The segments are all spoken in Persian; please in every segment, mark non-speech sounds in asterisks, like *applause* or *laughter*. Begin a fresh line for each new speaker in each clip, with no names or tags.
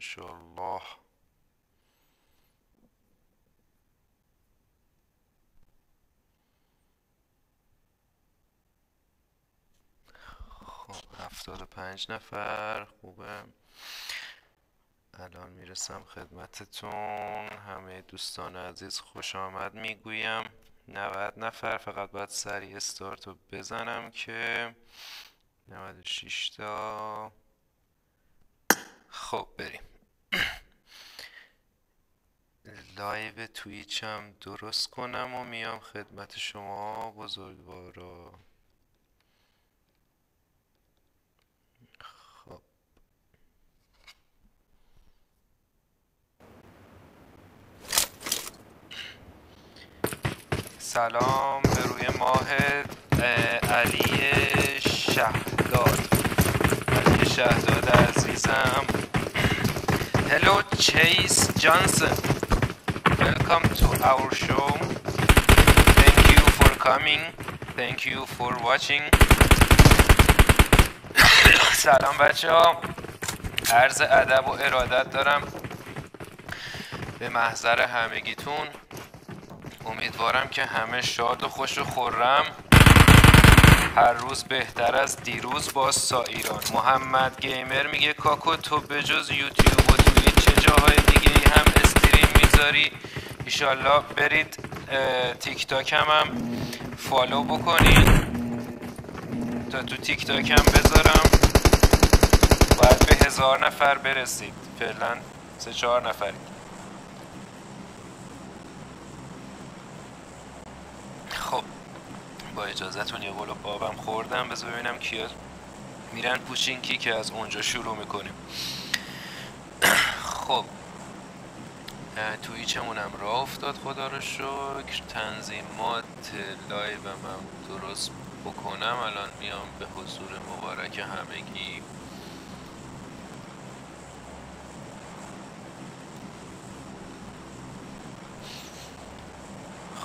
انشالله خب هفتاد و پنج نفر. خوبه. الان می‌رسم خدمتتون. همه دوستان عزیز خوش آمد می‌گویم. 90 نفر فقط باید سریع استارت رو بزنم که 96 تا. خب بریم. لایو تویچم درست کنم و میام خدمت شما بزرگوارا. سلام به روی ماه علی شهداد. علی شهداد عزیزم. Hello Chase Johnson. Welcome to our show. Thank you for coming. Thank you for watching. *coughs* سلام بچه ها عرض ادب و ارادت دارم به محضر همگیتون. امیدوارم که همه شاد و خوش و خرم. هر روز بهتر از دیروز با سا ایران محمد گیمر میگه کاکو تو به جز یوتیوب و توییچ جاهای دیگه هم stream می‌ذاری؟ ایشالله برید تیک تاک هم, هم follow بکنید تا تو تیک تاک هم بذارم. باید به هزار نفر برسید. فعلا سه چهار نفری خب با اجازهتون یه قلپ آبم خوردم. بذار ببینم کیا میرن پوچینکی که از اونجا شروع می‌کنیم. *coughs* خب. توییچمونم راه افتاد خدا رو شکر. تنظیمات live هم درست بکنم. الان میام به حضور مبارک همگی.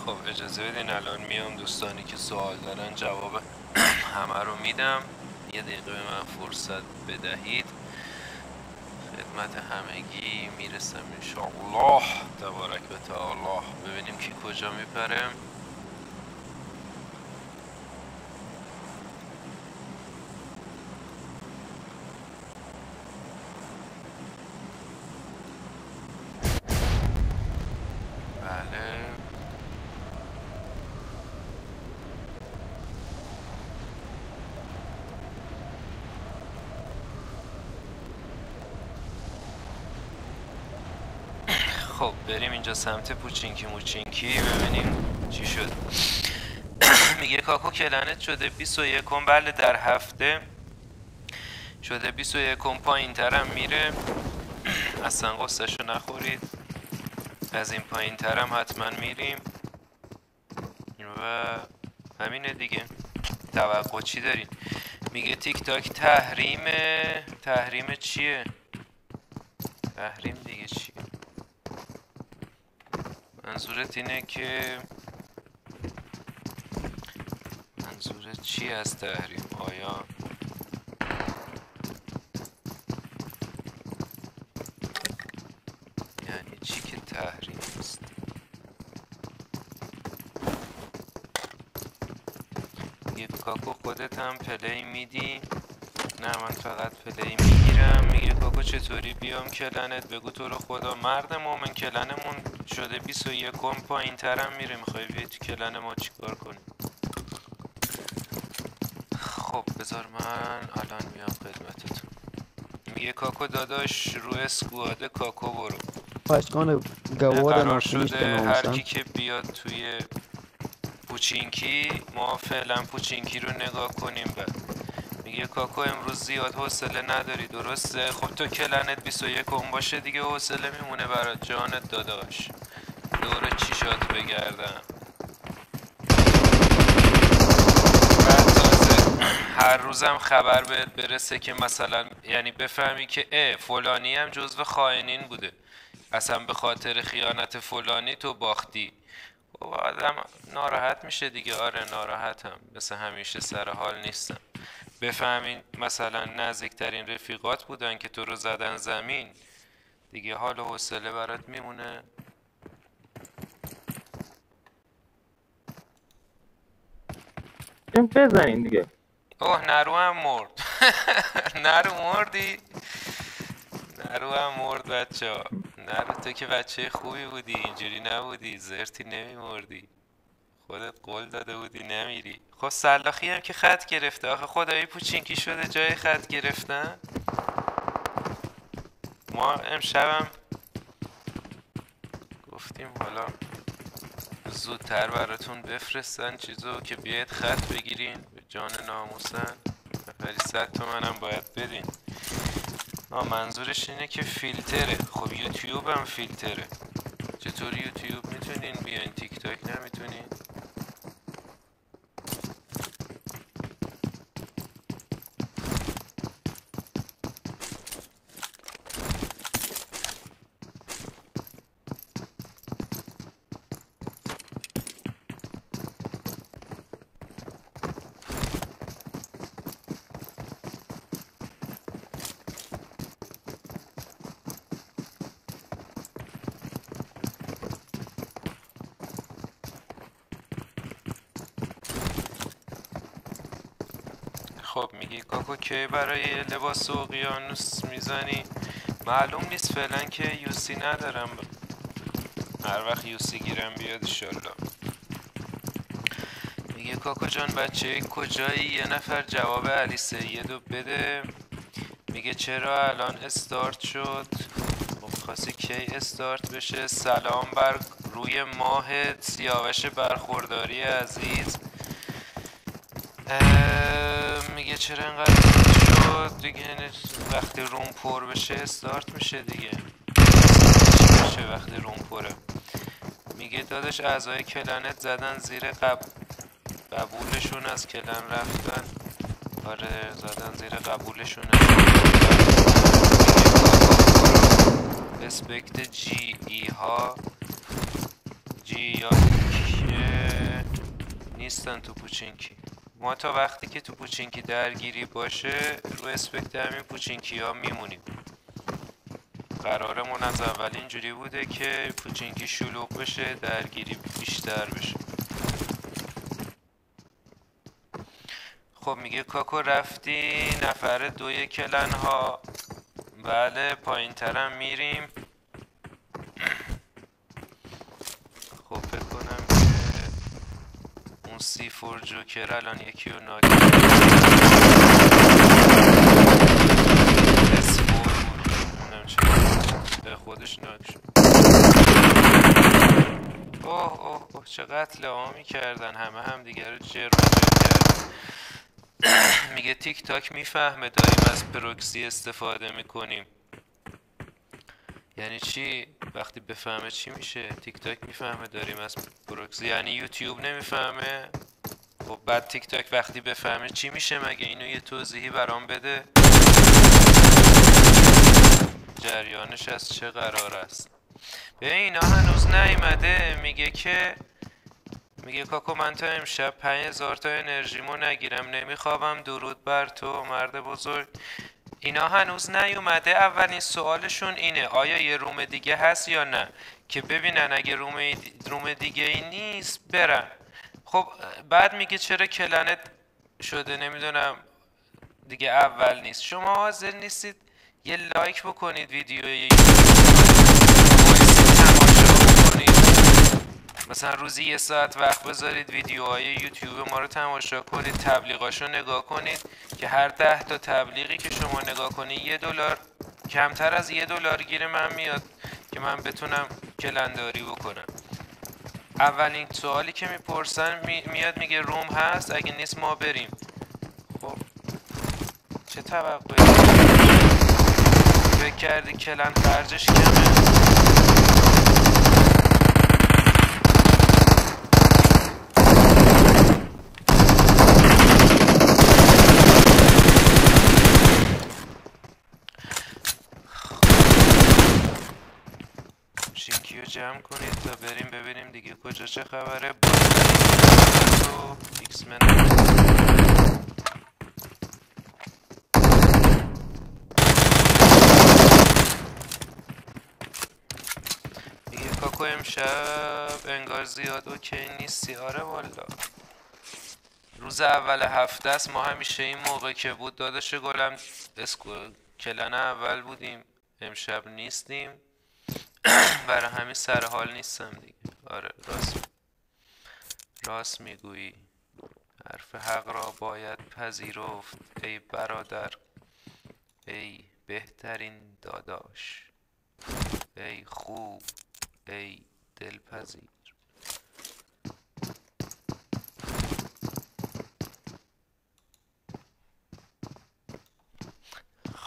خب اجازه بدین الان میام. دوستانی که سوال دارن جواب *clears throat* همه رو میدم. یه دقیقه من فرصت بدهید. خدمت همگی می‌رسم انشاءالله. تبارک به تعالی. ببینیم کی کجا میپره خب بریم اینجا سمت پوچینکی موچینکی ببینیم چی شد. *coughs* میگه کاکو کلنت شده 21 بله در هفته شده 21 پایین ترم میره. *coughs* اصلا قصهشو نخورید. از این پایین ترم حتما میریم. و همینه دیگه. توقع چی دارین؟ میگه تیک تاک تحریم تحریم چیه؟ تحریم دیگه چیه منظورت اینه که منظورت چی از تحریم آیا یعنی چی که تحریم است یه کاکو خودت هم play میدی؟ نه من فقط play می‌گیرم. میگه کاکو چطوری بیام clan ت؟ بگو تو رو خدا مرد مومن clan مون شده 21 پایین ترم میره. می‌خوای بیای تو clan ما چیکار کنیم خب بذار من الان میام خدمتتون. میگه کاکو داداش رو squad ه کاکو برو.
پشکان
قرار شده هر کی که بیاد توی پوچینکی ما فعلا پوچینکی رو نگاه کنیم بعد. میگه کاکو امروز زیاد حوصله نداری درسته؟ خب تو کلنت 21 اون باشه دیگه حوصله میمونه برات. جانت داداش. دور چیشات بگردم. هر روزم خبر بهت برسه که مثلا یعنی بفهمی که اه فلانی هم جزو خائنین بوده. اصلا به خاطر خیانت فلانی تو باختی. خب آدم ناراحت میشه دیگه. آره ناراحتم. مثل همیشه سر حال نیستم. بفهمین مثلا نزدیکترین رفیقات بودن که تو رو زدن زمین. دیگه حال و حوصله برات میمونه.
بزنین دیگه.
اوه نرو هم مرد. *laughs* نرو مردی. نرو هم مرد بچه ها. نرو تو که بچه خوبی بودی اینجوری نبودی زرتی نمیمردی. خودت قول داده بودی نمیری. سلاخی هم که خط گرفته. آخه خدایی پوچینکی شده جای خط گرفتن. ما امشبم گفتیم حالا زودتر براتون بفرستن چیزو که بیاید خط بگیرین به جان ناموسن. نفری صد تومنم باید بدین. آه منظورش اینه که فیلتره. خب یوتیوب هم فیلتره. چطور یوتیوب؟ می‌تونین بیاین تیک تاک نمی‌تونین خب کی برای لباس اقیانوس می‌زنی. معلوم نیست فعلا که یوسی ندارم. هر وقت یوسی گیرم بیاد انشالله میگه کاکو جان بچه کجایی؟ یه نفر جواب علی سیدو بده. میگه چرا الان استارت شد؟ خب خواستی کی استارت بشه؟ سلام بر روی ماه سیاوش برخورداری عزیز. میگه چرا اینقدر شد؟ دیگه وقتی روم پر بشه استارت میشه دیگه. میشه وقتی روم پره؟ میگه دادش اعضای کلنت زدن زیر قب... قبولشون از کلن رفتن. آره زدن زیر قبولشون اسپکت جی ای ها جی که نیستن تو پوچینکی ما تا وقتی که تو پوچینکی درگیری باشه رو اسپکت همین پوچینکی ها میمونیم. قرارمون از اول اینجوری بوده که پوچینکی شلوغ بشه درگیری بیشتر بشه. خب میگه کاکو رفتی نفر دوی کلن ها بله پایین ترم میریم خب فکر کنم که اون سی فور جوکر الان یکی رو ناک اس فور به خودش ناک شد. اوه اوه اوه چه قتل عامی کردن همه هم دیگر رو جر کرد *clears throat* میگه تیک تاک می‌فهمه داریم از پروکسی استفاده می‌کنیم. یعنی چی؟ وقتی بفهمه چی میشه؟ تیک تاک می‌فهمه داریم از پروکسی. یعنی یوتیوب نمی‌فهمه. خب بعد تیک تاک وقتی بفهمه چی میشه مگه اینو یه توضیحی برام بده؟ جریانش از چه قرار است؟ به اینا هنوز نیومده میگه که میگه کاکو من تا امشب پنج هزار تا انرژیمو نگیرم نمیخوابم درود بر تو مرد بزرگ. اینا هنوز نیومده اولین سوالشون اینه آیا یه روم دیگه هست یا نه؟ که ببینن اگه روم, روم دیگه ای نیست برن. خب بعد میگه چرا کلنت شده؟ نمی‌دونم. دیگه اول نیست. شما حاضر نیستید یه لایک بکنید ویدیو مثلا روزی یه ساعت وقت بذارید ویدیوهای یوتیوب ما رو تماشا کنید تبلیغاش رو نگاه کنید که هر ده تا تبلیغی که شما نگاه کنید یه دلار کمتر از یه دلار گیر من میاد که من بتونم کلنداری بکنم. اولین سوالی که می‌پرسن میاد میگه روم هست اگه نیست ما بریم. خب. چه توقعی؟ فکر کردی کلن خرجش کمه؟ جمع کنید تا بریم ببینیم دیگه. کجا چه خبره؟ با ایکس کاکو امشب انگار زیاد OK نیستی. آره والا. روز اول هفته است. ما همیشه این موقع که بود داداش گلم اسکو کلن اول بودیم. امشب نیستیم. *coughs* برای همین سر حال نیستم دیگه. آره راست. راست می‌گویی. حرف حق را باید پذیرفت ای برادر. ای بهترین داداش. ای خوب. ای دلپذیر.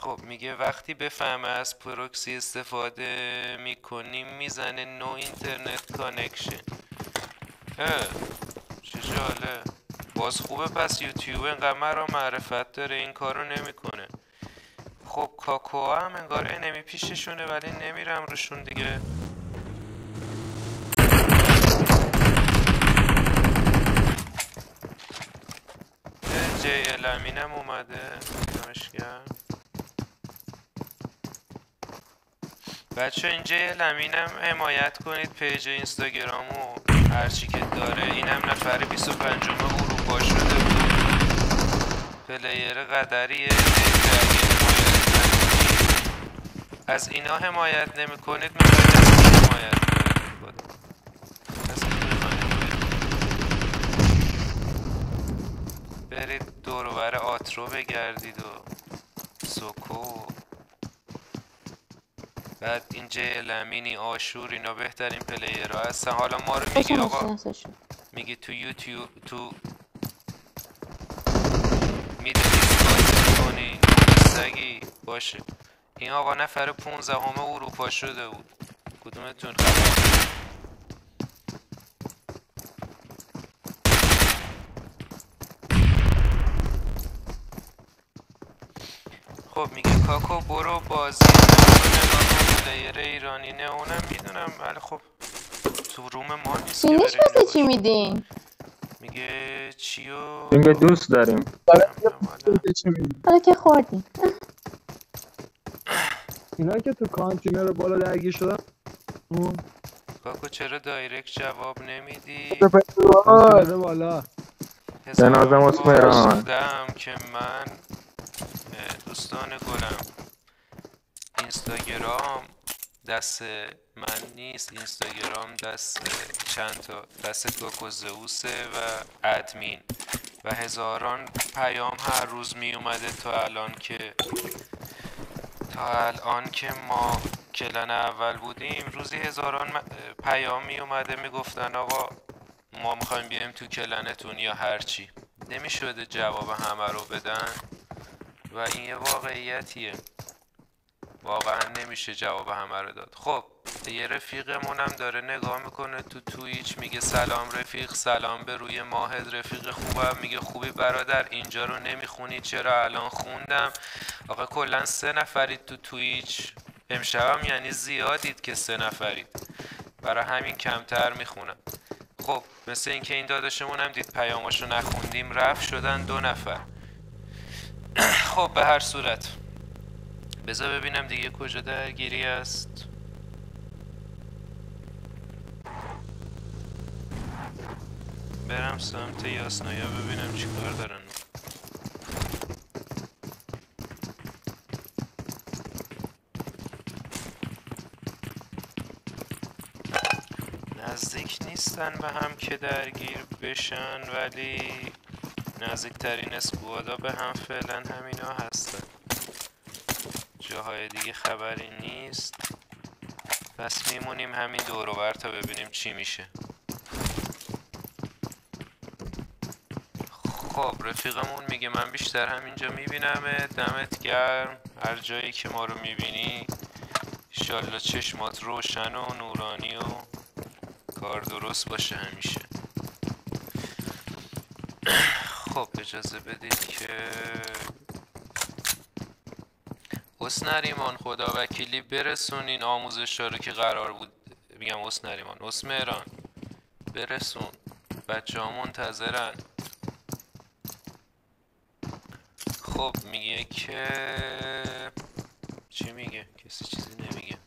خب میگه وقتی بفهمه از پروکسی استفاده می‌کنیم می‌زنه no internet connection. چه جالبه باز خوبه پس یوتیوب انقدر مرام معرفت داره این کارو نمی‌کنه. خب کاکو هم انگار enemy پیششونه ولی نمیرم روشون دیگه. جی الامینم اومده. دمشگر بچه اینجا یه لمینم حمایت کنید پیج اینستاگرامو. هرچی که داره. اینم نفر 25 اروپا شده بود. پلیر قدریه. از اینا حمایت نمی کنید حمایت برید دورور آترو بگردید و سوکو. بعد این جیل امینی آشور اینا بهترین پلیرها هستن. حالا ما رو میگی آقا میگی تو یوتیوب تو میدی کنی سگی؟ باشه. این آقا نفر 15 همه اروپا شده بود. کدومتون؟ خبر خب میگه کاکو برو بازی. player ایرانی نه اونم می‌دونم ولی خب تو room ما نیست که
واسه چی میدین؟
میگه چیو
میگه دوست داریم.
حالا. که خوردیم.
اینا که تو کانتینر بالا درگیر شدن
کاکو چرا direct جواب نمیدی؟
بالا.
جنازم اسمیران
که من دوستان گلم. اینستاگرام. دست من نیست اینستاگرام دست چند تا دست گاکوزئوسه و ادمین. و هزاران پیام هر روز می اومده تا الان که تا الان که ما کلن اول بودیم روزی هزاران پیام می اومده می گفتن آقا ما می‌خوایم بیایم تو کلنتون یا هرچی نمی شده جواب همه رو بدن. و این یه واقعیتیه. واقعا نمیشه جواب همه رو داد. خب یه رفیقمونم داره نگاه می‌کنه تو تویچ میگه سلام رفیق سلام به روی ماهد رفیق خوبم میگه خوبی برادر اینجا رو نمی‌خونی چرا الان خوندم؟ آقا کلا سه نفرید تو تویچ امشبم یعنی زیادید که سه نفرید. برای همین کمتر می‌خونم. خب مثل اینکه این داداشمون هم دید پیاماشو نخوندیم رفت شدن دو نفر. *clears throat* خب به هر صورت. بذار ببینم دیگه کجا درگیری است. برم سمت یاسنایا ببینم چی کار دارن. نزدیک نیستن به هم که درگیر بشن ولی نزدیکترین اسکوادا به هم فعلا همینا هستن. جاهای دیگه خبری نیست. پس میمونیم همین دوروبر تا ببینیم چی میشه. خب رفیقمون میگه من بیشتر همینجا می‌بینم دمت گرم. هر جایی که ما رو می‌بینی ایشالله چشمات روشن و نورانی و کار درست باشه همیشه. *clears throat* خب اجازه بدید که اسنریمان خدا وکیلی برسونین. آموزش رو که قرار بود میگم اسنریمان اسمهران برسون. بچه ها منتظرن. خب میگه که چی میگه؟ کسی چیزی نمیگه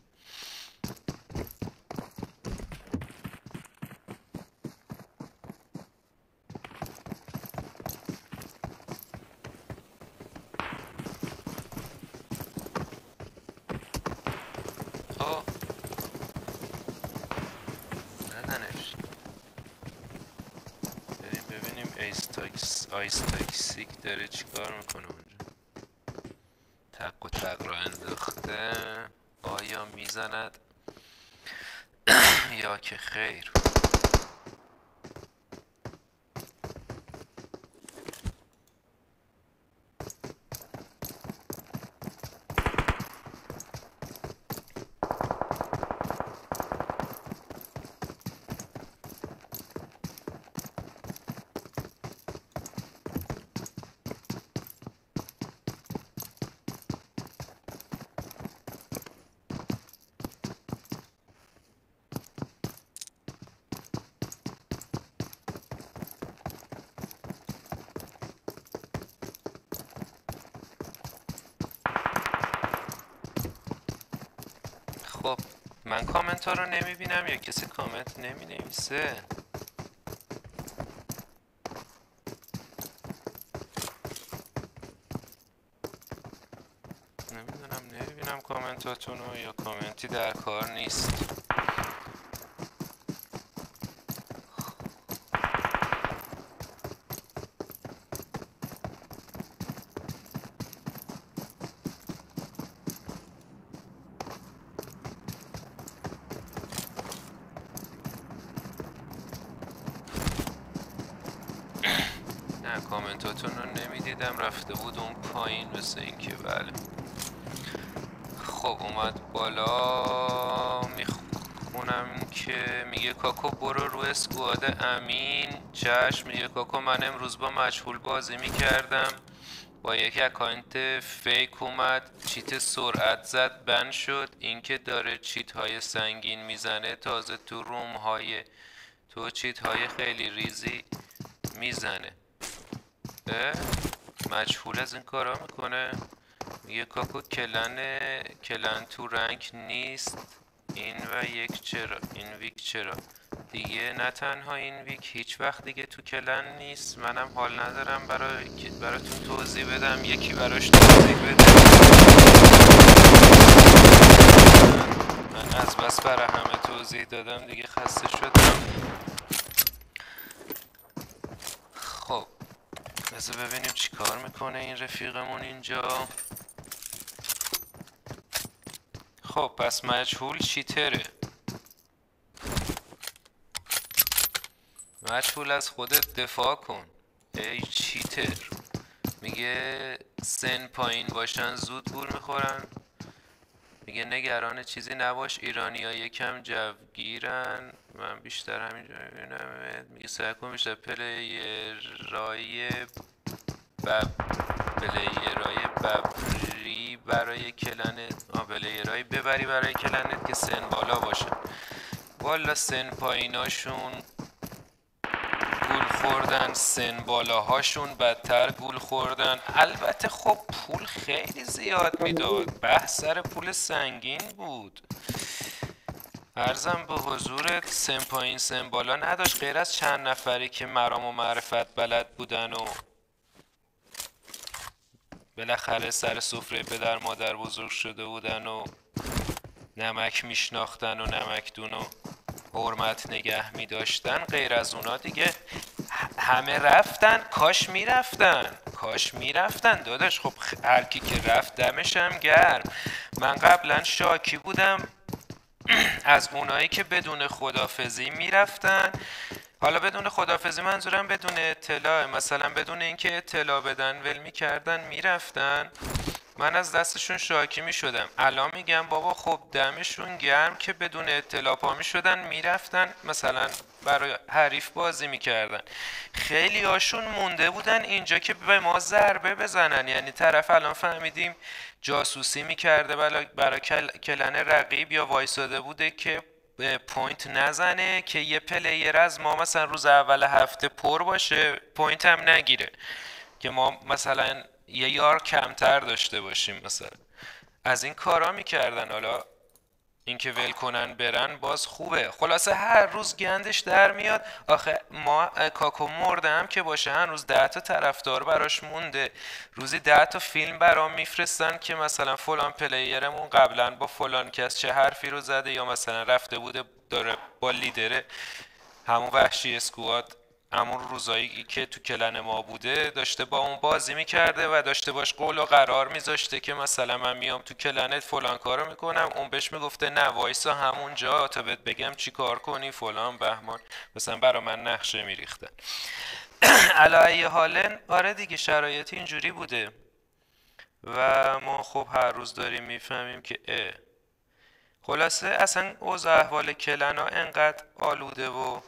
آیس تاکسیک داره چیکار می‌کنه اونجا؟ تق و تق را انداخته. آیا می‌زند؟ *clears throat* یا که خیر خب من کامنت ها رو نمی بینم یا کسی کامنت نمی نویسه نمی‌دونم نمی بینم کامنتاتون رو یا کامنتی در کار نیست. نه کامنتاتون رو نمی‌دیدم. رفته بود اون پایین مثل اینکه بله. خب اومد بالا. می‌خونم که میگه کاکو برو رو اسکواد امین. چشم میگه کاکو من امروز با مجهول بازی می‌کردم. با یک اکانت فیک اومد. چیت سرعت زد بند شد. اینکه داره چیت های سنگین می‌زنه تازه تو روم های تو چیت های خیلی ریزی می‌زنه. مجهول از این کارا می‌کنه. میگه کاکو کلن کلن تو رنگ نیست. این و یک چرا این ویک چرا. دیگه نه تنها این ویک هیچ وقت دیگه تو کلن نیست. منم حال ندارم برای براتون توضیح بدم. یکی براش توضیح بده. من از بس برای همه توضیح دادم. دیگه خسته شدم خب بذار ببینیم چی کار می‌کنه این رفیقمون اینجا. خب پس مجهول چیتره. مجهول از خودت دفاع کن. ای چیتر. میگه سن پایین باشن زود گول می‌خورن. میگه نگران چیزی نباش. ایرانی ها یکم جوگیرن. من بیشتر همینجا می‌بینم میگه سعی کن بیشتر player ای بب player ای ببری برای clan ت. آه player ای ببری برای clan ت که سن بالا باشن والا سن پاییناشون خوردن سن بالاهاشون بدتر گول خوردن. البته خب پول خیلی زیاد می‌داد. بحث سر پول سنگین بود. ارزم به حضورت سن پایین سن بالا نداشت. غیر از چند نفری که مرام و معرفت بلد بودن و بالاخره سر سفره پدر مادر بزرگ شده بودن و نمک میشناختن و نمکدون و حرمت نگه می داشتن غیر از اونا دیگه همه رفتن کاش می‌رفتن کاش می‌رفتن داداش. خب هر کی که رفت دمشم گرم. من قبلا شاکی بودم *clears throat* از اونایی که بدون خدافزی می‌رفتن. حالا بدون خدافزی منظورم بدون اطلاع مثلا بدون اینکه اطلاع بدن ول می‌کردن می‌رفتن. من از دستشون شاکی می شدم الان میگم بابا خب دمشون گرم که بدون اطلاع پا می شدن می‌رفتن مثلا برای حریف بازی می‌کردن. خیلی هاشون مونده بودن اینجا که به ما ضربه بزنن. یعنی طرف الان فهمیدیم جاسوسی می‌کرده برای clan رقیب یا وایساده بوده که point نزنه که یه player از ما مثلا روز اول هفته پر باشه point هم نگیره. که ما مثلا یه یار کمتر داشته باشیم مثلا. از این کارا می‌کردن. حالا اینکه ول کنن برن باز خوبه. خلاصه هر روز گندش در میاد. آخه ما کاکو مردم که باشه هر روز ده تا طرفدار براش مونده. روزی ده تا فیلم برام میفرستن که مثلا فلان player مون قبلا با فلان کس چه حرفی رو زده یا مثلا رفته بوده داره با لیدره همون وحشی squad همون روزایی که تو clan ما بوده داشته با اون بازی می‌کرده و داشته باش قول و قرار میذاشته که مثلا من میام تو clan ت فلان کارو می‌کنم اون بهش می‌گفته نه وایسا همونجا تا بهت بگم چی کار کنی فلان بهمان. مثلا برا من نقشه میریخته. *clears throat* علایه حالن آره دیگه شرایط اینجوری بوده. و ما خب هر روز داریم می‌فهمیم که خلاصه اصلا اوضاع احوال کلن ها انقدر آلوده و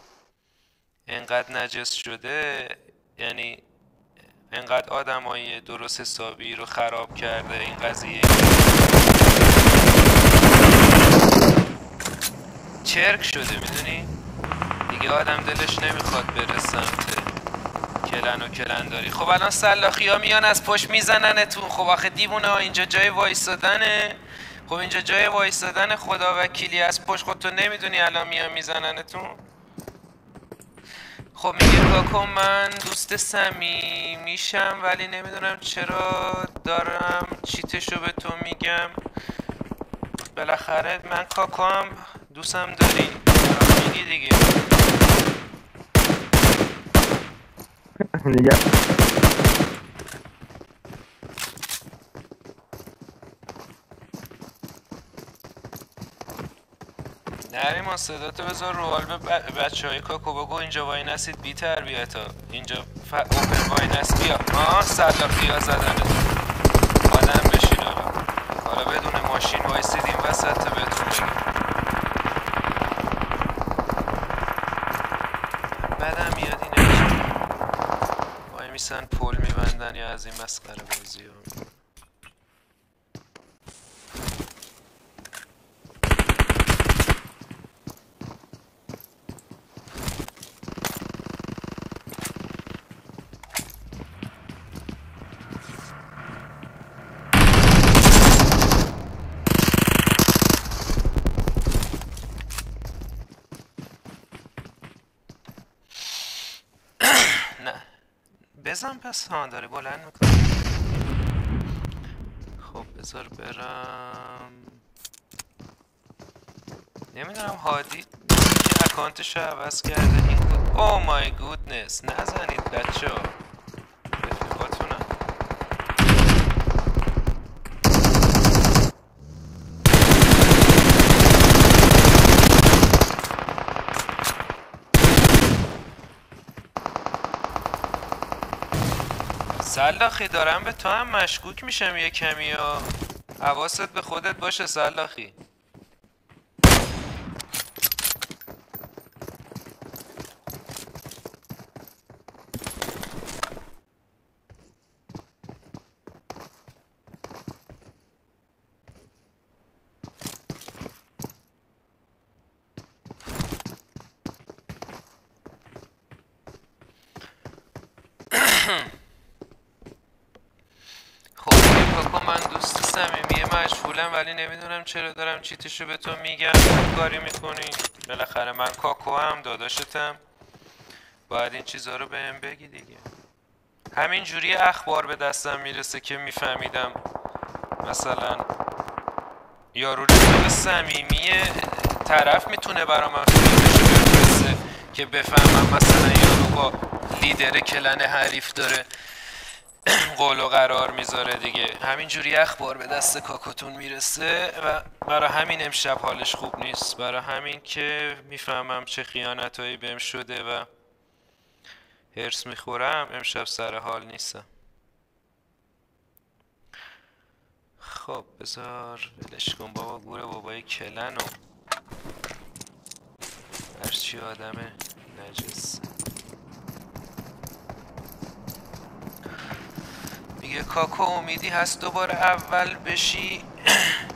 انقدر نجس شده یعنی انقدر آدمای درست حسابی رو خراب کرده این قضیه. چرک شده می‌دونی؟ دیگه آدم دلش نمی‌خواد بره سمت کلن و کلن داری خب الان سلاخی ها میان از پشت میزننتون. خب آخه دیوونه ها اینجا جای وایستادنه. خب اینجا جای وایستادن خدا وکیلی. از پشت خود تو نمی‌دونی الان میان میزننتون. خب میگه کاکو من دوست سمی میشم ولی نمی‌دونم چرا دارم چیتشو به تو میگم. بالاخره من کاکو هم دوستم داری. میگی دیگه. *laughs* نریمان صداتو بذار رو حال به بچه های کاکو بگو. اینجا وای نسید بی تربیت ها اینجا ف... اوپن وای نست بیا. آه سلاخی ها زدن. آدم بشین حالا. حالا بدون ماشین وایسیدیم وسط تا بهتون بگیم میاد اینه وای میسن پل میبندن یا از این مسخره بازی ها. بزن پس ها داره بلند می‌کنه خب بذار برم. نمی‌دونم هادی اکانتش عوض کرده. این بود او مای گودنس نزنید بچه ها سلاخی دارم به تو هم مشکوک میشم یه کمی ها حواست به خودت باشه سلاخی. نمی‌دونم چرا دارم چیتشو به تو میگم کاری می‌کنی؟ بالاخره من کاکو هم داداشتم باید این چیزها رو بهم بگی دیگه. همین جوری اخبار به دستم می‌رسه که میفهمیدم مثلا یارو رفیق صمیمی طرف می‌تونه برا من بفرسته که بفهمم مثلا یارو با لیدر کلن حریف داره. قول و قرار می‌ذاره دیگه. همینجوری اخبار به دست کاکوتون می‌رسه و برای همین امشب حالش خوب نیست. برای همین که می‌فهمم چه خیانت هایی بهم شده و هرس می‌خورم امشب سر حال نیستم. خب بذار ولش کن بابا گوره بابای کلن و هرچی آدم نجس. میگه کاکو امیدی هست دوباره اول بشی.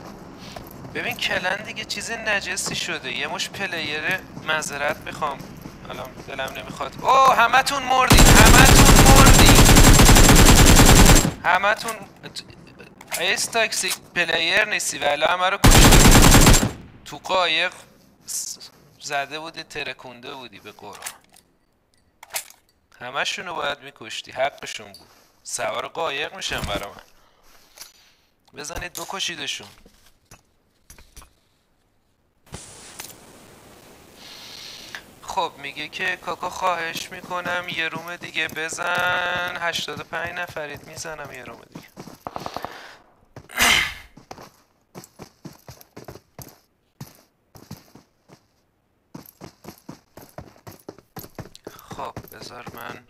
*clears throat* ببین کلن دیگه چیز نجسی شده. یه مش پلیر مذارت می‌خوام. الان دلم نمی‌خواد. او همتون مردی همتون مردی همتون ایس تاکسی پلیر نیستی ولی همه رو کشتی تو قایق زده بودی ترکونده بودی به قرآن. همشونو باید میکشتی. حقشون بود. سوار قایق میشن برا من. بزنید بکشیدشون. خب میگه که کاکا خواهش می‌کنم یه روم دیگه بزن. 85 نفرید می‌زنم یه روم دیگه. خب بذار من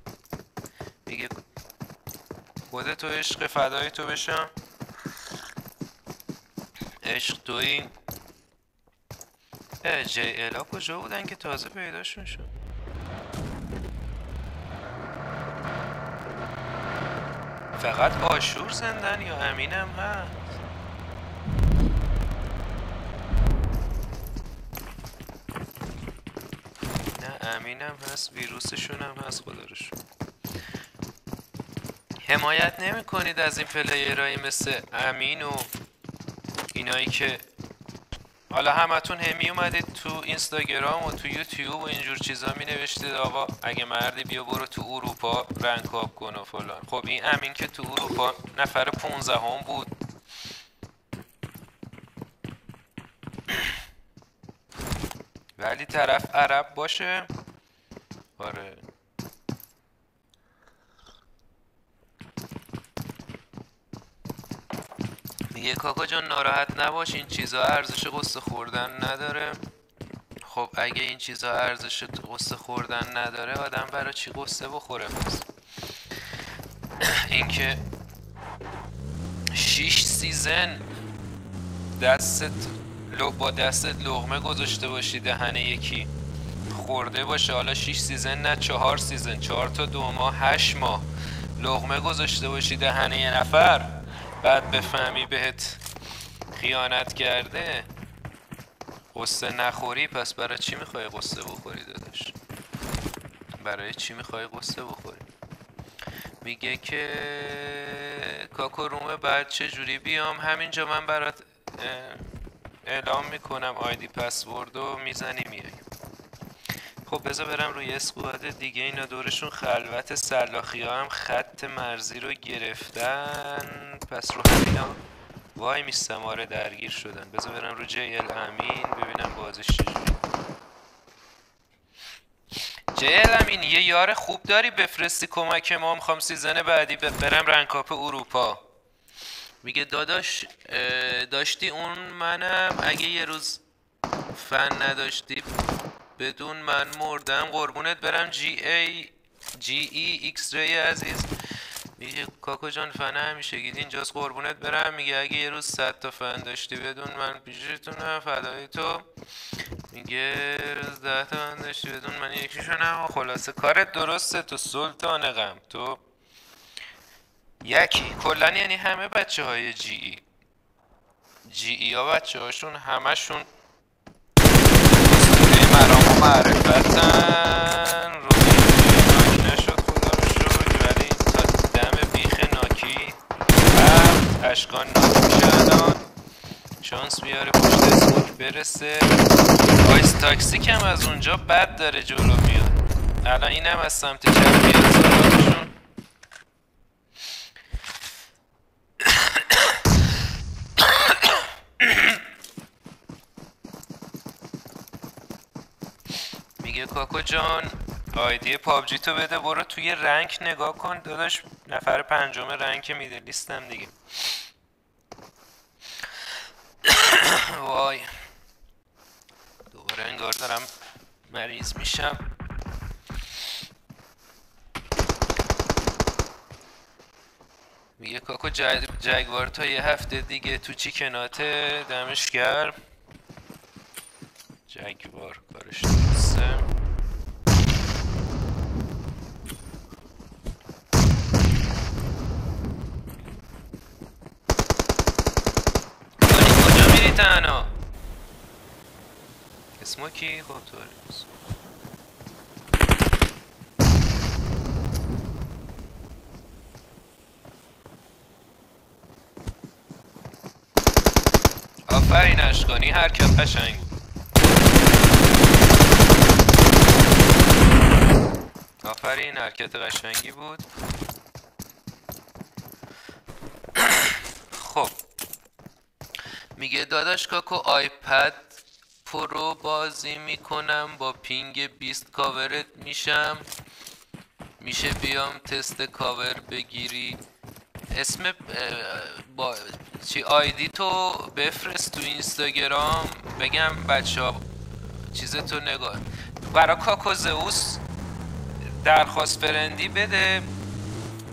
میگه خودتو عشق فدای تو بشم. عشق توی اه جی الا کجا بودن که تازه پیداشون شد؟ فقط آشور زندن یا امینم هست؟ نه امینم هست ویروسشون هم هست خدا. حمایت نمی کنید از این پلیرهایی مثل امین و اینایی که حالا همتون همی اومدید تو اینستاگرام و تو یوتیوب و اینجور چیزا می نوشتید آقا اگه مردی بیا برو تو اروپا رنکاب کن و فلان. خب این امین که تو اروپا نفر 15 هم بود. *clears throat* ولی طرف عرب باشه. آره. میگه کاکا جان ناراحت نباش این چیزا ارزش قصه خوردن نداره. خب اگه این چیزا ارزش قصه خوردن نداره آدم برای چی قصه بخوره؟ پس *clears throat* اینکه شیش season دستت با دستت لقمه گذاشته باشی دهن یکی خورده باشه. حالا شیش season نه چهار season چهار تا دو ماه هشت ماه لقمه گذاشته باشی دهن یه نفر. بعد بفهمی بهت خیانت کرده غصه نخوری پس برای چی می‌خوای غصه بخوری داداش؟ برای چی می‌خوای غصه بخوری؟ میگه که کاکو روم بعد چه جوری؟ بیام همینجا من برات اعلام می‌کنم آیدی پسورد و می‌زنی میای خب بذار برم روی اسکواد دیگه. اینا دورشون خلوت سلاخی ها هم خط مرزی رو گرفتن. پس رو همینا وای میستم. آره درگیر شدن. بذار برم رو جیل امین ببینم بازش جیل امین یه یار خوب داری. بفرستی کمک ما. می‌خوام سیزن بعدی برم رنکاپ اروپا. میگه داداش داشتی اون منم. اگه یه روز فن نداشتی بدون من مردم. قربونت برم. جی ای جی ای ایکس ری عزیز. میگه کاکو جان فن همیشه گید اینجاست. قربونت برم. میگه اگه یه روز صد تا فن داشتی بدون من پیشتونم فدای تو. میگه روز ده تا فن داشتی بدون من یکیشونم خلاصه کارت درسته. تو سلطان غم. تو یکی. کلا یعنی همه بچه های جی ای جی ای ها بچه هاشون همشون معرفتن روی ناک نشد خدا رو شکر ولی تا دم بیخ ناکی. و اشکان ناک شانس بیاره پشت smoke برسه. Ice Toxic هم از اونجا بد داره جلو میاد. الان اینم از سمت چپ میاد میگه کاکو جان ID PUBG تو بده برو توی rank نگاه کن. داداش نفر پنجم rank Middle East م دیگه. وای. دوباره انگار دارم مریض میشم. میگه کاکو جگوار تا یه هفته دیگه تو چیکناته دمش گرم. کارش درسته کجا میری تنها اسموکی خب تو آفرین اشکانی حرکت قشنگ آفرین حرکت قشنگی بود. خب. میگه داداش کاکو iPad Pro بازی می‌کنم با ping 20 کاورت میشم. میشه بیام تست کاور بگیری. اسم PUBG ID تو بفرست تو اینستاگرام. بگم بچه ها چیز تو نگاه. برا کاکو زئوس درخواست friend ی بده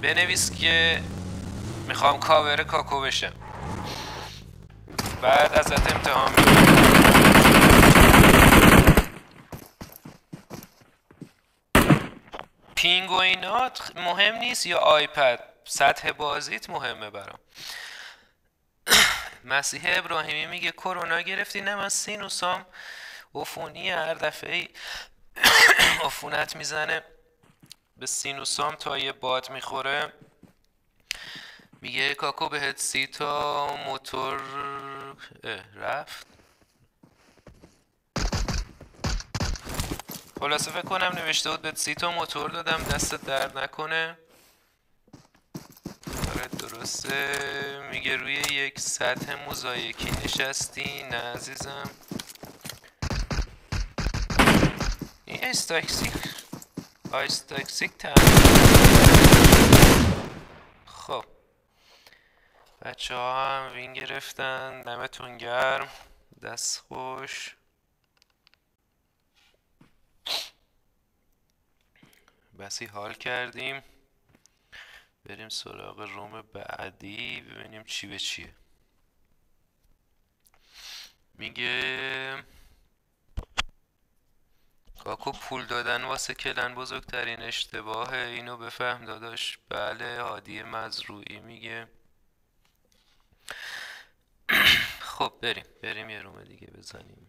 بنویس که می‌خوام کاور کاکو بشم. بعد ازت امتحان ping مهم نیست یا iPad؟ سطح بازیت مهمه برام. *coughs* مسیح ابراهیمی میگه کرونا گرفتی؟ نه من سینوسام عفونی هر دفعه *coughs* عفونت می‌زنه. به سینوسام تا یه باد می‌خوره میگه کاکو بهت سی تا موتور رفت. خلاصه فکر کنم نوشته بود بهت سی تا موتور دادم دستت درد نکنه. آره درسته. میگه روی یک سطح موزاییکی نشستی نه عزیزم. این Ice Toxic Ice Toxic خب. بچه ها هم win گرفتن. دمتون گرم. دست خوش. بسی حال کردیم. بریم سراغ room بعدی. ببینیم چی به چیه. میگه کاکو پول دادن واسه کلن بزرگترین اشتباهه اینو بفهم داداش. بله هادی مزروعی میگه. *clears throat* خب بریم بریم یه روم دیگه بزنیم.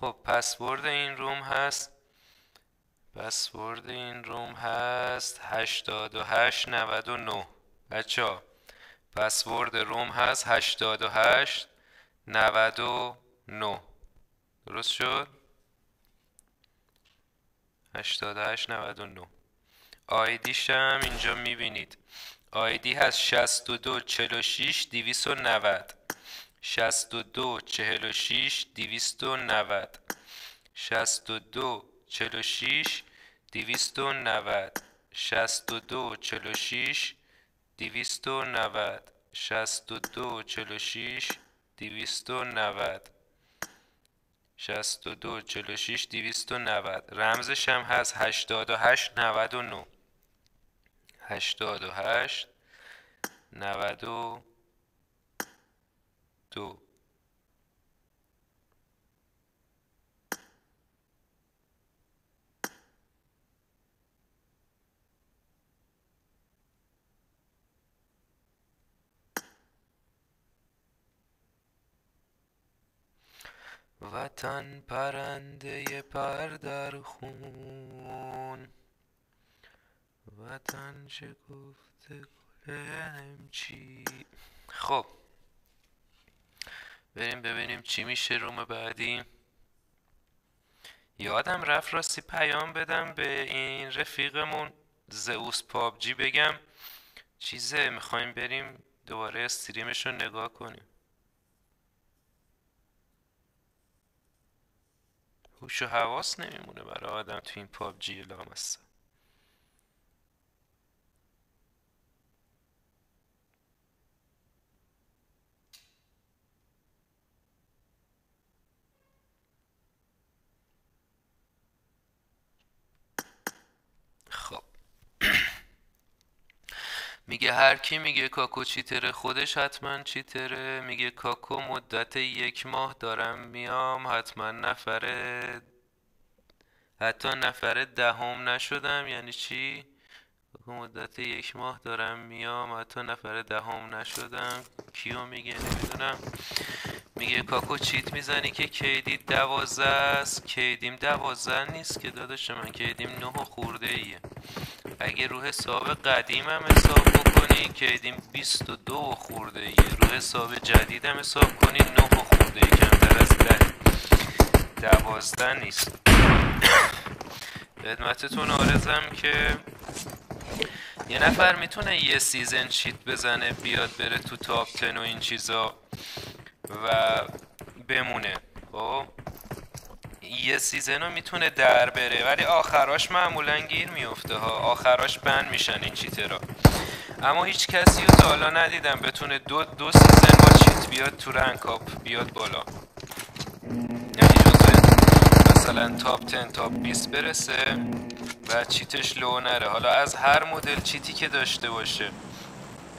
خب پسورد این روم هست. پسورد این روم هست 8899 بچه ها پسورد روم هست 8899 درست شد؟ 8899 99 آیدیش هم اینجا می‌بینید. آیدی هست 6246290 290 شست و دو چهل و شیش دیویست و نود. شست و دو چهل و شیش دیویست و نود. شست و دو چهل و شیش دیویست و نود. شست و دو چهل و شیش دیویست دو چهل و شیش دیویست و نود. رمزش هم هست هشتاد و هشت نود و نو هشتاد و هشت نود و دو وطن پرنده پر در خون وطن چه گفته گل چی؟ خب. بریم ببینیم چی میشه روم بعدی. یادم رفت راستی پیام بدم به این رفیقمون زئوس پابجی بگم. چیزه می‌خوایم بریم دوباره استریمش رو نگاه کنیم. هوش و حواس نمیمونه برای آدم تو این پابجی لامصب. *clears throat* میگه هر کی میگه کاکو چیتره خودش حتما چیتره. میگه کاکو مدت یک ماه دارم میام حتما نفره حتی نفر دهم نشدم. یعنی چی؟ کاکو مدت یک ماه دارم میام حتی نفر دهم نشدم. کیو میگه؟ نمی‌دونم. میگه کاکو چیت می‌زنی که کیدی دوازه است. کیدیم دوازه نیست که داداش من کیدیم نه خورده ایه اگه رو حساب قدیم هم حساب بکنی کیدیم 22 خورده ایه رو حساب جدید هم حساب کنی 9 خورده ای کمتر از ده. دوازده نیست. خدمتتون عرضم که یه نفر می‌تونه یه season cheat بزنه بیاد بره تو top ten و این چیزا. و بمونه. خب؟ یه season رو می‌تونه در بره ولی آخراش معمولا گیر میفته ها. آخراش ban میشن این cheater ا اما هیچ کسی رو تا حالا ندیدم بتونه دو, دو season با cheat بیاد تو rank up بیاد بالا. یعنی جزو مثلا top 10 top 20 برسه و cheat ش لو نره. حالا از هر مدل cheat ی که داشته باشه.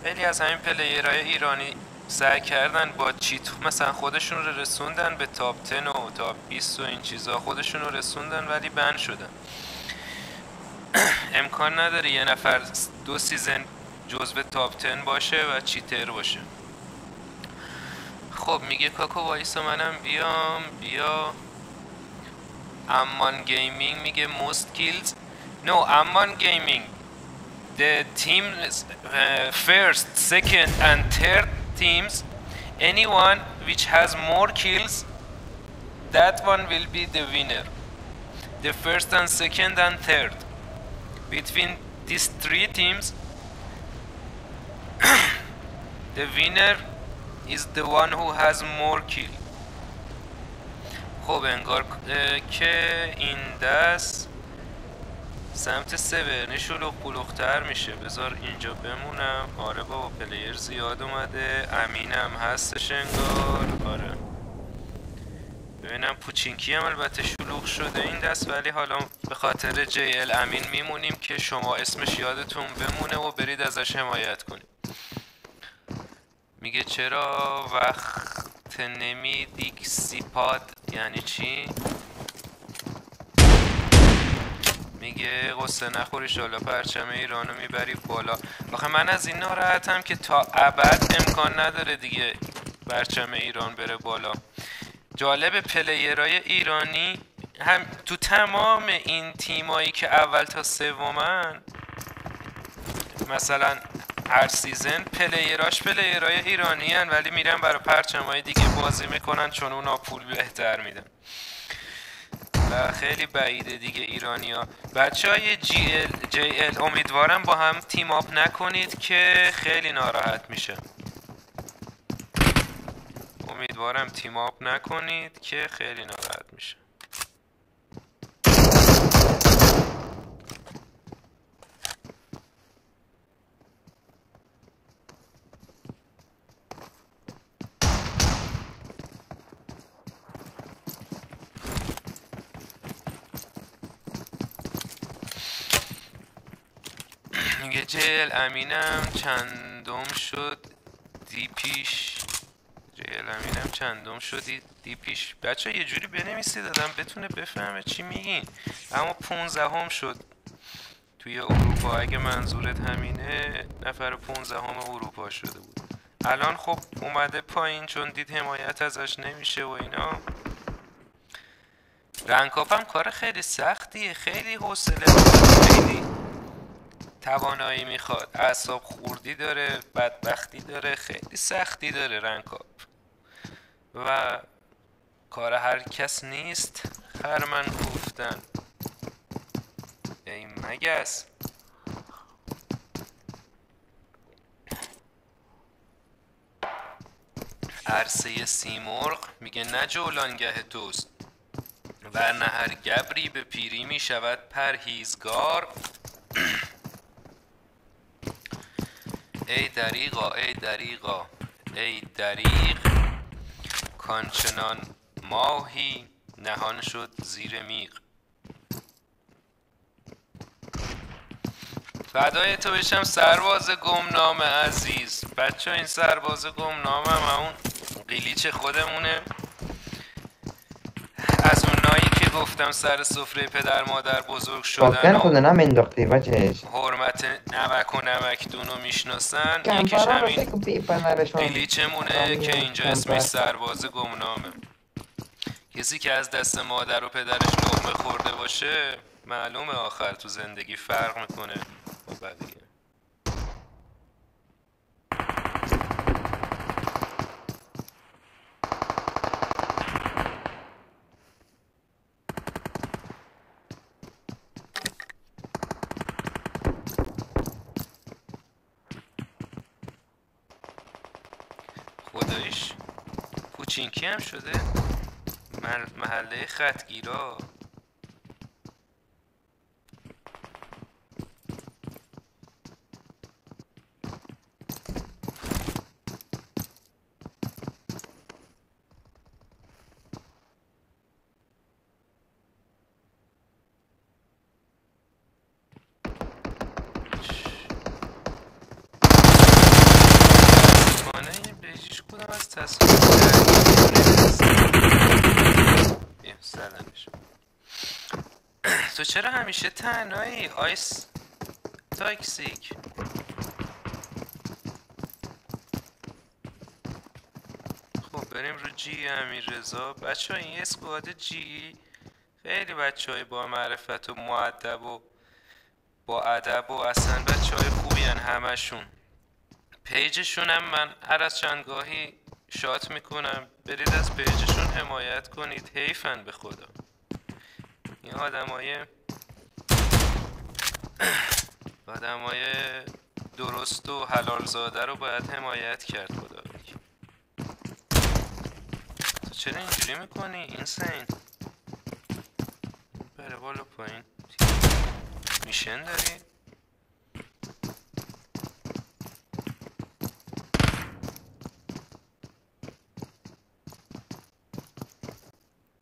خیلی از همین player های ایرانی سعی کردن با cheat مثلا خودشون رو رسوندن به top 10 و top 20 و این چیزا. خودشون رو رسوندن ولی ban شدن. *clears throat* امکان نداره یه نفر دو season جزو top 10 باشه و cheater باشه. خب میگه کاکو وایسا منم بیام بیا. امان گیمینگ میگه most kills no امان گیمینگ. The team uh, first second and third teams anyone which has more kills that one will be the winner the first and second and third between these three teams *coughs* the winner is the one who has more kill خب انگار که این دست سمت سورنی شلوغ قلوختر میشه. بذار اینجا بمونم. آره بابا پلیر زیاد اومده. امینم هستش انگار. آره. ببینم پوچینکی هم البته شلوغ شده. این دست ولی حالا به خاطر جی ال امین میمونیم که شما اسمش یادتون بمونه و برید ازش حمایت کنید. میگه چرا وقت نمی دیکسیپاد یعنی چی؟ میگه قصه نخوری شالا پرچم ایرانو می‌بری بالا. آخه من از این ناراحتم که تا ابد امکان نداره دیگه پرچم ایران بره بالا. جالب پلیرای ایرانی هم تو تمام این تیمایی که اول تا سومن مثلا هر season player اش player ای ایرانی هن ولی میرن برای پرچم های دیگه بازی می‌کنن چون اونا پول بهتر میدن. خیلی بعیده دیگه ایرانیا. بچه های جی ال, جی ال امیدوارم با هم team up نکنید که خیلی ناراحت میشه. امیدوارم team up نکنید که خیلی ناراحت میشه. میگه جل امینم چندم شد دی پیش. جل امینم چندم شدی دی پیش. بچه یه جوری بنویسید دادم بتونه بفهمه چی میگین. اما پونزه هم شد. توی اروپا. اگه منظورت همینه نفر پونزه هم اروپا شده بود. الان خب اومده پایین چون دید حمایت ازش نمیشه و اینا. رنکاپ هم کار خیلی سختیه. خیلی حوصله. خیلی توانایی می‌خواد. اعصاب خوردی داره بدبختی داره خیلی سختی داره رنکاپ و کار هر کس نیست. خرمن گفتن. ای مگس. عرصه سیمرغ میگه نه جولانگه توست و نه هر گبری به پیری می‌شود پرهیزگار. *clears throat* ای دریغا ای دریغا ای دریغ. کانچنان ماهی نهان شد زیر میغ. فدای تو بشم سرباز گمنام عزیز. بچه این سرباز گمنام هم اون قیلیچ خودمونه. گفتم سر سفره پدر مادر بزرگ شدن
خودنا انداختی بچهش
حرمت نمک و نمکدون رو می‌شناسن یکیش همین قیلیچمونه که اینجا اسمش سرباز گمنامه. کسی که از دست مادر و پدرش لقمه خورده باشه معلومه آخر تو زندگی فرق می‌کنه با بقیه. پوچینکی هم شده؟ محله خطگیرا. چرا همیشه تنهایی؟ آیس تاکسیک. خب بریم رو جی امیر رضا بچه این squad جی خیلی بچه های با معرفت و مودب و با ادب و اصلا بچه های خوبی هن همشون. page شون هم من هر از چندگاهی shout می‌کنم. برید از page شون حمایت کنید. حیفن به خدا. این آدمای آدمای درست و حلال زاده رو باید حمایت کرد خدا تو چرا اینجوری می‌کنی؟ این سین بره بالا پایین. میشن داری؟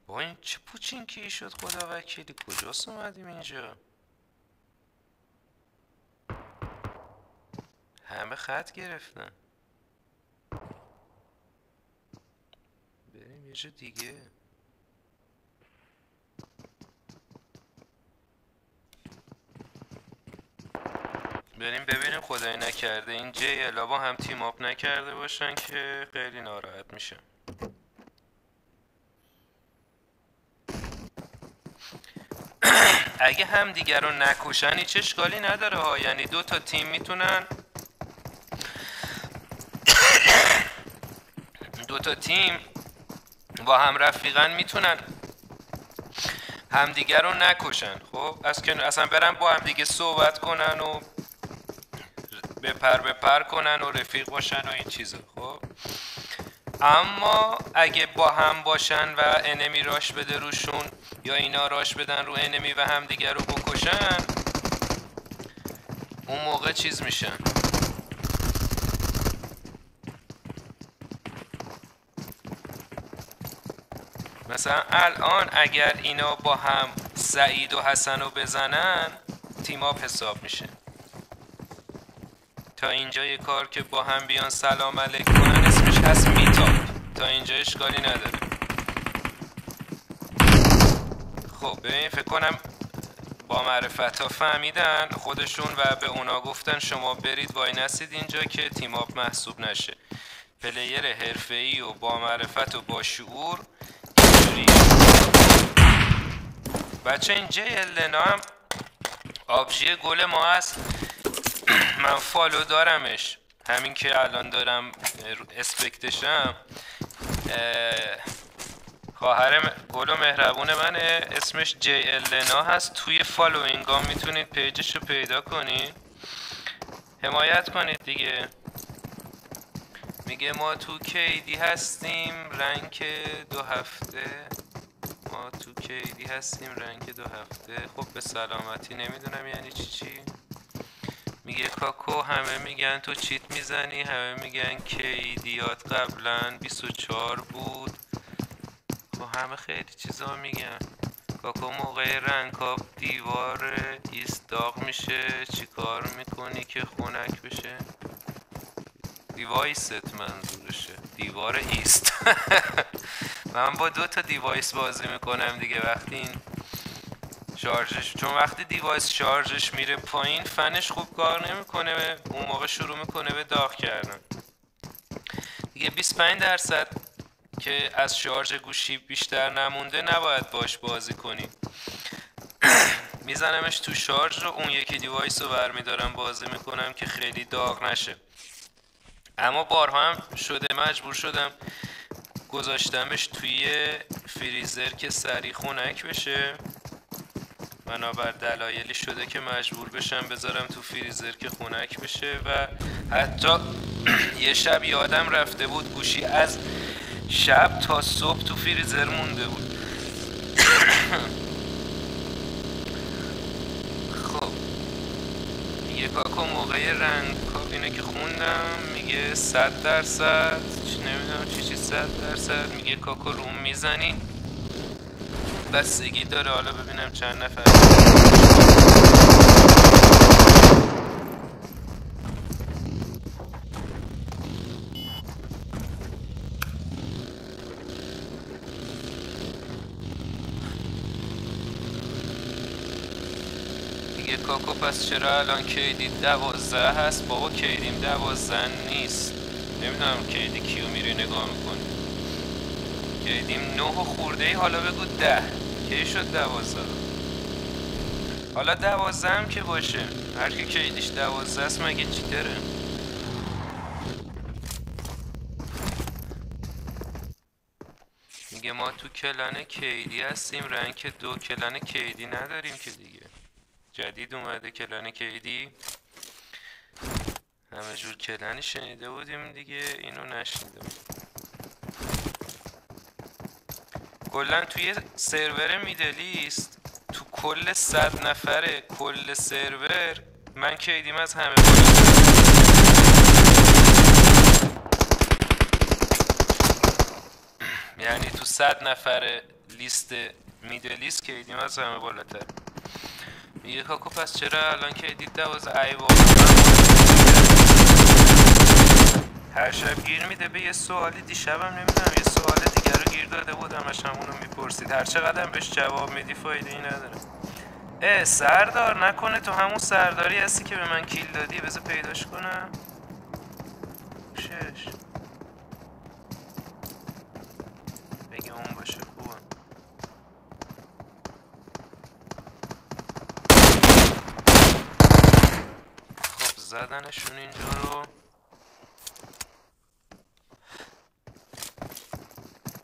با این چه پوچینکی شد خدا وکیلی کجاست اومدیم اینجا؟ همه خط گرفتن. بریم یه جا دیگه. بریم ببینیم خدای نکرده. این جی الابا هم تیم آپ نکرده باشن که خیلی ناراحت میشم *coughs* اگه هم دیگر رو نکشن هیچ اشکالی نداره ها. یعنی دو تا تیم می‌تونن دو تا تیم با هم رفیقن می‌تونن همدیگر رو نکشن. خب از که اصلا برن با هم دیگه صحبت کنن و بپر بپر کنن و رفیق باشن و این چیزا. خب اما اگه با هم باشن و enemy راش بده روشون یا اینا راش بدن رو enemy و همدیگر رو بکشن اون موقع چیز میشن. مثلا الان اگر اینا با هم سعید و حسن رو بزنن team up حساب میشه. تا اینجای کار که با هم بیان سلام علیک کنن اسمش هست meetup تا اینجا اشکالی نداره. خب ببین فکر کنم با معرفت ها فهمیدن خودشون و به اونا گفتن شما برید وای نسید اینجا که team up محسوب نشه. player حرفه‌ای و با معرفت و با شعور بچه این جی النا هم آبجی گل ما هست. *clears throat* من follow دارمش. همین که الان دارم spect شم. خواهر گل و مهربون منه. اسمش جی النا هست. توی following ام می‌تونید page ش رو پیدا کنید حمایت کنید دیگه. میگه ما تو KD هستیم rank دو هفته. ما تو KD هستیم rank دو هفته. خب به سلامتی نمی‌دونم یعنی چی چی. میگه کاکو همه میگن تو cheat می‌زنی همه میگن KD ات قبلا 24 بود. خب همه خیلی چیزا میگن. کاکو موقع rank up دیوار ایست داغ میشه چیکار می‌کنی که خونک بشه؟ device ت منظورشه دیوار ایست. *laughs* من با دو تا device بازی می‌کنم دیگه. وقتی این شارژش چون وقتی device شارژش میره پایین فنش خوب کار نمی‌کنه. اون موقع شروع می‌کنه به داغ کردن. دیگه 25 درصد که از شارژ گوشی بیشتر نمونده نباید باش بازی کنیم. *clears throat* میزنمش تو شارژ رو. اون یکی device رو برمیدارم بازی می‌کنم که خیلی داغ نشه. اما بارها هم شده مجبور شدم گذاشتمش توی فریزر که سریع خونک بشه. بنابر دلایلی شده که مجبور بشم بذارم تو فریزر که خونک بشه و حتی *clears throat* یه شب یادم رفته بود گوشی از شب تا صبح تو فریزر مونده بود *clears throat* خب میگه کاکو موقع رنگ کابینه که خوندم میگه صد درصد چی نمی‌دونم چی چی صد درصد میگه کاکو روم می‌زنی. بستگی داره حالا ببینم چند نفر. کاکو پس چرا الان کیدی دوازده هست؟ بابا کیدیم دوازده نیست. نمی‌دونم کیدی کیو میری نگاه می‌کنی. کیدیم نه خورده ای حالا بگو ده. کی شد دوازده؟ حالا دوازده هم که باشه. هر کی کیدیش دوازده است مگه چی داره میگه ما تو کلان کیدی هستیم رنک دو کلان کیدی نداریم که دیگه. جدید اومده کلان کیدی همه جور کلانی شنیده بودیم دیگه اینو نشنیده کلا توی سرور میدلیست تو کل صد نفره کل سرور. من کیدیم از همه یعنی تو صد نفر لیست میدلیست کیدیم از همه بالاتر. میگه کاکو پس چرا الان کیدی دوازه ای هر شب گیر میده به یه سوالی دیشبم نمی‌دونم یه سوال دیگر رو گیر داده بودم همش همونو می‌پرسید. هر چقدر بهش جواب میدی فایده ای نداره. اه سردار نکنه تو همون سرداری هستی که به من کیل دادی بذار پیداش کنم. شش بگه اون باشه خوبه خب زدنشون اینجا رو.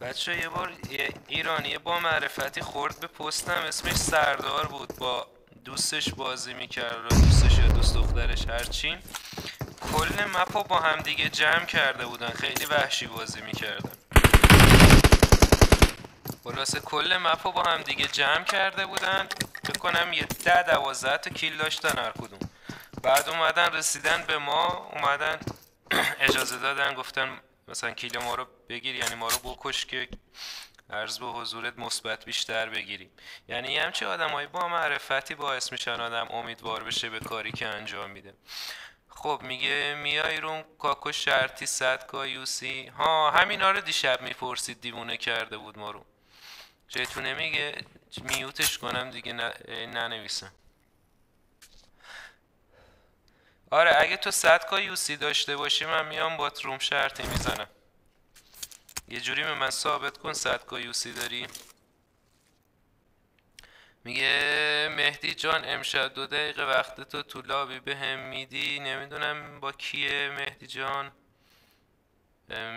بچه یه بار یه ایرانی با معرفتی خورد به پستم. اسمش سردار بود. با دوستش بازی می‌کرد. و دوستش یا دوست دخترش هرچی. کل مپا با هم دیگه جمع کرده بودن. خیلی وحشی بازی می‌کردن. خلاصه کل مپا با هم دیگه جمع کرده بودن. فکر یه ده دوازده تا کیل داشتن هر کدوم. بعد اومدن رسیدن به ما اومدن *clears throat* اجازه دادن گفتن مثلا کیل ما رو بگیر یعنی ما رو بکش که عرض به حضورت مثبت بیشتر بگیریم. یعنی یه همچه آدمایی با معرفتی باعث میشن آدم امیدوار بشه به کاری که انجام میده. خب میگه میای روم کاکو شرطی صد کا یوسی ها همینا رو دیشب می‌پرسید دیوونه کرده بود ما رو. جیتونه میگه میوتش کنم دیگه ننویسم. آره اگه تو صد کا یوسی داشته باشی من میام با روم شرطی می‌زنم. یه جوری به من ثابت کن صد کا یوسی داری. میگه مهدی جان امشب دو دقیقه وقت تو تو لابی به هم میدی؟ نمی‌دونم با کیه مهدی جان.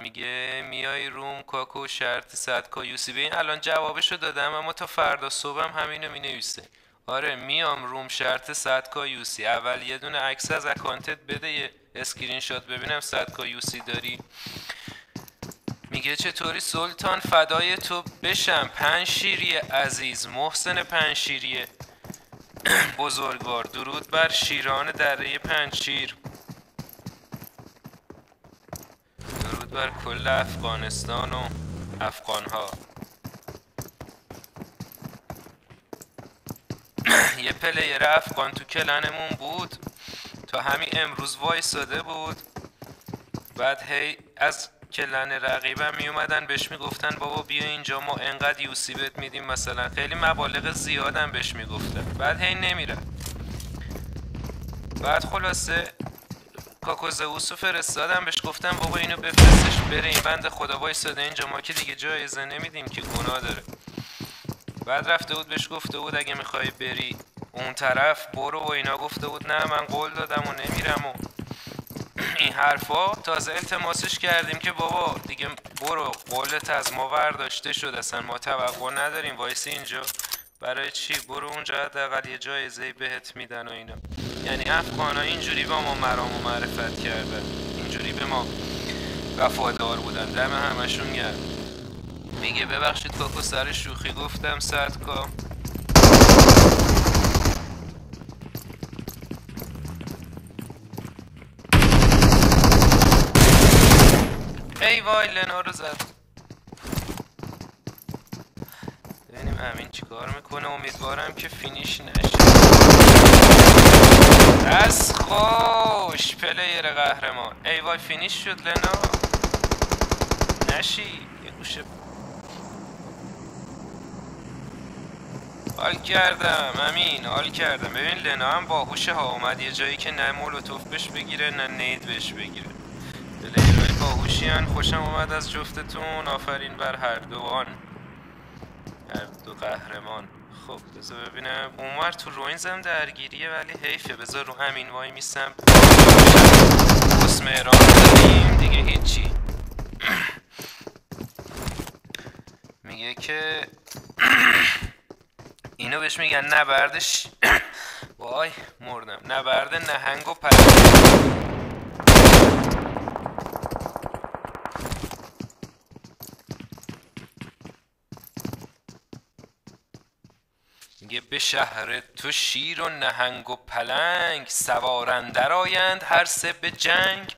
میگه میای room کاکو شرط صد K UC به این الان جوابشو دادم اما تا فردا صبحم همینو می‌نویسه. آره میام room شرط 100 K UC. اول یه دونه عکس از اکانتت بده یه اسکرین شات ببینم 100 K UC داری. میگه چطوری سلطان؟ فدای تو بشم. پنشیری عزیز محسن پنشیری بزرگوار درود بر شیران دره پنشیر درود بر کل افغانستان و افغانها. *coughs* یه پلیر افغان تو کلنمون بود. تا همین امروز وایساده بود. بعد هی از کلن رقیبم می اومدن بهش می‌گفتن بابا بیا اینجا ما انقدر یوسی بهت میدیم مثلا. خیلی مبالغ زیادم بهش می‌گفتن. بعد هی نمیره بعد خلاصه کاکوزئوس رو فرستادم بهش گفتم بابا اینو بفرستش بره این بند خدا وایساده اینجا ما که دیگه جایزه نمیدیم که گناه داره. بعد رفته بود بهش گفته بود اگه می‌خوای بری اون طرف برو و اینا. گفته بود نه من قول دادم و نمیرم و *clears throat* این حرفا. تازه التماسش کردیم که بابا دیگه برو قولت از ما ورداشته شد. اصلا ما توقع نداریم. وایسی اینجا. برای چی؟ برو اونجا حداقل یه جایزه بهت میدن و اینا. یعنی افغان ها اینجوری با ما مرام و معرفت کردن. اینجوری به ما وفادار بودن. دم همشون گرد میگه ببخشید کاکو سر شوخی گفتم صدکا ای وای لنا رو زد. ببینیم امین چیکار می‌کنه. امیدوارم که finish نشه. از خوش player قهرمان. ای وای finish شد لنا نشست یه گوشه حال کردم امین حال کردم. ببین لنا هم باهوشه ها. اومد یه جایی که نه مولوتوف بهش بگیره نه nade بهش بگیره. player های باهوشی هن. خوشم اومد از جفتتون. آفرین بر هر دوان. هر دو قهرمان. خب بذار ببینم. اونور تو روینز هم درگیریه ولی حیفه. بذار رو همین وای میسم. اسم ایران داریم. دیگه هیچی. *clears throat* میگه که اینو بهش میگن نبردش *coughs* وای مردم. نبرد نهنگ و پرنده میگه به شهر تو شیر و نهنگ و پلنگ سوارن درآیند هر سه به جنگ.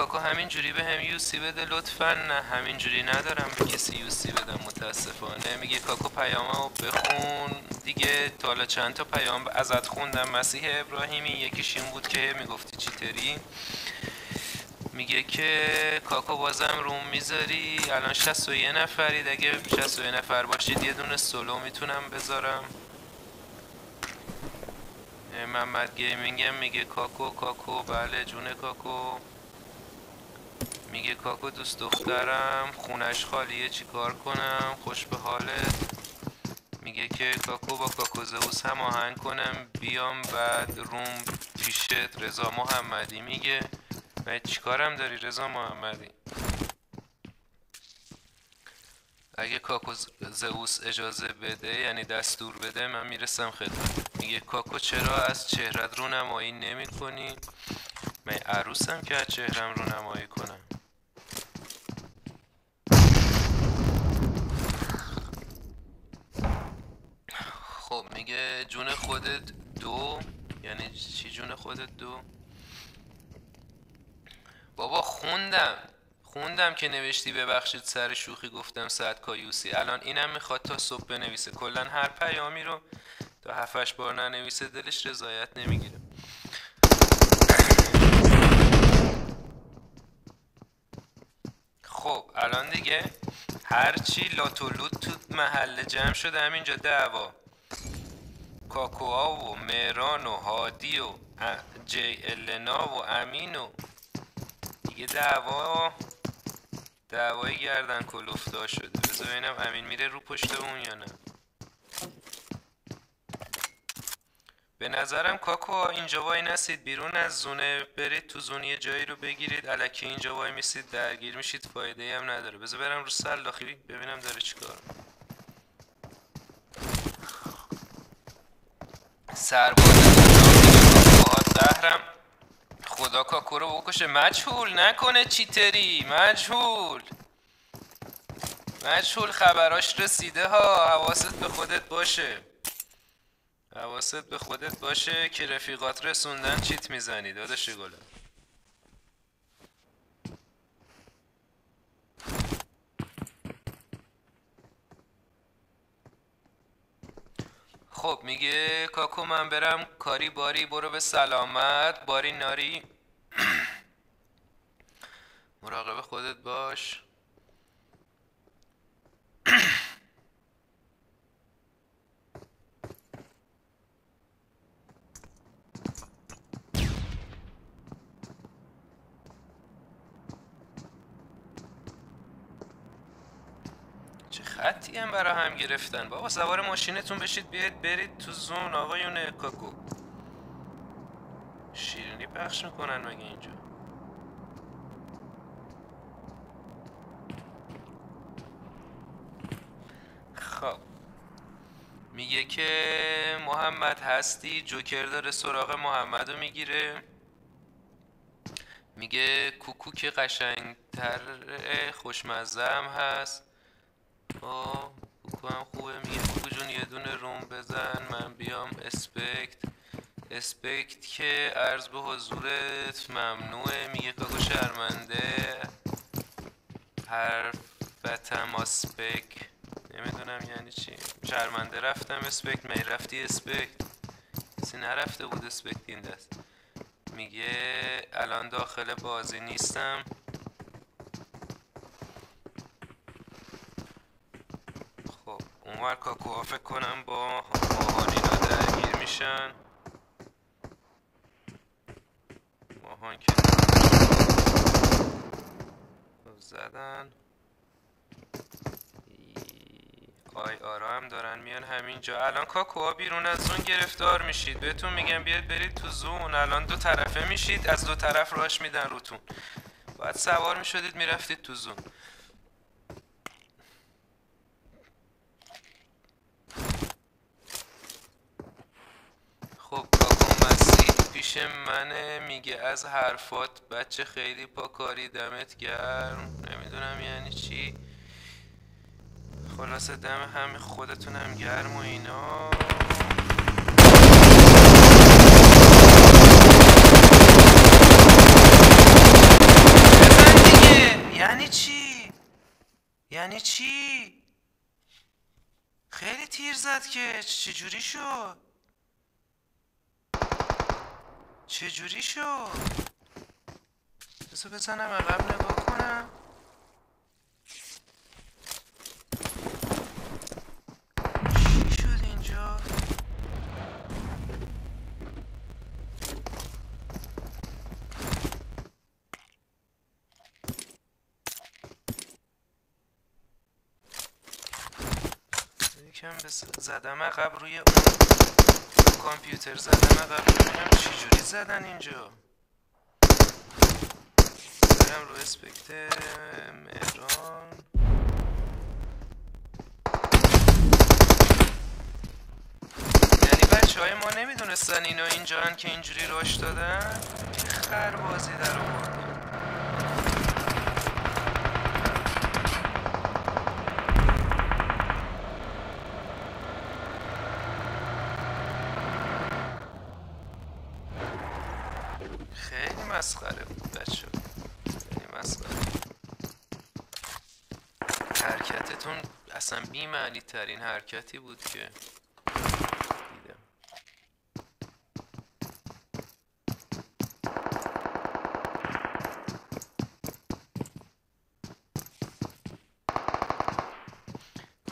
کاکو همینجوری به هم یوسی بده لطفا. نه همینجوری ندارم به کسی یوسی بدم متاسفانه. میگه کاکو پیامه رو بخون. دیگه تا حالا چند تا پیام ازت خوندم؟ مسیح ابراهیمی. یکیش این بود که می‌گفتی cheater ی میگه که کاکو بازم room می‌ذاری. الان 61 نفرید. اگه 61 نفر باشید یه دونه سولو می‌تونم بذارم. محمد گیمینگ میگه کاکو کاکو. بله جون کاکو. میگه کاکو دوست دخترم خونش خالیه چیکار کنم؟ خوش به حالت. میگه که کاکو با کاکو زوس هم آهنگ کنم بیام بعد روم پیشت رضا محمدی. میگه و چیکارم داری رضا محمدی؟ اگه کاکو زئوس اجازه بده یعنی دستور بده من می‌رسم خدمت. میگه کاکو چرا از چهرت رو نمایی نمی کنی من عروسم که از چهرم رو نمایی کنم. خب میگه جون خودت دو. یعنی چی جون خودت دو؟ بابا خوندم. خوندم که نوشتی ببخشید سر شوخی گفتم ساعت کایوسی. الان اینم می‌خواد تا صبح بنویسه. کلا هر پیامی رو تا هفتش بار ننویسه دلش رضایت نمی‌گیره. خب الان دیگه هرچی لاتولوت تو محله جمع شده همینجا دعوا. کاکوها و مهران و هادی و جی النا و امین و دیگه دعوا دعوای گردن کلوفتا شده. بذار ببینم امین میره رو پشت اون یا نه. به نظرم کاکو اینجا وای نسید بیرون از زونه. برید تو زون یه جایی رو بگیرید. علکی اینجا وای میسید درگیر میشید فایده هم نداره. بذار برم رو سلاخی ببینم داره چیکار زهرم خدا کاکو رو بکشه. مجهول نکنه چیتری. مجهول. مجهول خبراش رسیده ها. حواست به خودت باشه. حواست به خودت باشه که رفیقات رسوندن چیت می‌زنی. داداش گلم. خب میگه کاکو من برم کاری باری برو به سلامت باری ناری. *clears throat* مراقب خودت باش *clears throat* چه خطی هم برا هم گرفتن. بابا سوار ماشینتون بشید بیاید برید تو زون آقایون کاکو شیرینی پخش می‌کنن مگه اینجا؟ خب. میگه که محمد هستی جوکر داره سراغ محمد رو می‌گیره. میگه کوکو که قشنگتر خوشمزه هم هست. هم خوبه. میگه کوکو یه دونه room بزن من بیام. spect. spect که عرض به حضورت ممنوعه. میگه کاکو شرمنده. حرف spect نمی‌دونم یعنی چی. شرمنده رفتم spect می رفتی spect؟ کسی نرفته بود spect این دست. میگه الان داخل بازی نیستم خب اونور کاکوها فکر کنم با ماهانینا درگیر میشن. ماهان که زدن. آی آرا هم دارن میان همینجا. الان کاکوها بیرون از زون گرفتار میشید. بهتون میگم بیاد برید تو زون. الان دو طرفه میشید. از دو طرف راش میدن روتون. باید سوار می‌شدید می‌رفتید تو زون خب کاکو مسیح پیش منه میگه از حرفات بچه خیلی پاکاری دمت گرم. نمی‌دونم یعنی چی. خلاصه دم همه خودتونم گرم و اینا. دیگه. یعنی چی؟ یعنی چی؟ خیلی تیر زد که. چجوری شد؟ چجوری شد؟ بذار بزنم عقب نگاه کنم. زدم عقب روی اون. کامپیوتر زدم عقب ببینم چجوری زدن اینجا؟ برم رو اسپکت مهران. یعنی بچه های ما نمی‌دونستن اینا اینجا هن که اینجوری روش دادن؟ خر بازی در آورد مسخره بود بچه خیلی مسخره حرکتتون ترین حرکتی بود که دیدم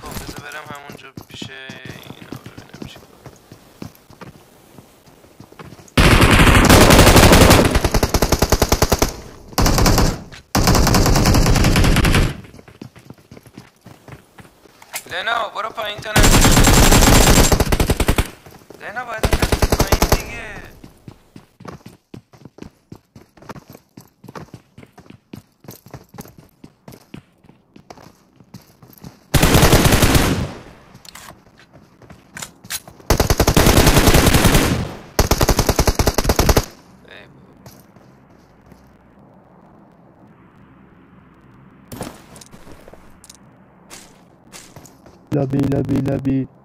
خب بذار برم همونجا پیش لینا برو پایین
labi labi
labi.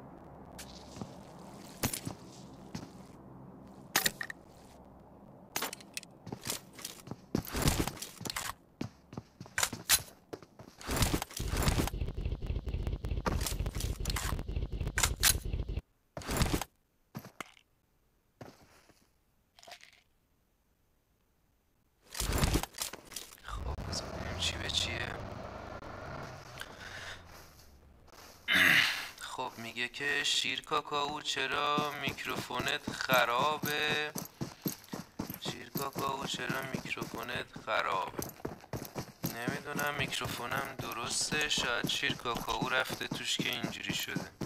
کاکاو چرا میکروفونت خرابه؟ شیر کاکاو چرا میکروفونت خرابه؟ نمی‌دونم میکروفونم درسته شاید شیر کاکاو رفته توش که اینجوری شده.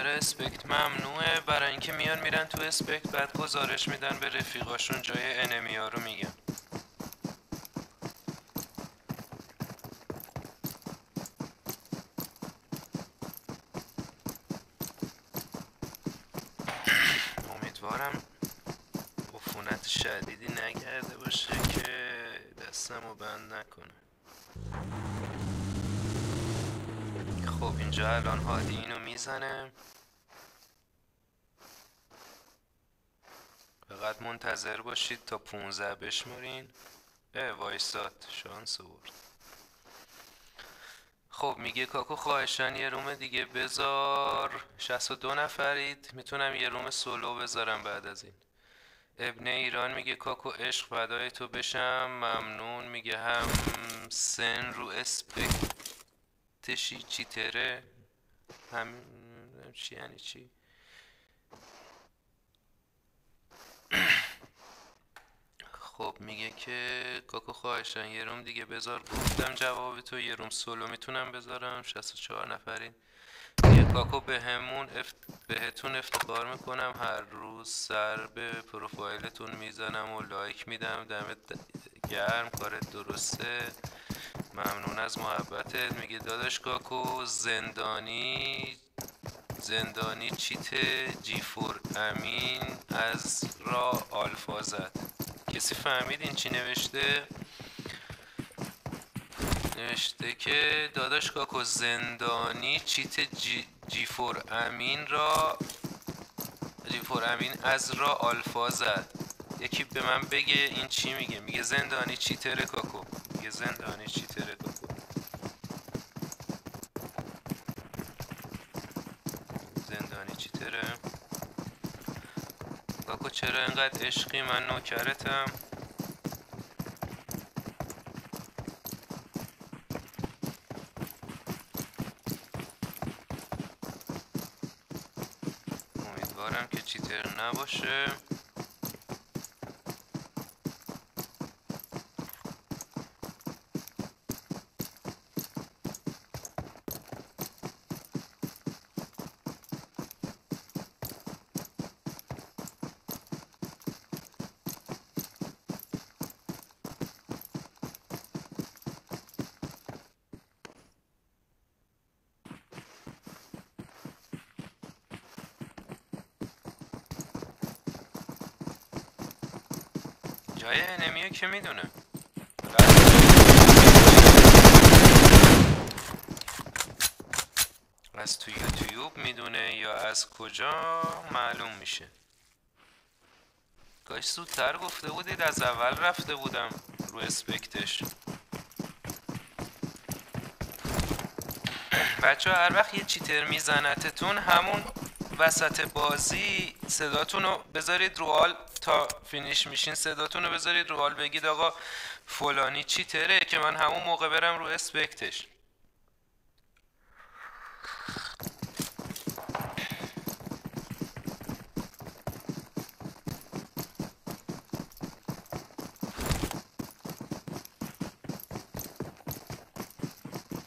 چرا اسپکت ممنوعه. برای اینکه میان میرن تو اسپکت بعد گزارش میدن به رفیقاشون جای انمیا رو میگن امیدوارم عفونت شدیدی نگرده باشه که دستم رو بند نکنه خب اینجا الان هادی اینو می‌زنه فقط منتظر باشید تا 15 بشمارین اه وایساد. شانس برد خب میگه کاکو خواهشان یه روم دیگه بذار. 62 نفرید. می‌تونم یه روم سولو بذارم بعد از این. ابن ایران میگه کاکو عشق فدای تو بشم. ممنون. میگه هم سن رو اسپکتشی چی تره؟ هم چی یعنی چی خب میگه که کاکو خواهشان یه روم دیگه بذار. گفتم جواب تو یه روم سولو می‌تونم بذارم. 64 نفرین. یه کاکو به همون افت... بهتون افتخار می‌کنم. هر روز سر به پروفایلتون می‌زنم و لایک میدم. دمت گرم کارت درسته. ممنون از محبتت. میگه داداش کاکو زندانی زندانی چیت جی فور امین از را آلفا زد. کسی فهمید این چی نوشته؟ نوشته که داداش کاکو زندانی چیت جی, جی فور امین را جی فور امین از را آلفا زد. یکی به من بگه این چی میگه؟ میگه زندانی چیتره کاکو. میگه زندانی چیتره کاکو زندانی چیتره کاکو چرا اینقدر عشقی من نوکرتم امیدوارم که چیتر نباشه جای enemy و که می‌دونه. از تو یوتیوب می‌دونه یا از کجا معلوم میشه. کاش زودتر گفته بودید از اول رفته بودم رو spect ش. بچه هر وقت یه cheater میزنتتون همون وسط بازی صداتون رو بذارید رو all تا finish میشین صداتون رو بذارید رو all بگید آقا فلانی چی تره که من همون موقع برم رو اسپکتش.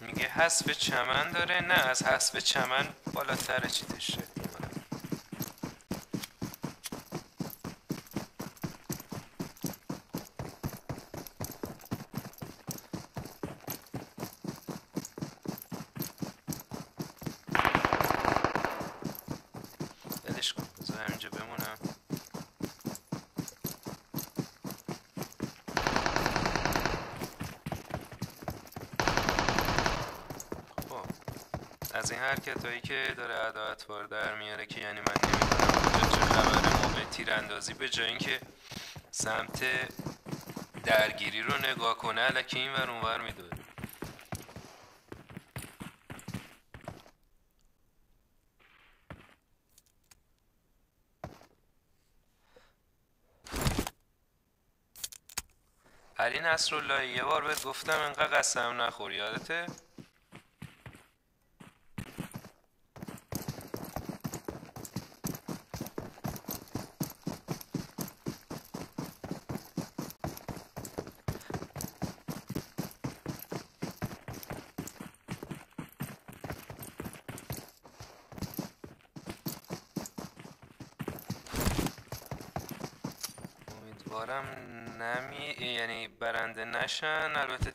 میگه حذف چمن داره نه از حذف چمن بالاتر چیتشه ولش کن بذار همینجا بمونم خب هایی که داره ادا اطوار در میاره که یعنی من نمی‌دونم چه خبره به تیراندازی به جای اینکه سمت درگیری رو نگاه کنه الکی این ور اونور میدوه. علی نصراللهی یه بار بهت گفتم انقدر قسم نخور یادته امیدوارم نمی یعنی برنده نشن البته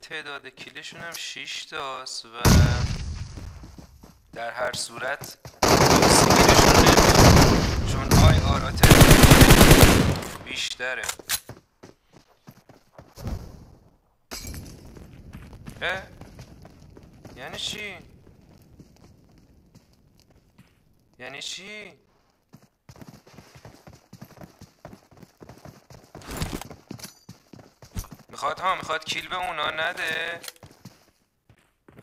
کیلشون هم 6 تاست و در هر صورت سیگیرشون چون آی آرات بیشتره اه یعنی چی؟ یعنی چی؟ می‌خواد ها می‌خواد کیل به اونا نده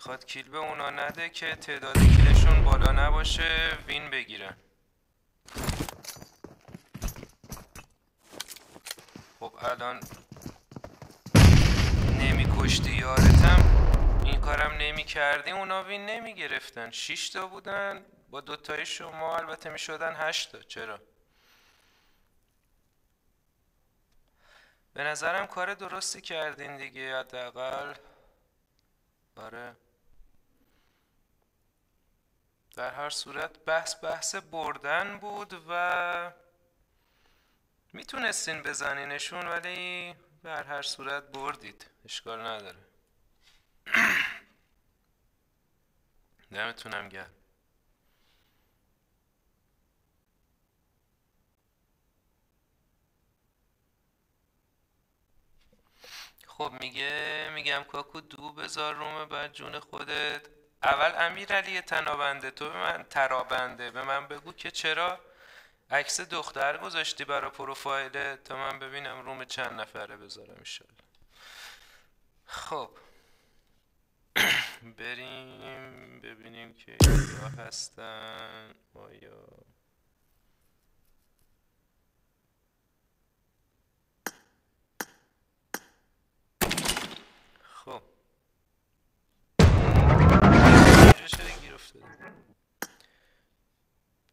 می‌خواد کیل به اونا نده که تعداد کیلشون بالا نباشه وین بگیرن خب الان نمی کشتی یارتم. این کارم نمی کردی اونا وین نمی گرفتن 6 تا بودن با دوتای شما البته می شدن 8 تا. چرا؟ به نظرم کار درستی کردین دیگه حداقل. آره. در هر صورت بحث بحث بردن بود و می‌تونستین بزنینشون ولی در هر صورت بردید. اشکال نداره. نمی‌تونم گرم. خب میگه میگم کاکو دو بذار روم بعد جون خودت. اول امیر علی تنابنده تو به من ترابنده به من بگو که چرا عکس دختر گذاشتی برا پروفایل؟ تا من ببینم روم چند نفره بذارم ایشالله خب. *clears throat* بریم ببینیم که یا هستن. آیا خب اینجا چرا گیر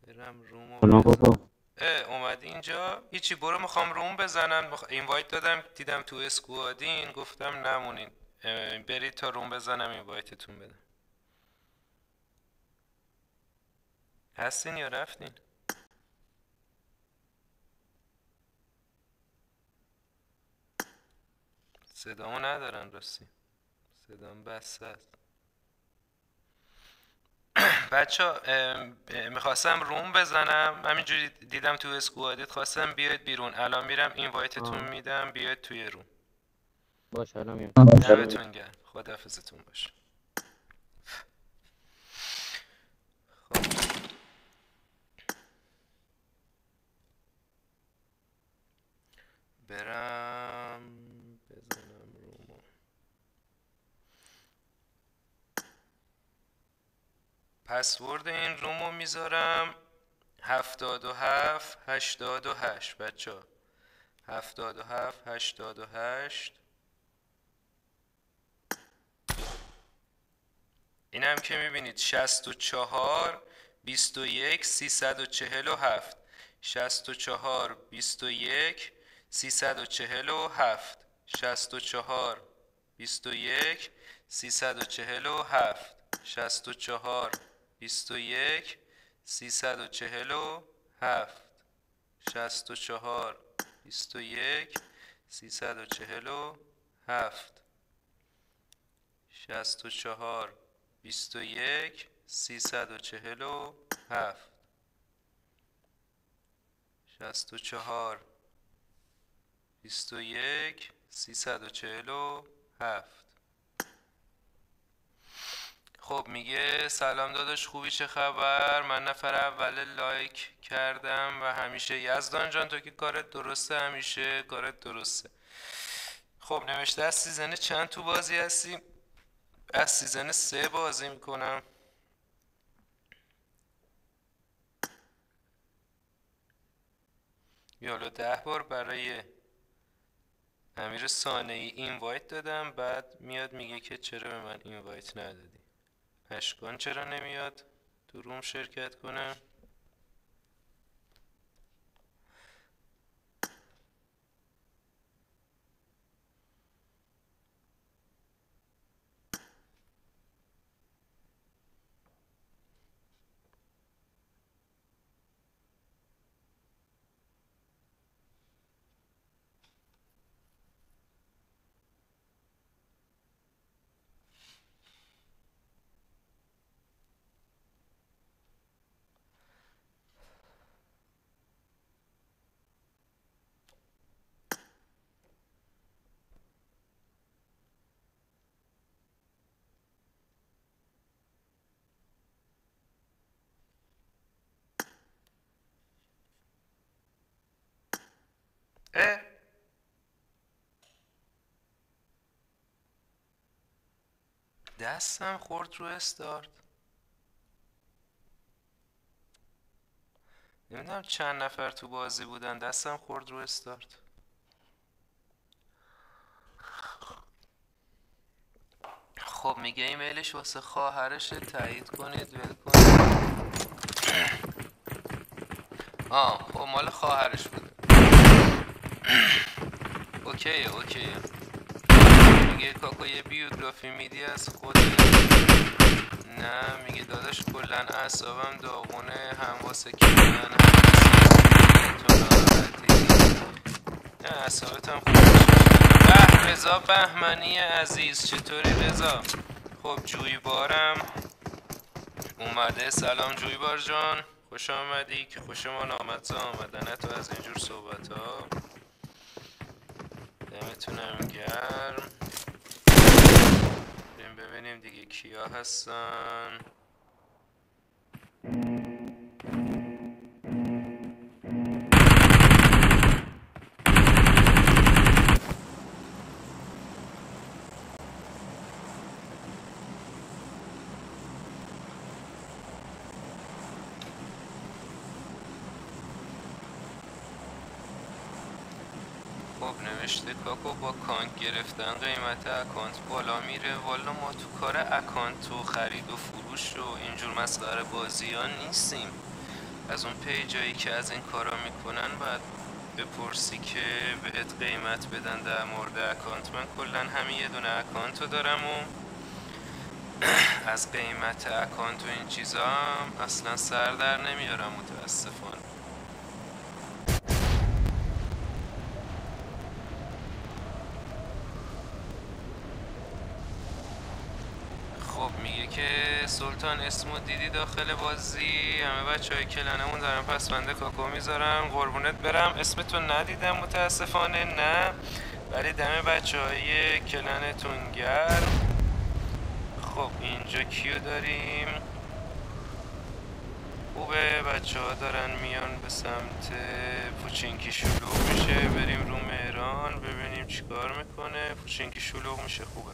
برم رومو بزنم. اه اومدی اینجا؟ هیچی برو می‌خوام روم بزنن مخ... اینوایت دادم دیدم تو اسکوادین گفتم نمونین. برید تا روم بزنم اینوایتتون بدم. هستین یا رفتین؟ صدامو ندارن راستی. صدام بسته است. بچه می‌خواستم روم بزنم. همینجوری دیدم تو اسکوادیت خواستم بیاید بیرون. الان میرم اینوایتتون میدم بیاید توی روم.
باش الان میام.
دمتون گرم. خداحافظتون باشه. خب. برم بزنم رومو پسورد این رومو می‌ذارم. هفتاد و هفت هشتاد و هشت. بچه هفتاد و هفت هشتاد و هشت. این هم که می‌بینید. شست و چهار بیست و یک سیصد و چهل و هفت. شست و چهار بیست و یک سیصد و چهل و هفت. شست و چهار بیست و یک سیصد و چهل و هفت. شست و چهار 21 347 64 21 347 64 21 347 64 21 347 خب میگه سلام داداش خوبی؟ چه خبر؟ من نفر اول like کردم و همیشه یزدان جان تو که کارت درسته همیشه کارت درسته. خب نوشته از season چند تو بازی هستی از season سه بازی می‌کنم. یالا ده بار برای امیر سانه ای اینوایت دادم بعد میاد میگه که چرا به من اینوایت ندادی. اشکان چرا نمیاد؟ تو روم شرکت کنه؟ اه دستم خورد رو استارت نمی‌دونم چند نفر تو بازی بودن. دستم خورد رو استارت خب میگه ایمیلش واسه خواهرش تایید کنید ول کنید. آه خب مال خواهرش بوده. اوکیه اوکیه میگه کاکا یه بیوگرافی میدی از خود نه میگه داداش کلا اعصابم داغونه هم واسه کردن هم نه اعصابتم خوب به رضا بهمنی عزیز چطوری رضا خب جویبارم اومده سلام جویبار جان خوش آمدی که خوشمان آمد زا آمدن تو از اینجور صحبت ها دمتونم گرم. بریم ببینیم دیگه کیا هستن. نوشته کاکو با کانت گرفتن قیمت account بالا میره. والا ما تو کار account و خرید و فروش و اینجور مسخره بازی ها نیستیم. از اون page ایی که از این کارا می‌کنن باید بپرسی که بهت قیمت بدن در مورد account. من کلا همین یه دونه account رو دارم و *clears throat* از قیمت account و این چیزا هم اصلا سر در نمیارم متاسفانه خب میگه که سلطان اسمو دیدی داخل بازی. همه بچه های کلنمون دارن پسبنده کاکو می‌ذارم قربونت برم. اسمتو ندیدم متاسفانه نه. ولی دم بچه های کلنتون گرم. خب اینجا کیو داریم؟ خوبه. بچه ها دارن میان به سمت پوچینکی شلوغ میشه. بریم رو مهران ببینیم چیکار می‌کنه. پوچینکی شلوغ میشه خوبه.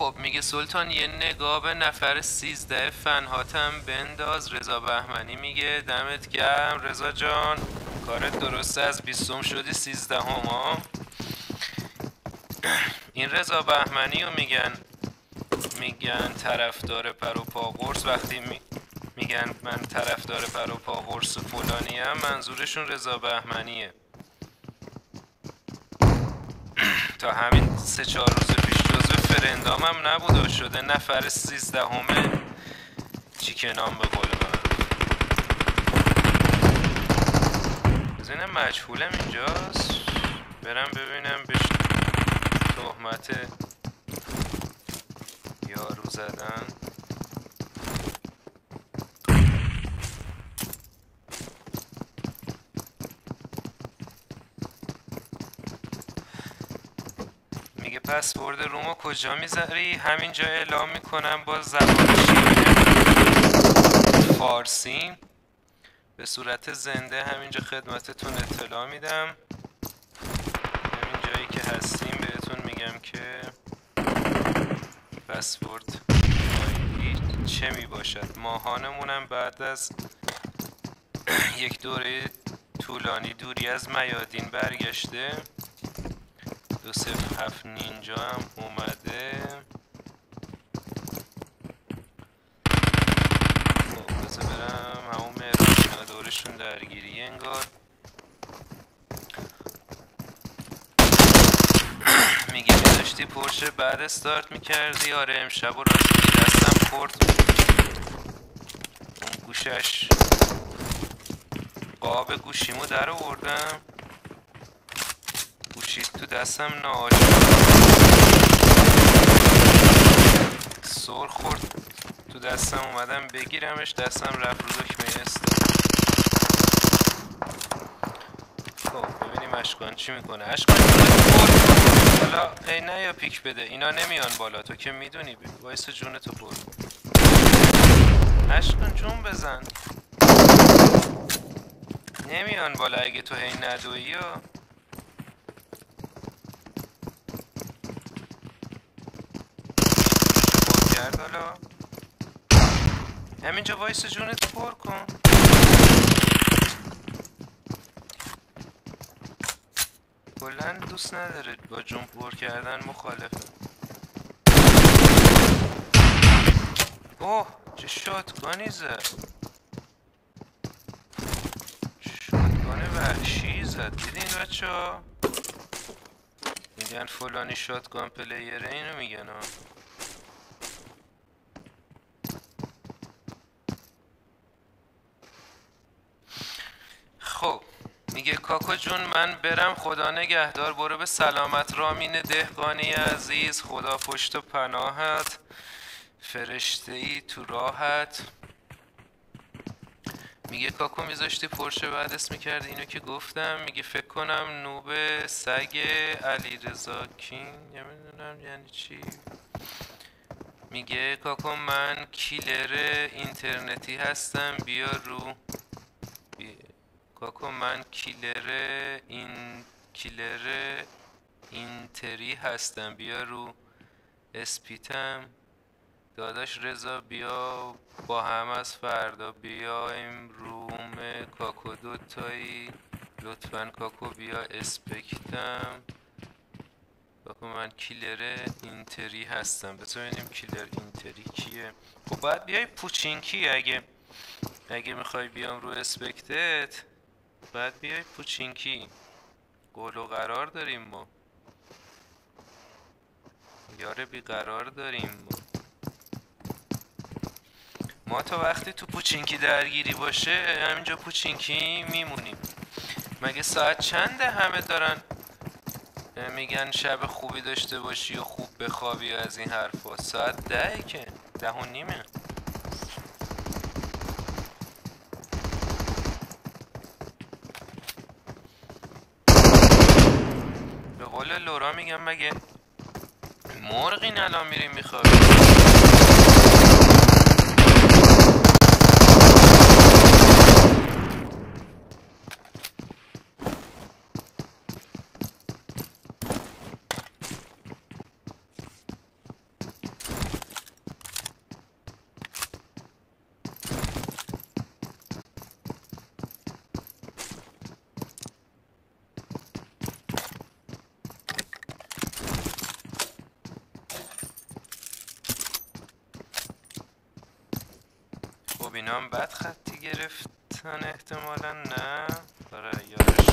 خب میگه سلطان یه نگاه به نفر سیزده فنهاتم بنداز. رضا بهمنی میگه دمت گرم. رضا جان کارت درسته از بیستم شدی سیزده ها؟ این رضا بهمنی رو میگن میگن طرفدار پر و پا قرص. وقتی می... میگن من طرفدار پر و پا قرص فلانی هم منظورشون رضا بهمنیه. *clears throat* تا همین سه چهار روز هم نبود و شده نفر سیزده همه چیکنام به قول من بزنم مجهولم اینجاست. برم ببینم بهش تهمت یارو زدن میگه پسورد رومو کجا می‌ذاری؟ همینجا اعلام می‌کنم با زبان فارسی. به صورت زنده همینجا خدمتتون اطلاع میدم. همین جایی که هستیم بهتون میگم که پسورد چه می باشد ماهانمونم بعد از یک دوره طولانی دوری از میادین برگشته. دو صفر هفت نینجا هم اومده. خب بذار برم. همون مهران دورشون درگیری انگار. *clears throat* میگه میداشتی پرشه بعد استارت می‌کردی. آره امشب و راستی دستم خورد. گوشش. قاب گوشیمو در آوردم. گوشی تو دستم ناآشنا سر خورد. تو دستم اومدم بگیرمش. دستم رفت رو دکمه استارت خب ببینیم اشکان چی می‌کنه. اشکان حالا ای نه یا peek بده. اینا نمیان بالا. تو که می‌دونی. وایس جون تو برو. اشکان جون بزن. نمیان بالا اگه تو هی ندویی و پر کرد حالا همینجا وایس جونت پر کن. کلا دوست نداره با جون پر کردن مخالفه. اوه چه شاتگانی زد. شاتگان وحشی زد. دیدین بچه ها میگن فلانی شاتگان پلیره اینو میگن ها خب میگه کاکو جون من برم خدا نگهدار برو به سلامت رامین دهقانی عزیز خدا پشت و پناهت فرشته ای تو راحت میگه کاکو میذاشتی پرشه بعد اسم می‌کردی اینو که گفتم میگه فکر کنم نوب سگ علی رزا کین نمی‌دونم یعنی چی میگه کاکو من کیلر اینترنتی هستم بیا رو. کاکو من کیلر این کیلر اینتری هستم. بیا رو اسپیتم. داداش رضا بیا با هم از فردا. بیایم روم کاکو دوتایی. لطفا کاکو بیا اسپکتم کاکو من کیلر اینتری هستم. بذار ببینیم کیلر اینتری کیه؟ خب باید بیای پوچینکی. اگه اگه می‌خوای بیام رو اسپکتت باید بیای پوچینکی. قول و قرار داریم ما. یاره بیقرار داریم ما. ما تا وقتی تو پوچینکی درگیری باشه همینجا پوچینکی میمونیم. مگه ساعت چنده همه دارن میگن شب خوبی داشته باشی و خوب بخوابی و از این حرفا؟ ساعت ده که ده و نیمه به قول لورا میگم مگه مرغین الان میریم میخوابی خب هم بد خطی گرفتن احتمالا نه؟ آره یارش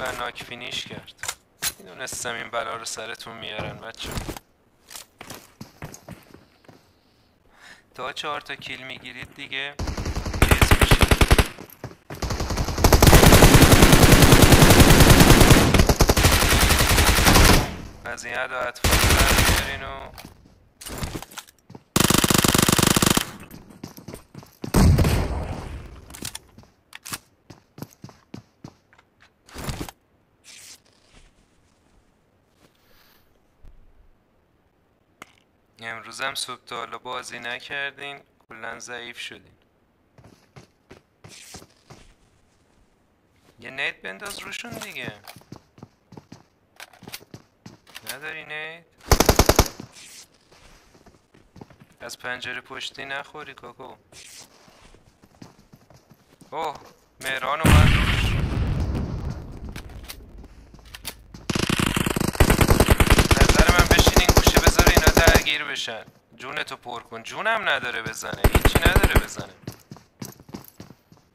و ناک فینیش کرد. می‌دونستم این بلا رو سرتون میارن بچه. تا چهار تا کیل می‌گیرید دیگه تیز میشید وضعیت و اطفال در بیارین و امروز هم صبح تا حالا بازی نکردین کلا ضعیف شدین. یه نیت بنداز روشون دیگه. نداری نیت از پنجره پشتی نخوری کاکو اوه مهران اومد روش نظر من بشین این گوشه بذار درگیر بشن. جونتو پر کن. جونم نداره بزنه. هیچی نداره بزنه.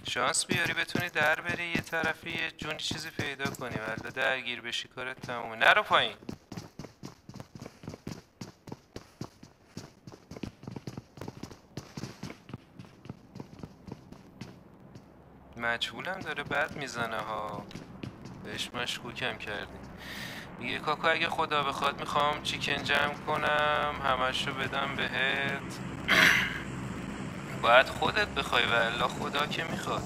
شانس بیاری بتونی در بری یه طرفی یه جونی چیزی پیدا کنی. ولی درگیر بشی کارت تمومه. نرو پایین. مجهولم داره بد می‌زنه ها. بهش مشکوکم کردیم میگه کاکا اگه خدا بخواد می‌خوام چیکن جمع کنم همشو بدم بهت. باید خودت بخوای و خدا که می‌خواد.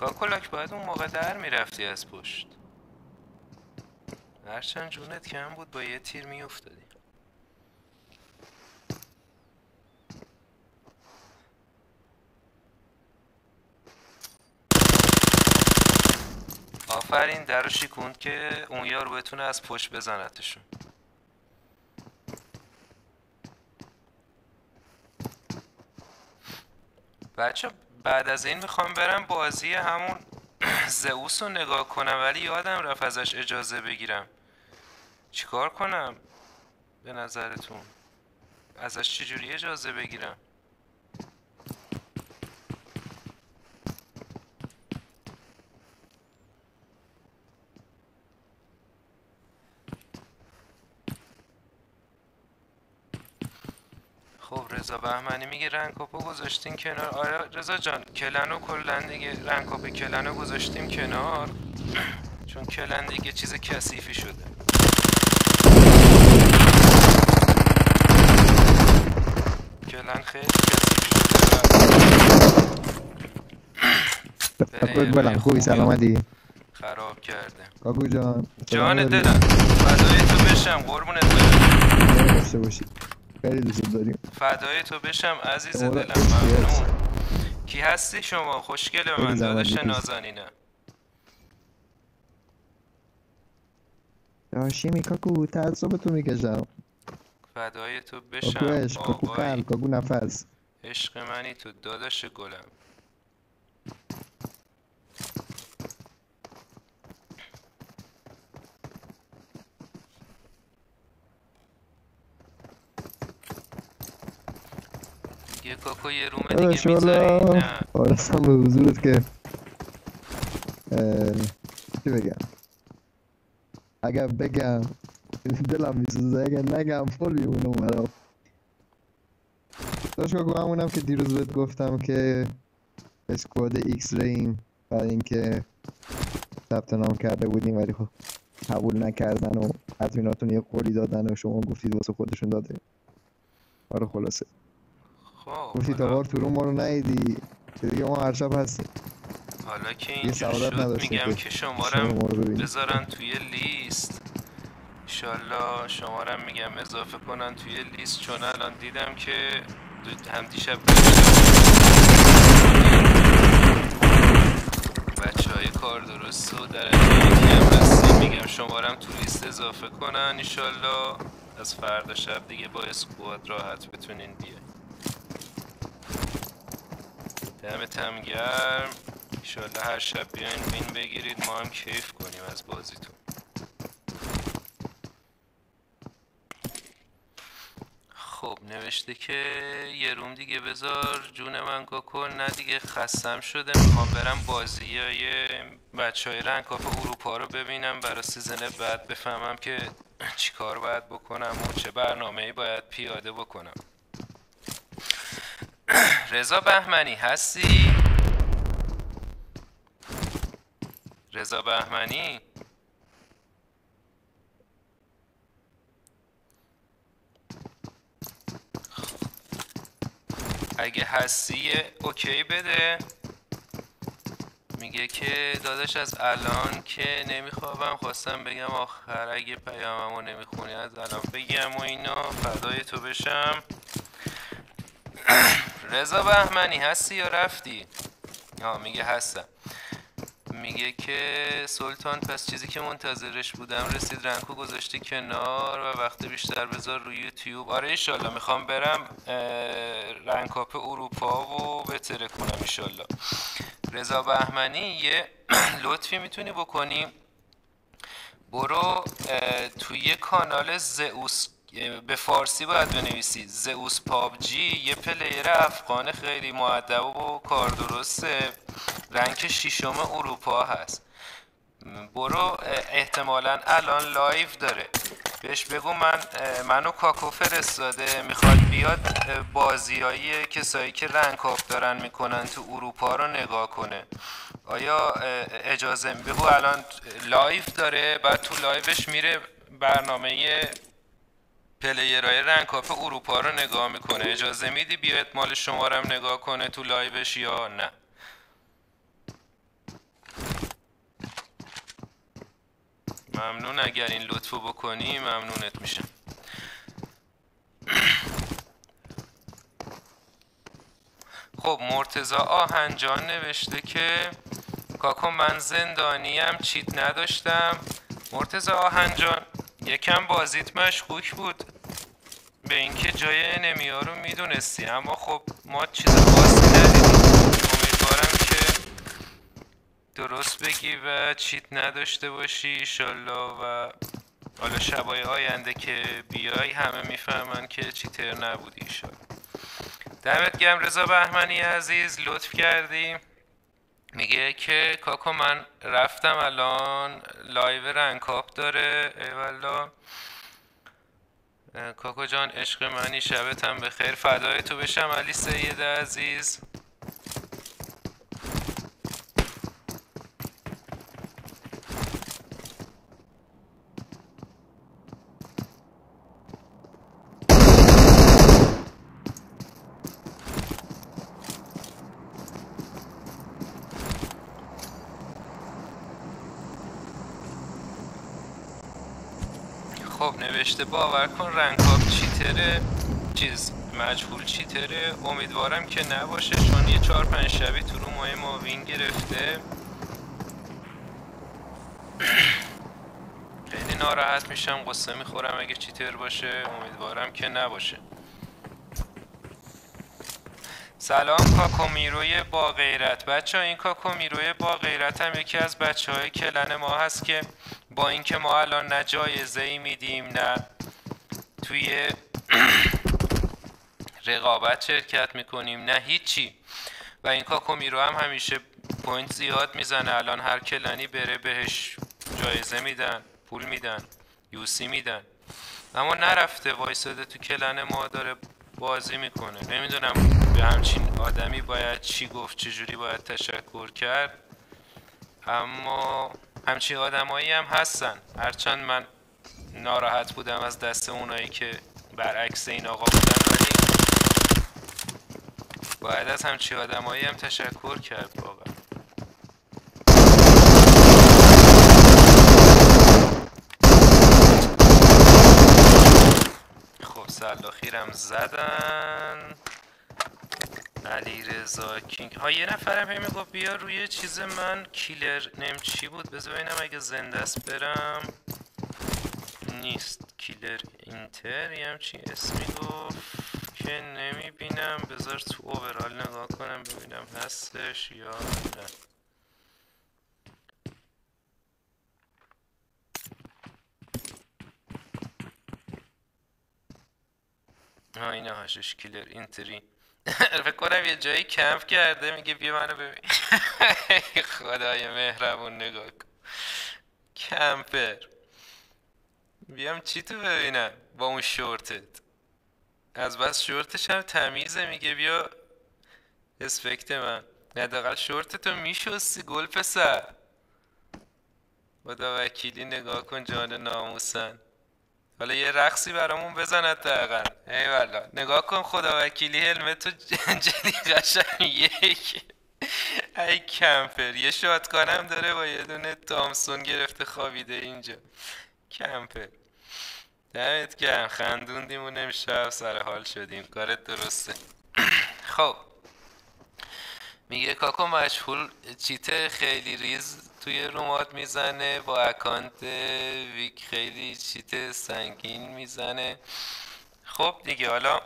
کاکولاک باید اون موقع در می‌رفتی از پشت. هرچند جونت کم بود با یه تیر میافتادی. آفرین در رو شیکوند که اون یار بتونه از پشت بزنتشون. بچه بعد از این می‌خوام برم بازی همون *clears throat* زئوس رو نگاه کنم ولی یادم رفت ازش اجازه بگیرم. چیکار کنم به نظرتون؟ ازش چجوری اجازه بگیرم؟ خب رضا بهمنی میگه rank up و گذاشتین کنار. آره رضا جان clan و کلا دیگه rank up clan و گذاشتیم کنار. *clears throat* چون clan دیگه چیز کثیفی شده. clan خیلی کثیف شده
بلند خوبی سلامتی؟
خراب کرده.
کاکو جان
جان دلم. فدای تو بشم قربونت برم.
داشته باشی. خیلی دوست داریم.
فدای تو بشم عزیز دلم. ممنون. کی هستی شما؟ خوشگل به من
می‌کشی.
نازنینم.
داشیمی کاکو تعصب تو می‌کشم.
فدای تو
کاکو
بشم
عشق کاکو
آقایی
قلب کاکو نفس.
عشق منی تو داداش گلم. یه کاکو یه روم دیگه می‌ذاری؟ نه.
آرستم به حضورت که اه، چی بگم؟ اگر بگم دلم میسوزه اگر نگم فل میمونه برام داشت همونم که دیروز بهت گفتم که اسکواد ایکس ریم برای اینکه ثبت نام کرده بودیم ولی خب قبول نکردن و ادمیناتون یه قولی دادن و شما گفتید واسه خودشون داده. آره خلاصه.
خب
گفتی تا بار تو روم ما رو ندیدی. که دیگه ما هر شب هستیم.
حالا که
سعادت
شد میگم
که شما رو
بذارن توی لیست. ایشالله شمارم میگم اضافه کنن توی لیست چون الان دیدم که هم دیشب بچه های کار درست و درجه یکی هم میگم شمارم تو لیست اضافه کنن ایشالله از فردا شب دیگه با squad راحت بتونین بیاین. دمت هم گرم. هر شب بیاین win بگیرید ما هم کیف کنیم از بازیتون. خب نوشته که یه room دیگه بذار جون من کن. نه دیگه خستم شده. می‌خوام برم بازی های بچه های rank اروپا رو ببینم. برای season بعد بفهمم که *clears throat* چیکار باید بکنم و چه برنامه ای باید پیاده بکنم. *clears throat* رضا بهمنی هستی؟ رضا بهمنی؟ اگه هستی اوکی بده. میگه که داداش از الان که نمیخوابم خواستم بگم آخر اگه پیاممو نمی‌خونی از الان بگم و اینا فدای تو بشم. *clears throat* رضا بهمنی هستی یا رفتی؟ آه میگه هستم. میگه که سلطان پس چیزی که منتظرش بودم رسید رنکو گذاشته کنار و وقت بیشتر بذار روی یوتیوب. آره ایشالله می‌خوام برم رنکاپ اروپا و بتره کنم ایشالله رضا بهمنی یه *clears throat* لطفی می‌تونی بکنی؟ برو توی کانال زئوس به فارسی باید بنویسی. زئوس پابجی یه player افغان خیلی مؤدب و کار درسته. rank شیشم اروپا هست. برو احتمالا الان live داره. بهش بگو من منو کاکو فرستاده. می‌خواد بیاد بازی های کسایی که rank up دارن می‌کنن تو اروپا رو نگاه کنه. آیا اجازه بگو الان live داره بعد تو live ش میره برنامه player ای rank up اروپا رو نگاه می‌کنه. اجازه میدی بیاد مال شمارم نگاه کنه تو live ش یا نه؟ ممنون. اگر این لطفو بکنی ممنونت میشم. خب مرتضی آهنجان نوشته که کاکو من زندانیم چیت نداشتم. مرتزا آهنجان. یکم بازیت مشکوک بود. به اینکه جای انمیا رو می‌دونستی. اما خب ما چیز خاصی ندیدیم. امیدوارم که درست بگی و چیت نداشته باشی ایشالله. و حالا شبای آینده که بیای همه می‌فهمن که چیتر نبودی ایشالله. دمت گرم رضا بهمنی عزیز. لطف کردی. میگه که کاکو من رفتم الان live rank up داره. ایوالا کاکو جان عشق منی شبتم به خیر فدای تو بشم علی سید عزیز خب نوشته باور کن رنکاپ چیتره. چیز مجهول چیتره. امیدوارم که نباشه چون یه چهار پنج شبی تو رو ماه ما وین گرفته. خیلی ناراحت میشم قصه می‌خورم اگه چیتر باشه. امیدوارم که نباشه. سلام کاکومیروی با غیرت. بچه ها این کاکومیروی با غیرت هم یکی از بچه های کلن ما هست که با اینکه ما الان نه جایزه ای میدیم نه توی رقابت شرکت می‌کنیم نه هیچی. و این کاکومیرو هم همیشه point زیاد می‌زنه. الان هر clan ی بره بهش جایزه میدن پول میدن UC میدن. اما نرفته وایساده تو clan ما داره بازی می‌کنه. نمی‌دونم به همچین آدمی باید چی گفت چجوری باید تشکر کرد. اما همچین آدمایی هم هستن. هرچند من ناراحت بودم از دست اونایی که برعکس این آقا بودن. ولی باید از همچین آدمایی هم تشکر کرد واقعا. خب سلاخیرم زدن. علی رضا کینگ. ها یه نفرم هی می‌گفت بیا روی چیز من. کیلر نم چی بود؟ بذار ببینم اگه زنده است برم. نیست. کیلر اینتر. یه همچین اسمی گفت که نمی‌بینم. بذار تو اوورال نگاه کنم ببینم هستش یا نه. ها اینه هاشش کیلر اینتری. *laughs* فکر کنم یه جایی کمپ کرده میگه بیا منو ببین. *laughs* خدای مهربون نگاه کن. کمپر. بیام چی تو ببینم؟ با اون شورتت. از بس شورتش هم تمیزه میگه بیا. اسپکت من. حداقل شورتتو میشستی گل پسر. خدا وکیلی نگاه کن جان ناموسن. حالا یه رقصی برامون بزن حداقل. ای والا نگاه کن خدا وکیلی helmet تو جلی *laughs* قشنگ. یک. ای camper یه shotgun م داره با یه دونه Thompson گرفته خوابیده اینجا. camper دمت گرم. خندوندیم و نمیشه سر حال شدیم. کارت درسته. *clears throat* خب. میگه کاکو مشهول cheat خیلی ریز توی room ات می‌زنه با account ویک خیلی چیت سنگین می‌زنه. خب دیگه حالا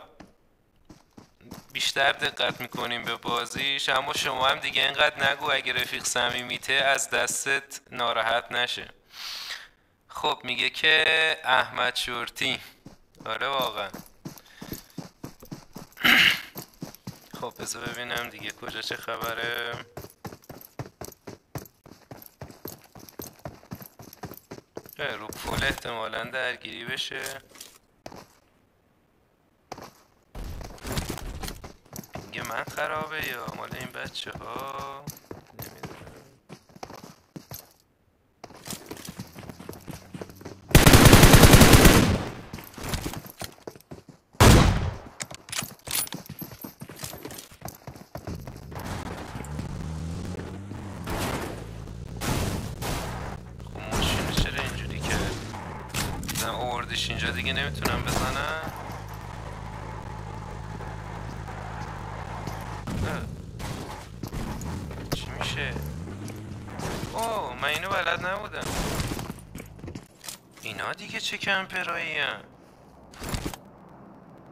بیشتر دقت می‌کنیم به بازیش اما شما هم دیگه اینقدر نگو اگه رفیق صمیمیته از دستت ناراحت نشه. خب میگه که احمد شورتی. آره واقعا. *clears throat* خب بذار ببینم دیگه کجا چه خبره. رو پول احتمالا درگیری بشه. میگه من خرابه یا مال این بچه ها آوردیش اینجا دیگه نمی‌تونم بزنم. چی میشه؟ اوه من اینو بلد نبودم. اینا دیگه چه کمپرایی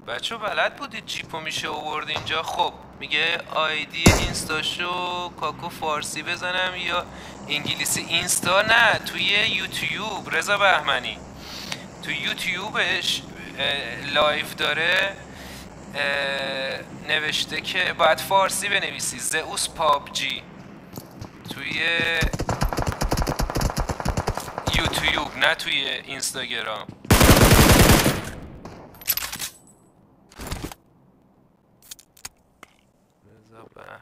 بچه بلد بودید جیپو میشه اوورد اینجا؟ خب میگه آیدی اینستاشو کاکو فارسی بزنم یا انگلیسی اینستا؟ نه توی یوتیوب. رضا بهمنی. تو یوتیوبش live داره نوشته که باید فارسی بنویسی. زئوس پابجی. توی یوتیوب نه توی اینستاگرام رضا بهمنی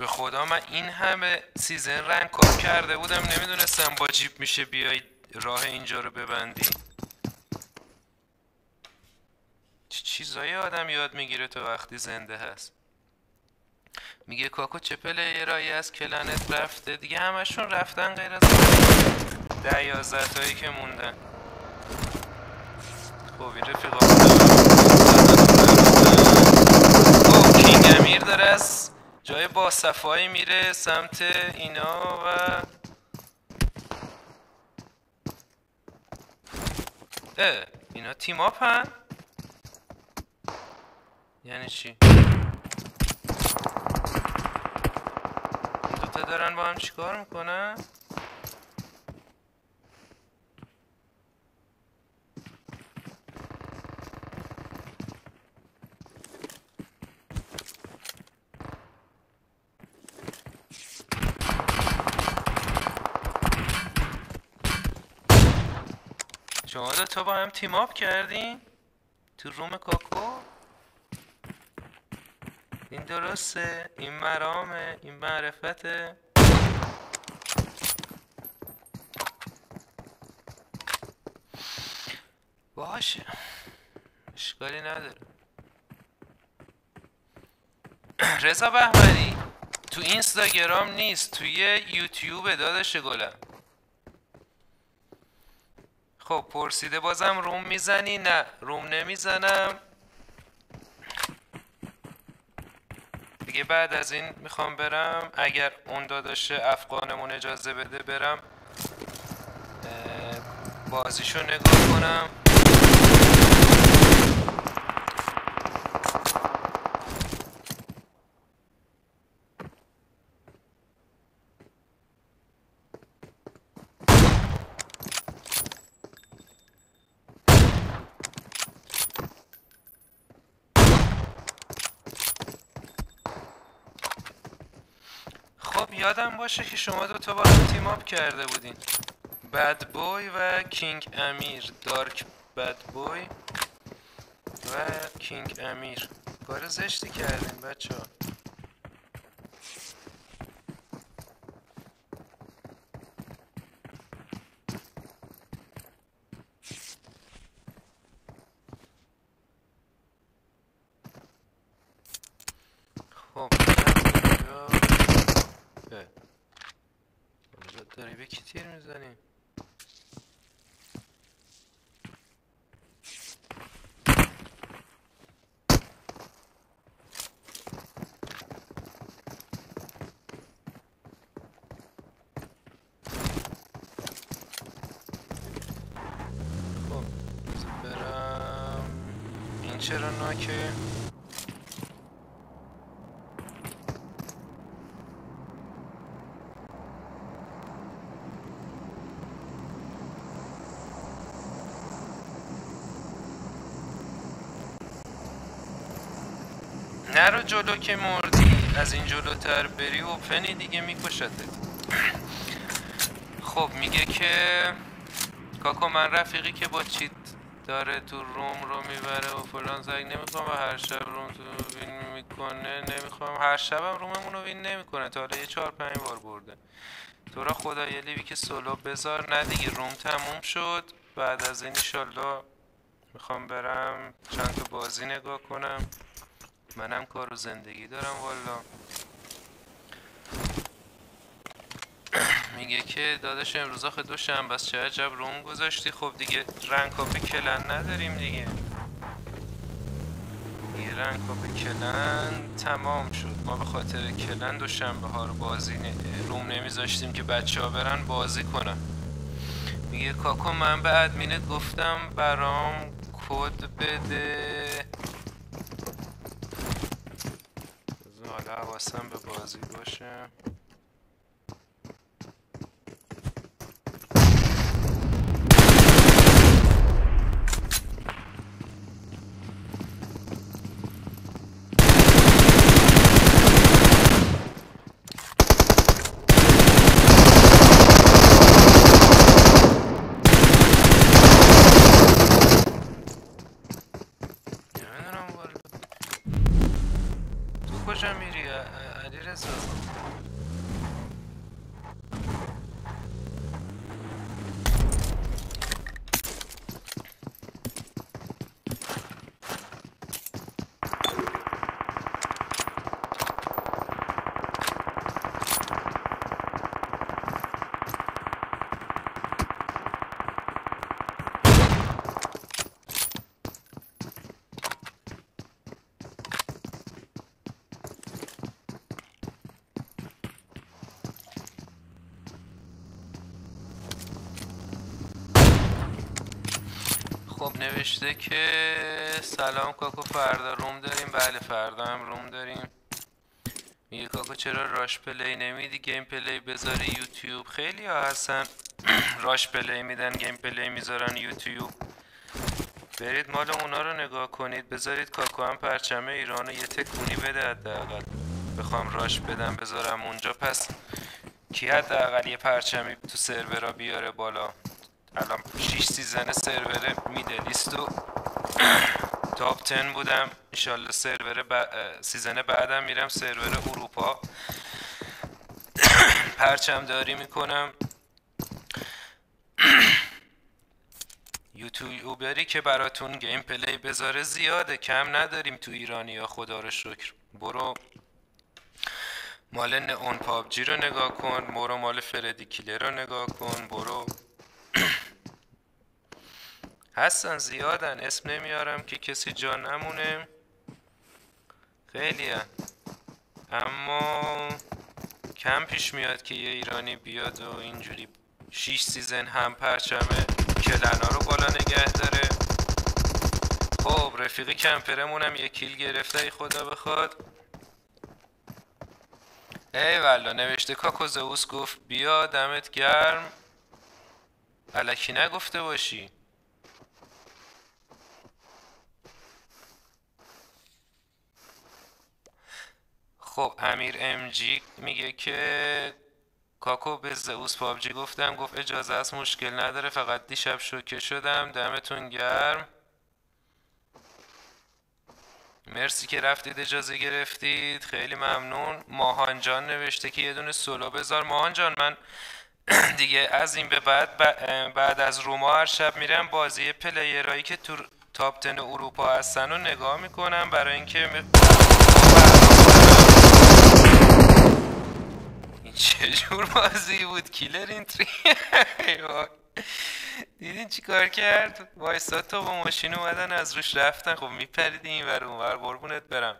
به خدا من این همه season rank کار کرده بودم نمی‌دونستم با جیپ میشه بیای راه اینجا رو ببندی. چیزایی آدم یاد می‌گیره تا وقتی زنده هست. میگه کاکو چه player ایی از clan ت رفته. دیگه همشون رفتن غیر از ده یازده تایی که موندن. خب این رفیقا او کینگ امیر داره از جای با صفایی میره سمت اینا و اه اینا تیم اپ هن؟ یعنی چی؟ دوتا دارن با هم چیکار می‌کنن؟ شما دوتا با هم تیم اپ کردین؟ تو روم کاکو؟ این درسته؟ این مرامه؟ این معرفته؟ باشه. اشکالی نداره. *clears throat* رضا بهمنی تو اینستاگرام نیست توی یوتیوب داداش گلم. خب پرسیده بازم روم می‌زنی؟ نه. روم نمی‌زنم. دیگه بعد از این می‌خوام برم. اگر اون داداش افغانمون اجازه بده برم بازیشو نگاه کنم خب یادم باشه که شما دوتا با هم تیم اپ کرده بودین. بد بوی و کینگ امیر دارک بد بوی و کینگ امیر کار زشتی کردین بچه ها خب اینجا اه. اونجا داری به کی تیر می‌زنی؟ خب بذار برم این چرا ناکه؟ نرو جلو که مردی. از این جلوتر بری اوپنی دیگه میکشتت خب میگه که کاکو من رفیقی که با چیت داره تو روم رو می‌بره و فلان زنگ نمی‌خوام و هر شب روم تو وین می‌کنه نمی‌خوام. هر شبم روممون رو وین نمی‌کنه. تا حالا یه چهار پنج بار برده. تو را خدا یه لیوی که سولو بذار. نه دیگه روم تموم شد. بعد از این ایشالله می‌خوام برم چند تا بازی نگاه کنم. منم کار و زندگی دارم والا. میگه که داداش امروز آخه دو شنبه است چه عجب room گذاشتی. خب دیگه rank کافی clan نداریم دیگه. دیگه rank کافی clan تمام شد. ما به خاطر clan دو شنبه ها رو بازی room نمیذاشتیم که بچه ها برن بازی کنن. میگه کاکو من به ادمینت گفتم برام کد بده. حالا حواسم به بازی باشه نمی‌دونم والا تو کجا میری علی رزا خب نوشته که سلام کاکو فردا room داریم. بله فردا هم room داریم. میگه کاکو چرا rush play نمیدی؟ gameplay بذاری یوتیوب. خیلی ها هستن. *clears throat* rush play میدن gameplay می‌ذارن یوتیوب. برید مال اونا رو نگاه کنید. بذارید کاکو هم پرچم ایران رو یه تکونی بده حداقل. بخوام rush بدم بذارم اونجا. پس کی حداقل یه پرچمی تو سرورا بیاره بالا؟ الان 6 season server Middle East و top 10 بودم. ایشالله سرور ب... season بعدم میرم سرور اروپا. پرچم داری می‌کنم. یوتیوبری که براتون gameplay بذاره. زیاده کم نداریم تو ایرانیا خدا رو شکر. برو. مال اون پابجی رو نگاه کن. برو مال فردی کیلر رو نگاه کن. برو. هستن زیادن. اسم نمیارم که کسی جا نمونه. خیلی اما کم پیش میاد که یه ایرانی بیاد و اینجوری شیش season هم پرچم clan ا رو بالا نگه داره. خب رفیق camper مونم یه kill گرفته ای خدا بخواد. ای والا نوشته کاکو زئوس گفت بیا دمت گرم. الکی نگفته باشی. خب امیر ام جی میگه که کاکو به زئوس پابجی گفتم گفت اجازه است مشکل نداره فقط دیشب شوکه شدم دمتون گرم. مرسی که رفتید اجازه گرفتید خیلی ممنون. ماهان جان نوشته که یه دونه سولو بذار. ماهان جان من *clears throat* دیگه از این به بعد بعد از روما هر شب میرم بازی پلیرایی که تو 10 اروپا هستن رو نگاه می‌کنم برای اینکه می- این چجور بازی بود؟ کیلر اینتری؟ وای. دیدین چی کار کرد؟ وایسا تا با ماشین اومدن از روش رفتن. خب میپریدی این ور اون ور قربونت برم.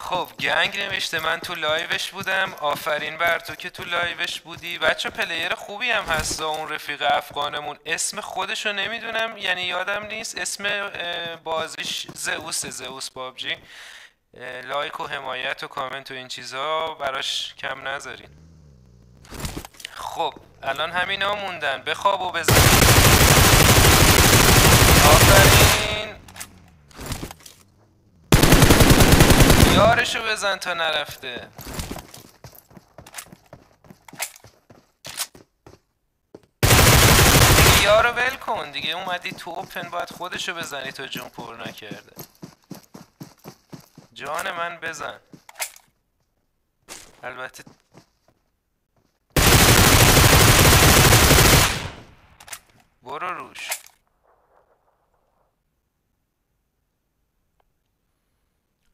خب گنگ نوشته من تو live ش بودم. آفرین بر تو که تو live ش بودی. بچه player خوبی هم هست اون رفیق افغانمون. اسم خودشو نمی‌دونم یعنی یادم نیست. اسم بازیش زئوس زئوس پابجی. اه، like و حمایت و کامنت و این چیزا براش کم نذارین. خب الان همینا موندن بخواب و بزن. آفرین. یارشو بزن تا نرفته. یارو ول کن دیگه. اومدی تو اوپن باید خودشو بزنی تا جون پر نکرده. جان من بزن. البته برو روش.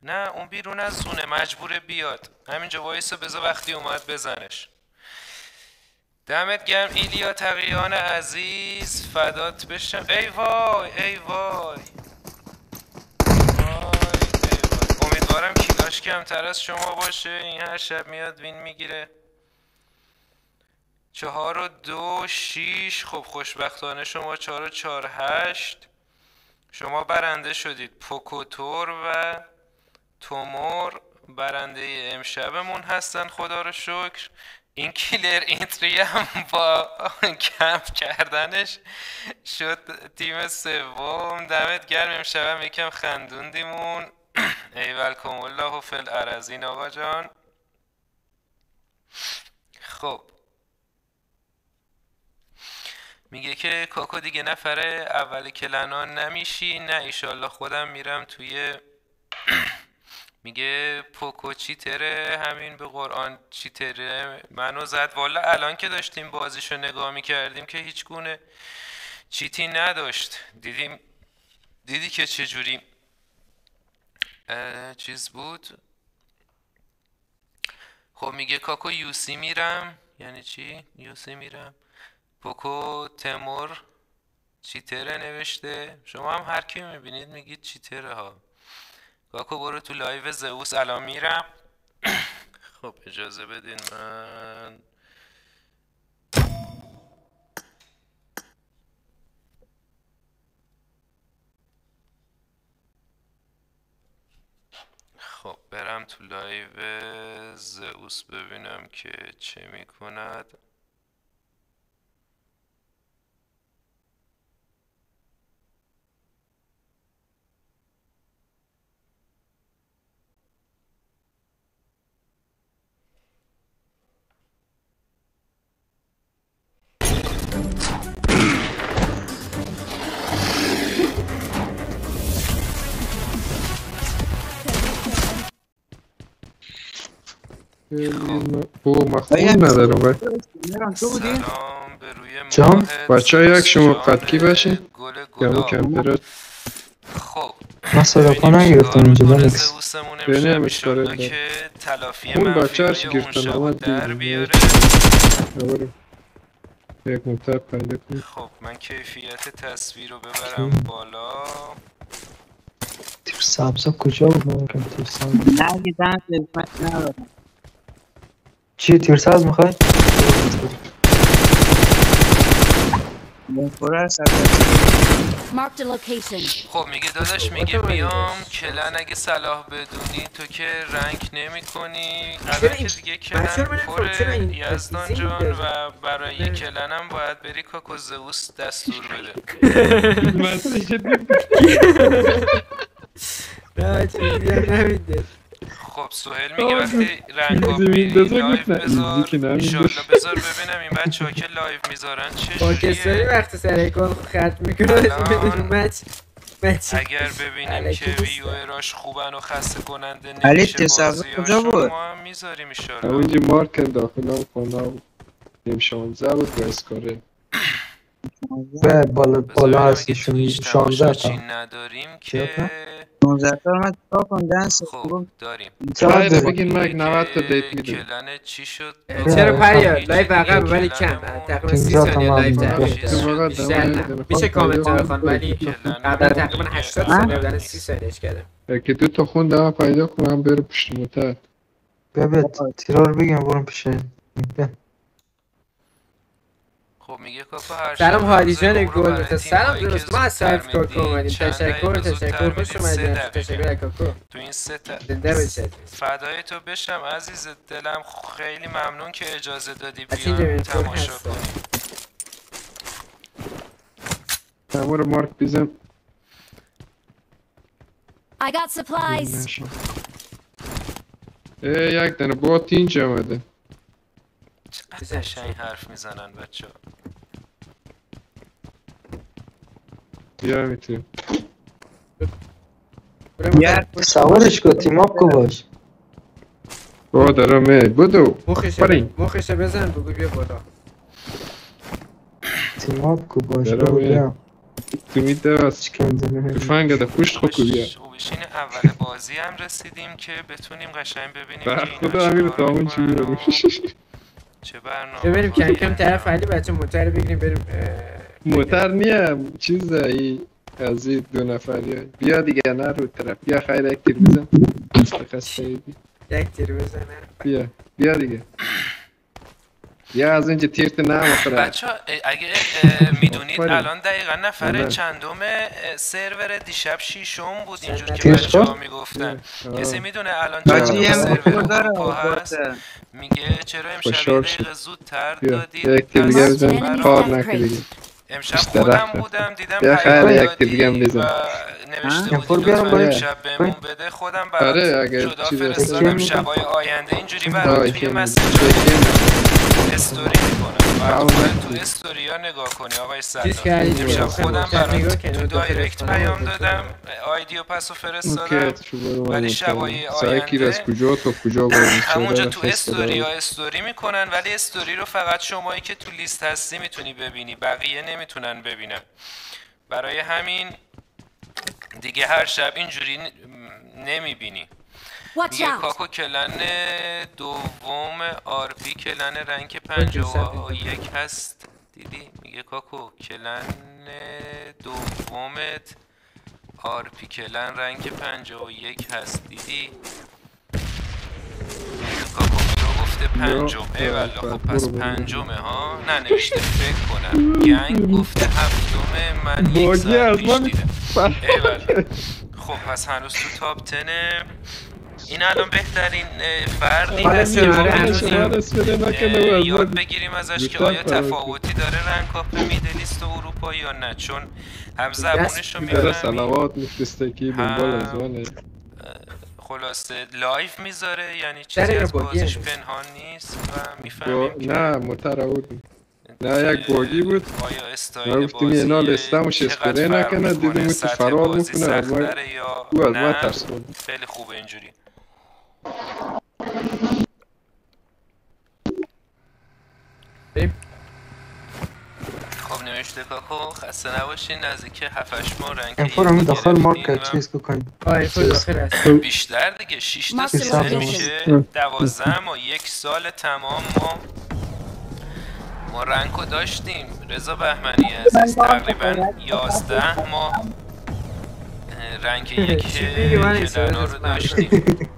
نه اون بیرون از زونه مجبوره بیاد. همینجا وایسا بذار وقتی اومد بزنش. دمت گرم ایلیا تقیان عزیز. فدات بشم. ای وای ای وای وای ای وای. امیدوارم کیلاش کمتر از شما باشه. این هر شب میاد وین می‌گیره. چهار و دو شیش. خب خوشبختانه شما چهار و چهار هشت. شما برنده شدید. پوکوتور و تومور برنده امشبمون هستن خدا رو شکر. این کلر اینتری هم با کمپ کردنش شد تیم سوم. دمت گرم امشب یکم خندوندیمون. *clears throat* ای ولکم الله و فل ارزین آقا جان. خب. میگه که کاکو دیگه نفر اول کلنان نمیشی. نه ایشالله خودم میرم توی *clears throat* میگه پوکو چیتره همین به قرآن چیتره. منو زد. والا الان که داشتیم بازیشو نگاه می‌کردیم که هیچ گونه چیتی نداشت. دیدیم دیدی که چجوری چیز بود؟ خب میگه کاکو UC میرم. یعنی چی؟ UC میرم. پوکو تمور cheater ه نوشته. شما هم هر کی می‌بینید میگید cheater ه ها. کاکو برو تو live زئوس الان میرم. *clears throat* خب اجازه بدین من خب برم تو لایو زئوس ببینم که چه می‌کند.
او مخمون ندارم باید
سلام به روی
جان بچه ها یک شما قطعی باشین کمو
گلاب.
کمپیرات
خب.
صداپا
ببینیم
نگرفتم اینجا بلکس
زئوسمون
بینی
امشب
هم
که تلافی
اون بچه
های اون
گرفتن آمد.
بیاره.
یک متر پیدا کنیم
خب من کیفیت تصویر رو ببرم بالا.
تیر سبزا کجا بود؟ من کم تیر سبز
نه دن قسمت ندارم
چی تیر سبز می‌خوای؟
خب میگه داداش میگه بیام. کلن اگه صلاح بدونی تو که رنگ نمی کنی الان که دیگه کلن پر یزدان جان و برای کلنم باید بری کاکو زئوس دستور بده. *laughs* *laughs* *laughs* خب سوهل میگه وقتی رنگ لایف. بذار. ایشالله بذار ببینم این بچه ها که لایف می‌ذارن
پاکستانی
چجوریه
وقتی سر کار خط می‌کنه مچ
اگر ببینیم که. ویو اراش خوبن و خسته کننده
علی
نمیشه
تصور کجا بود؟
ما هم می‌ذاریم ایشالله
اونجا مارک داخل هم خونه نیم شانزه بود و اسکاره
به بالا بالا 16
تماشاچی
تا
نداریم؟ که
19 تا من چیکار کنم دنس
خب داریم.
داری؟
بگین مگ 90 تا
که
دیت میدیم.
کلن چی شد؟
چرا لایف
دیگه
عقب ولی
کلنمون
کم تقریبا 30
پنجاه
ثانیه
بود.
در میشه کامنت بخوان. ولی قبلا تقریبا 80
کلن
ثانیه بودن
نیست.
30 ثانیهش کردم.
یکی دو تا خون دمه پیدا کنم بره پشت موتر
ببت تیرا رو بگم برون پیش بیا.
خب میگه کاکا هر
سلام هادی جان گل سلام درست ما از سایف کاکو
میدین
اومدیم. تشکر تشکر. خوش
دقیقه.
تشکر. از کاکو.
تو این سه تا.
زنده باشید
فدای تو بشم عزیز دلم. خیلی ممنون که اجازه دادی بیام
پر
تماشا. کنیم
تمام مارک بیزم.
I got supplies.
ای یک دنه. بات اینجا آمده
چقدر قشنگ. حرف می‌زنن بچه
بیا می‌تونیم
سوارش کو تیماب کو باش.
با دارم بدو. بریم.
مخش بزن بگو بیا بالا.
تیماب کو باش
یه.
بیا. چیکن زنه
تفنگ ده پشت خود بیا.
خوبش اینه اول بازی هم رسیدیم که بتونیم قشنگ ببینیم
خدا امیر
چیکار
دامن چی
چه برنامه؟
ببریم کم کم طرف *laughs* علی بچه موتر بگیریم بریم
موتر نیم چیز ای از این دو نفری های. بیا دیگه نه رو طرف. بیا خیر یک تیر بزن.
یک تیر بزنه
بیا بیا دیگه. بیا از اینجا تیرت نه مخوره
بچه اگه *laughs* می‌دونید. الان دقیقا نفر
آره.
چندم سرور دیشب شیشم بود اینجور که بچه ها؟ می‌گفتن. کسی می‌دونه الان چندم سرور هست
آورده.
میگه چرا امشب یه دقیقه. زودتر دادید
کار دیگه
امشب خودم. بودم دیدم پیام
یک تیر دیگه هم
دادی
بزن.
و نوشته؟ بودی لطفا
بالا.
امشب بهمون بده خودم برات
آره، اگه
جدا فرستادم. شبای آینده اینجوری برات توی مسیج. استوری می‌کنم. خودت تو استوری ها نگاه کنی آقای
کردی
امشب. خودم برات
کنی،
تو دایرکت
فرستادم.
پیام دادم آیدیو پسو فرستادم
اوکی شو برو
ولی شبای
کیر از
آینده
کجا تا کجا *coughs*
همونجا تو استوری ها استوری می‌کنن ولی استوری رو فقط شمایی که تو لیست هستی می‌تونی ببینی بقیه نمی‌تونن ببینن. برای همین دیگه هر شب اینجوری نمی‌بینی.
Out!
کاکو کلن دوم آرپی کلن رنگ پنجاه و یک هست. دیدی؟ میگه کاکو کلن دومت RP clan rank پنجاه و یک هست. دیدی؟ کاکو تو گفته پنجم.
یا،
ایوالا
برو،
خب پس. پنجمه ها؟ نه نوشته فکر کنم. گنگ گفته هفتمه من یک ساعت پیش دیدم. *laughs* ایول خب پس هنوز تو top ten ه این الان بهترین فردی هست. که ما یاد بگیریم ازش که آیا تفاوتی داره؟ rank up Middle East و اروپا یا نه؟ چون هم زبونش رو
داره
می‌فهمیم.
سلوات میفرسته که دنبال از
خلاصه لایف می‌ذاره یعنی چیزی از بازیش
هست.
پنهان نیست و. می‌فهمیم که
نه موتر بود نه یک باگی بود
آیا
ما
استایل
گفتیم یه نال
بازی
استمش
چقدر
اسپری نکنه دیدیم
سطح
فرار می‌کنه از ما او از ما
نه
ترسون
خیلی خوبه اینجوری
بریم.
خب نوشته کاکو خسته نباشین نزدیک 7 ماه رنگ
انفور هم داخل مارکت چیز بکنیم.
هست.
بیشتر دیگه 6 تا
لوکیشن.
میشه 12 ما یک سال تمام ما ما رنگو داشتیم. رضا بهمنی عزیز تقریبا 11 ما اه، رنگ یک کلنا رو داشتیم. *laughs*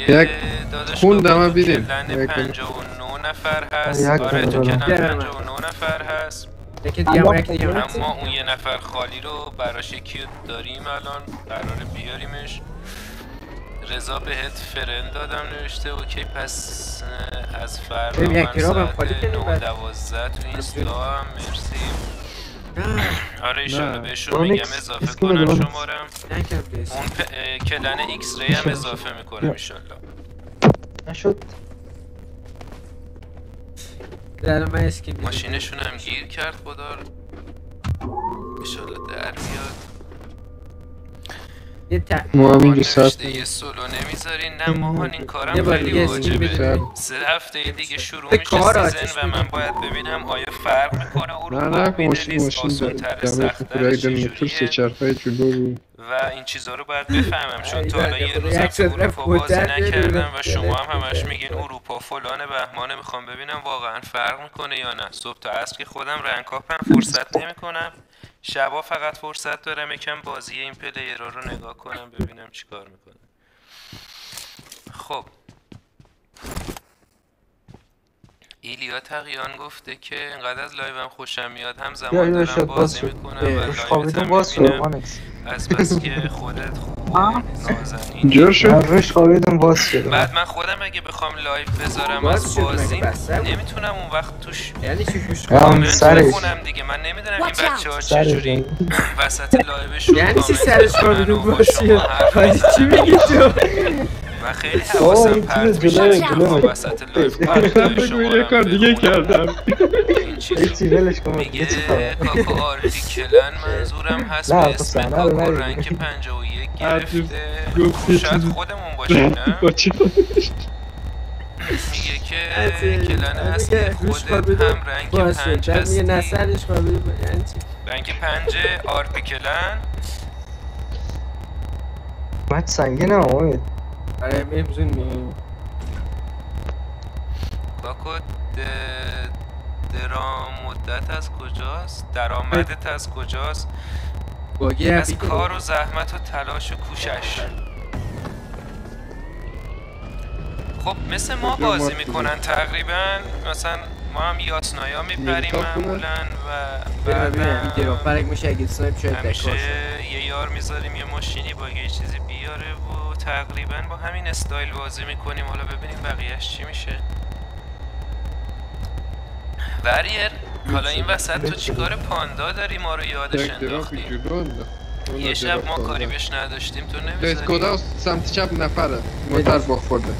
میگه
یک
کاکا
هم بیدیم. یک
59 نفر هست.
یک
آره تو
کلن.
کلن
دارم.
59 نفر هست.
یکی دیگه هم یکی دیگه
اما اون یه نفر خالی رو براش یکی داریم الان. قراره بیاریمش. رضا بهت فرند دادم نوشته. اوکی پس از فردا
یک
من ساعت
خالی کنیم
9
بعد.
12 تو اینستا هم. مرسی. آره ایشالا
نه.
بهشون میگم اضافه
من.
شمارم اون پ... کلن ایکس ری هم اضافه می‌کنم ایشالله.
نشد.
الان من اسکین دیدم.
ماشینشون هم گیر کرد رو. ایشالله در بیاد.
یه ت...
ما هم اینجا
یه سولو نمی‌ذارین نه ماهان این کارم خیلی واجبه. سه هفته دیگه شروع میشه سیزن و من. باید ببینم آیا فرق می‌کنه؟
نه
اروپا
نه
و
ماشین ماشین دمه در موتور سه چرخه جلو رو
و این چیزها رو باید بفهمم چون تا حالا یه تو
ساعت رفت
اروپا بازی نکردم و شما هم همش. میگین اروپا فلان بهمانه می‌خوام ببینم واقعا فرق می‌کنه یا نه. صبح تا عصر که خودم rank up م فرصت نمی‌کنم. شبا فقط فرصت دارم یکم بازی این player ها رو نگاه کنم ببینم چیکار می‌کنه. خب. ایلیا تقیان گفته که انقدر از live م خوشم میاد. هم زمان دارم بازی می‌کنم و live ت
خوابیدم
هم
باز شد
می‌بینم از بس که *laughs* خودت خوب نازنین.
روش خوابیدم باز شد.
بعد من خودم اگه بخوام live و
بذارم
از بازی؟ نمی‌تونم اون وقت توش
یعنی چی گوش.
بخونم دیگه. من نمی‌دونم این بچه ها. چجوری وسط live شون
یعنی چی سرش خوابیدون
شما
حاجی چی. میگی تو؟
من خیلی حواسم پرت
چیز
میشه. وسط *laughs* شما
یه کار دیگه. کردم.
این *laughs*
کن.
میگه کاکو *laughs* آرتیکلن منظورم هست
نه،
به
تو
اسم کاکو. رنگ 51
هرچی
گرفته. خب شاید خودمون باشیم نه؟ میگه که کلن
دیگه روش
خودت هم رنگ پنج
بعد
هستی.
یعنی
رنگ پنج آرپی کلن
مچ سنگینه امید
میریم زون میریم
کاکو. درام مدت از کجاست؟ درآمدت از کجاست؟ از کار و زحمت و تلاش و کوشش خب مثل ما بازی می‌کنن تقریبا مثلا ما هم یاسنایا میپریم؟ معمولا و بعدا
فرق میشه اگه سنایپ شاید
همیشه یه یار می‌ذاریم یه ماشینی با یه چیزی بیاره و تقریبا با همین استایل بازی می‌کنیم. حالا ببینیم بقیهش چی میشه. وریر حالا این وسط تو چیکار پاندا داری؟ ما رو یادش انداختی. یه شب ما. کاری بهش نداشتیم تو نمی‌ذاری؟
سمت چپ نفره. موتر با خورده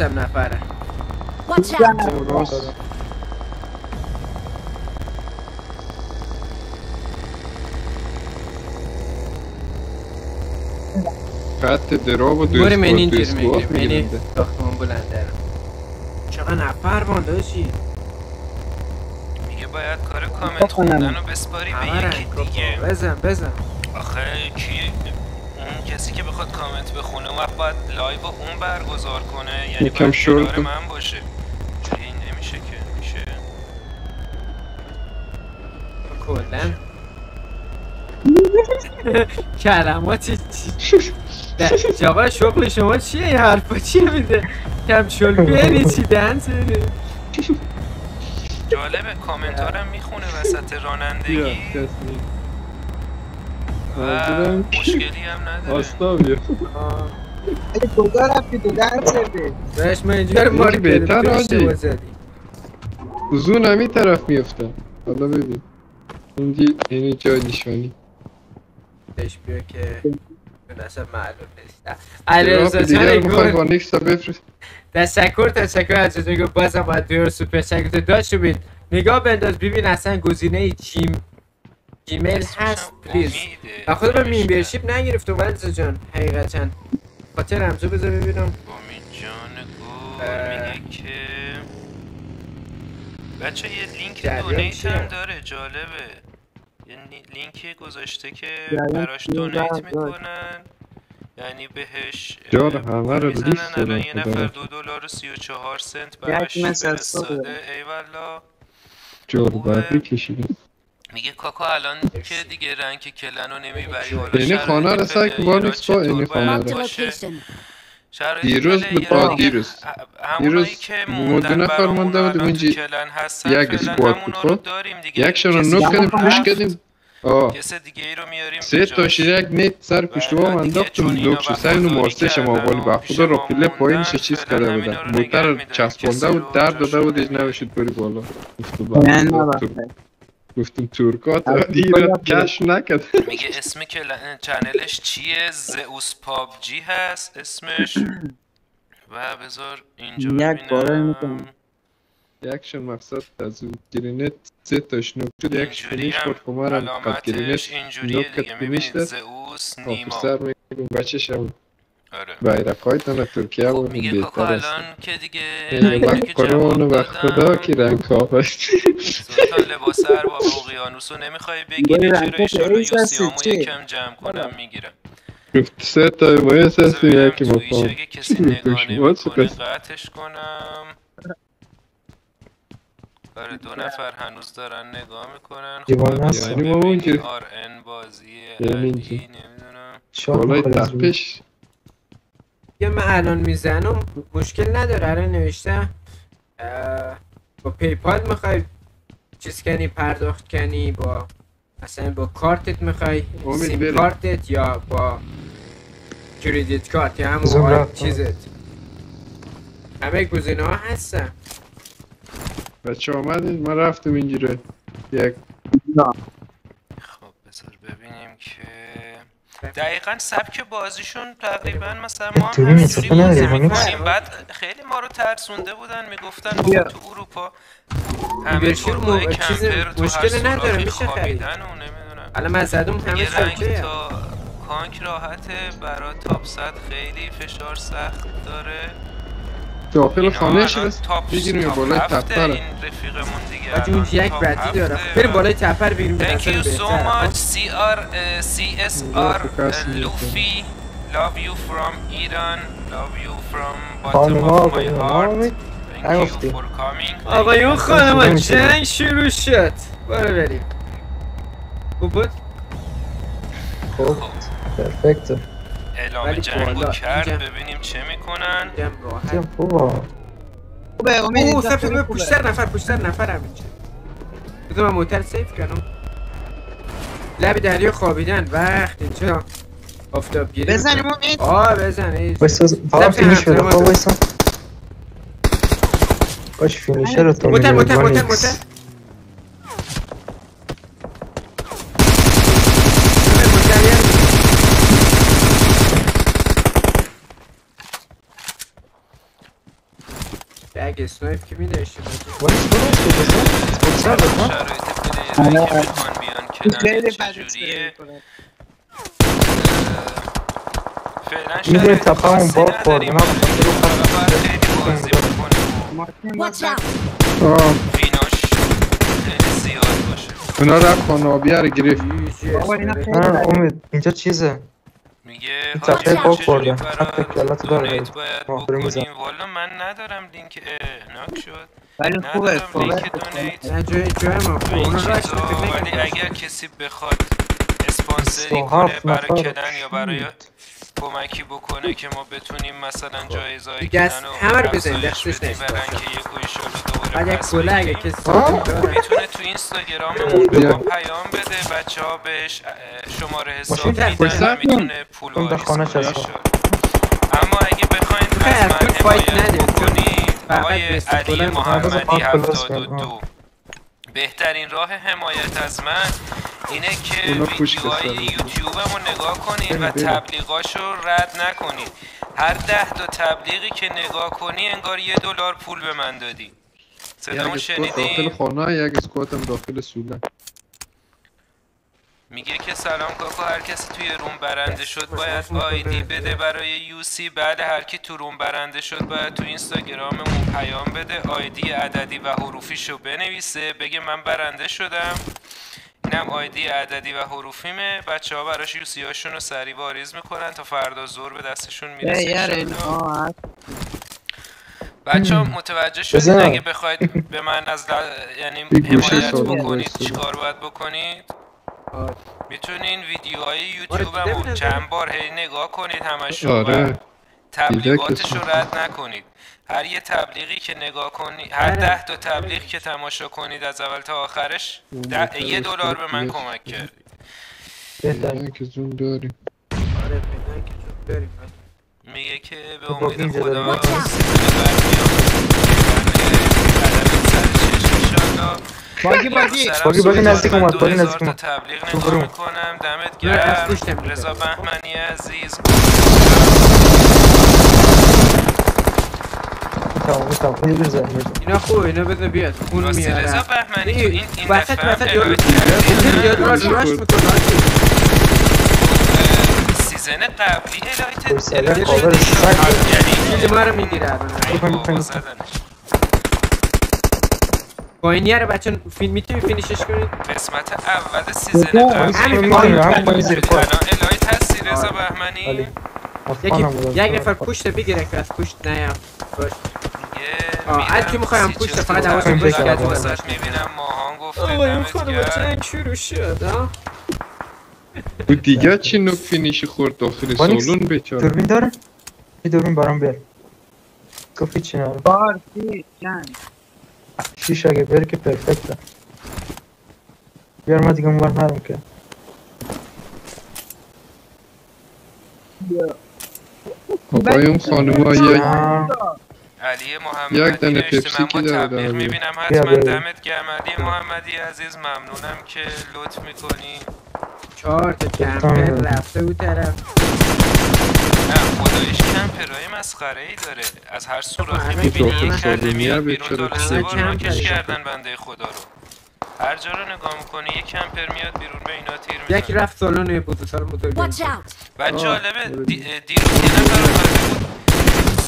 هم نفره.
Watch out!
خط دراب و دو
بریم این
اسکواد دو
اینجور
اسکواد
می‌گیریم یعنی
میگیرنده
ساختمون بلنده چقدر نفر بانداشی
میگه باید کار کامنت خوندن رو بسپاری به یکی دیگه.
بزن بزن.
آخه کی اون کسی که بخواد کامنت بخونه اون وقت باید live اون برگزار کنه. یعنی باید. من باشه چون این نمیشه که میشه
کلا. *laughs* کلماتی جواب شغل شما چیه؟ این حرفا چیه میده؟ کم شل *laughs* بیاری چی دن سری
جالبه کامنت می‌خونه وسط رانندگی. مشکلی هم نداره.
آستا بیا.
ای کجا رفتی تو در سرده
داشت من اینجا رو ماری
بهتر آجی. زون هم این طرف میفته حالا ببین. اینجی اینی جای نشانی.
بهش بیا که به نظر معلوم نیست. علی
دراب
رضا
دیگر
جان
می‌خوای با
گفت
نیکستا بفرست.
تشکر تشکر از از میگه بازم باید دور سوپر شکر داشت. بید نگاه بنداز ببین اصلا گزینه جیم جیمیل هست پلیز. و خود من
نوشته.
میمبرشیپ نگرفتم ولزا جان حقیقتا. خاطر رمزو بذار ببینم.
امید جان. میگه که بچه یه لینک دونیت؟ هم داره جالبه یه نی- لینکی گذاشته که براش؟ دونیت می‌کنن یعنی بهش
جان همه رو لیست
الان یه نفر. دو دلار و سی و چهار سنت براش
صبح.
ایوالا خوبه.
بعدی کشیده
میگه کاکا الان که دیگه رنگ کلن رو نمی‌بری
یعنی خانه رو کن
پلیرها
باریکس با اینی خانه رو. دیروز بود با دیروز. دیروز دو نفر مونده بودیم.
کلن هستن
یک
همونا
بود،
رو
خب؟ یک
کسی
نوک کردیم پوش کردیم آه
کس دیگه ای رو میاریم
سه تا. شیرک نیت سر پشت بام انداختم لوک شد سعی
وفاداری
مارسه شما ولی به خدا رو پله پایینش چیز کرده بودن موتر. چسبانده بود در داده بودش
نمی‌اریم.
نوشید بری بالا گفتم تورکات
کجا
کش نکرد. *laughs*
میگه اسم. چنلش چیه؟ زئوس پابجی هست اسمش. و بذار اینجا ببینم.
یکشون مقصد از اون گرینت سه تاش یکش
اینجوری
فینیش
هم
خورد خمارم قد گرینت
علامتش اینجوریه
نوک
دیگه.
کت فینیش داد
زئوس نیما.
آفیسر میگیم بچهش هم
آره.
های ترکیه
خب میگه کاکا الان که دیگه
این قرآن
جواب
و خدا که رنگ کافه
سلطان لباس ارباب اقیانوس رو نمی‌خوای
باری
چرا
رنگ
ایشالا یوسیامو؟ یکم جمع کنم می‌گیرم.
گفت سه تا باید هستی یکی مفهم
اگه کسی نگاه
شما
نمی‌کنه. قطعش کنم. آره دو نفر هنوز دارن نگاه می‌کنن. خب
هست؟
یعنی ما.
آر ان بازی علی. نمی‌دونم.
روی.
تپش
یه من الان می‌زنم مشکل نداره. الان نوشته با پیپال می‌خوای چیز کنی پرداخت کنی با مثلا با کارتت می‌خوای سیم. کارتت یا با کردیت کارت یا همون. چیزت. همه گزینه ها هستن.
بچه آمدید؟ ما رفتم اینجوره یک.
خب بذار ببینیم که دقیقا سبک بازیشون تقریبا مثلا ما هم همینجوری بازی؟ می‌کنیم بعد خیلی ما رو ترسونده بودن می‌گفتن. بابا تو اروپا همه گروه کمپر تو
مشکل نداره، میشه خرید.
خوابیدن و نمی‌دونم
الان من زدم همه اوکیه
تا کانک راحته برا تاپ صد خیلی فشار سخت داره
داخل رست
تاپ
بگیریم
تاپ
بالای رو
این رفیقمون دیگه.
بچه
الان
یک داره؟
هفته.
بریم
و-
بالای تپر بگیریم به
Thank
نظر
you so
بهتر
much. CR CSR love you from Iran. Love you from bottom of my heart. thank you for coming.
آقایون خانم. جنگ شروع شد. برو بریم. خوب بود؟
خب. پرفکت.
اعلام
بالا.
کرد. ببینیم چه می‌کنن
خوبا
خوبه امید دفعه خوبه.
پشتر نفر پشتر نفر هم اینجا بذار من موتر سیف کنم لب دریا خوابیدن وقت اینجا آفتاب گیری
بزنیم. امید
آه بزن.
وایسا فقط فینیش خب
بزن.
وایسا باش فینیشر رو تو
موتر موتر موتر. موتر همه موتر یه. بگ اسنایپ که میداشتیم
وایس درست بود بزن. اسپانسر بود، ها؟
شرایط پلیرهایی که می‌خوان بیان کنار
خیلی بد
چجوریه. فعلا
می‌دونی
شرایط
تپه‌مون
خاصی
باد
نداریم.
خورد، اینا
فقط باید خیلی بازی بکنیم
Watch out!
آه
فیناش خیلی زیاد باشه
اونا رفت خانابیه رو گرفت
بابا اینا خیلی
نه
بده.
امید اینجا چیزه
میگه
حتی کلاتو داره.
بکنیم. والا من ندارم لینک ناک شد.
ولی خوبه
نه جای جای ما.
ولی. اگر کسی بخواد اسپانسری کنه برای کدن یا برای کمکی بکنه که ما بتونیم مثلا جایزه که دست
همه رو
بزنیم
دستش نشد
که یک و
اگه کسی خب.
می‌تونه تو اینستاگراممون خب. به ما پیام بده بچه ها بهش شماره حساب میدن می‌تونه پول واریز کنه. اما اگه بخواین از من حمایت بکنید آقای علی محمدی 72 بهترین راه حمایت از من اینه که ویدیوهای. یوتیوبمو نگاه کنید و. تبلیغاشو رد نکنید هر ده تا تبلیغی که نگاه کنی انگار یه دلار پول به من دادی صدامو
اسکوت داخل؟ خانه یک اسکوت هم داخل سوله
میگه که سلام کاکا هر کسی توی روم برنده شد باید آیدی بده برای یوسی بعد هر کی تو روم برنده شد باید تو اینستاگراممون پیام بده آیدی عددی و حروفیشو بنویسه بگه من برنده شدم اینم آیدی عددی و حروفیمه بچه ها براش یوسی هاشون رو سریع واریز می‌کنن تا فردا زور به دستشون می‌رسه. بچه ها متوجه شدید
بزن.
اگه بخواید به من از یعنی حمایت بکنید. چیکار باید بکنید. می‌تونین ویدیوهای
آره،
یوتیوبمو
ببینم،
چند بار هی نگاه کنید همشو
آره.
تبلیغاتش رو رد نکنید. هر یه تبلیغی که نگاه کنید هر
آره.
ده تا تبلیغ که تماشا کنید از اول تا آخرش ده- یه دلار به من کمک کردید
نه که زون داریم.
آره پیدا که جون داریم.
میگه که به امید خدا.
باگی باگی.
باگی باگی نزدیک اومد، باگی نزدیک اومد.
تبلیغ
تو
نگاه
برو.
می‌کنم دمت گرم. رضا بهمنی عزیز.
اینا خوبه اینا بذار بیاد. خون
راستی رضا
میاره
بهمنی تو این این
وسط وسط.
کردی؟
یاد راش راش می‌کنه
سیزن قبلی الایت
سگ.
یعنی
ما رو می‌گیره
ای
بکنم،
بابا
بکنم.
زدنش.
پایینیه رو بچه فیلم می‌تونی فینیشش کنید
قسمت اول سیزن الان الایت هستی رضا
آره.
بهمنی؟
بودم.
یک نفر پشت بگیره که از پشت نیام باش. آه، هر کی می‌خوای هم پشت فقط حواست
باشه که از
می‌بینم. ماهان گفته دمت
جنگ شروع شد ها
و دیگه چی نوک فینیش خورد داخل سالون بیچاره.
دوربین داره؟ یه دوربین برام بیار گفت چی نداره.
بارسی جنگ
شیش اگه بیاری که پرفکته بیار ما دیگه اونور نرم که.
خانوما یک
آه،
علی
یک
محمدی
دانه
نوشته
پپسی داره؟
می‌بینم حتما. دمت گرم. علی محمدی عزیز ممنونم که لطف می‌کنی.
چهار تا کمپر رفته او طرف.
نه خدایش کمپرای مسخره ای داره. از هر سوراخی
همه
می‌بینی یک کرده میاد
به
بیرون داره سه بار. کردن بنده خدا رو. هر جا رو نگاه می‌کنی یک کمپر میاد بیرون به اینا تیر
یکی
می‌زنه
رفت سالن بزرگسال بزرگ
Watch out!
بعد
آه،
جالبه دیروز یه نفر بود.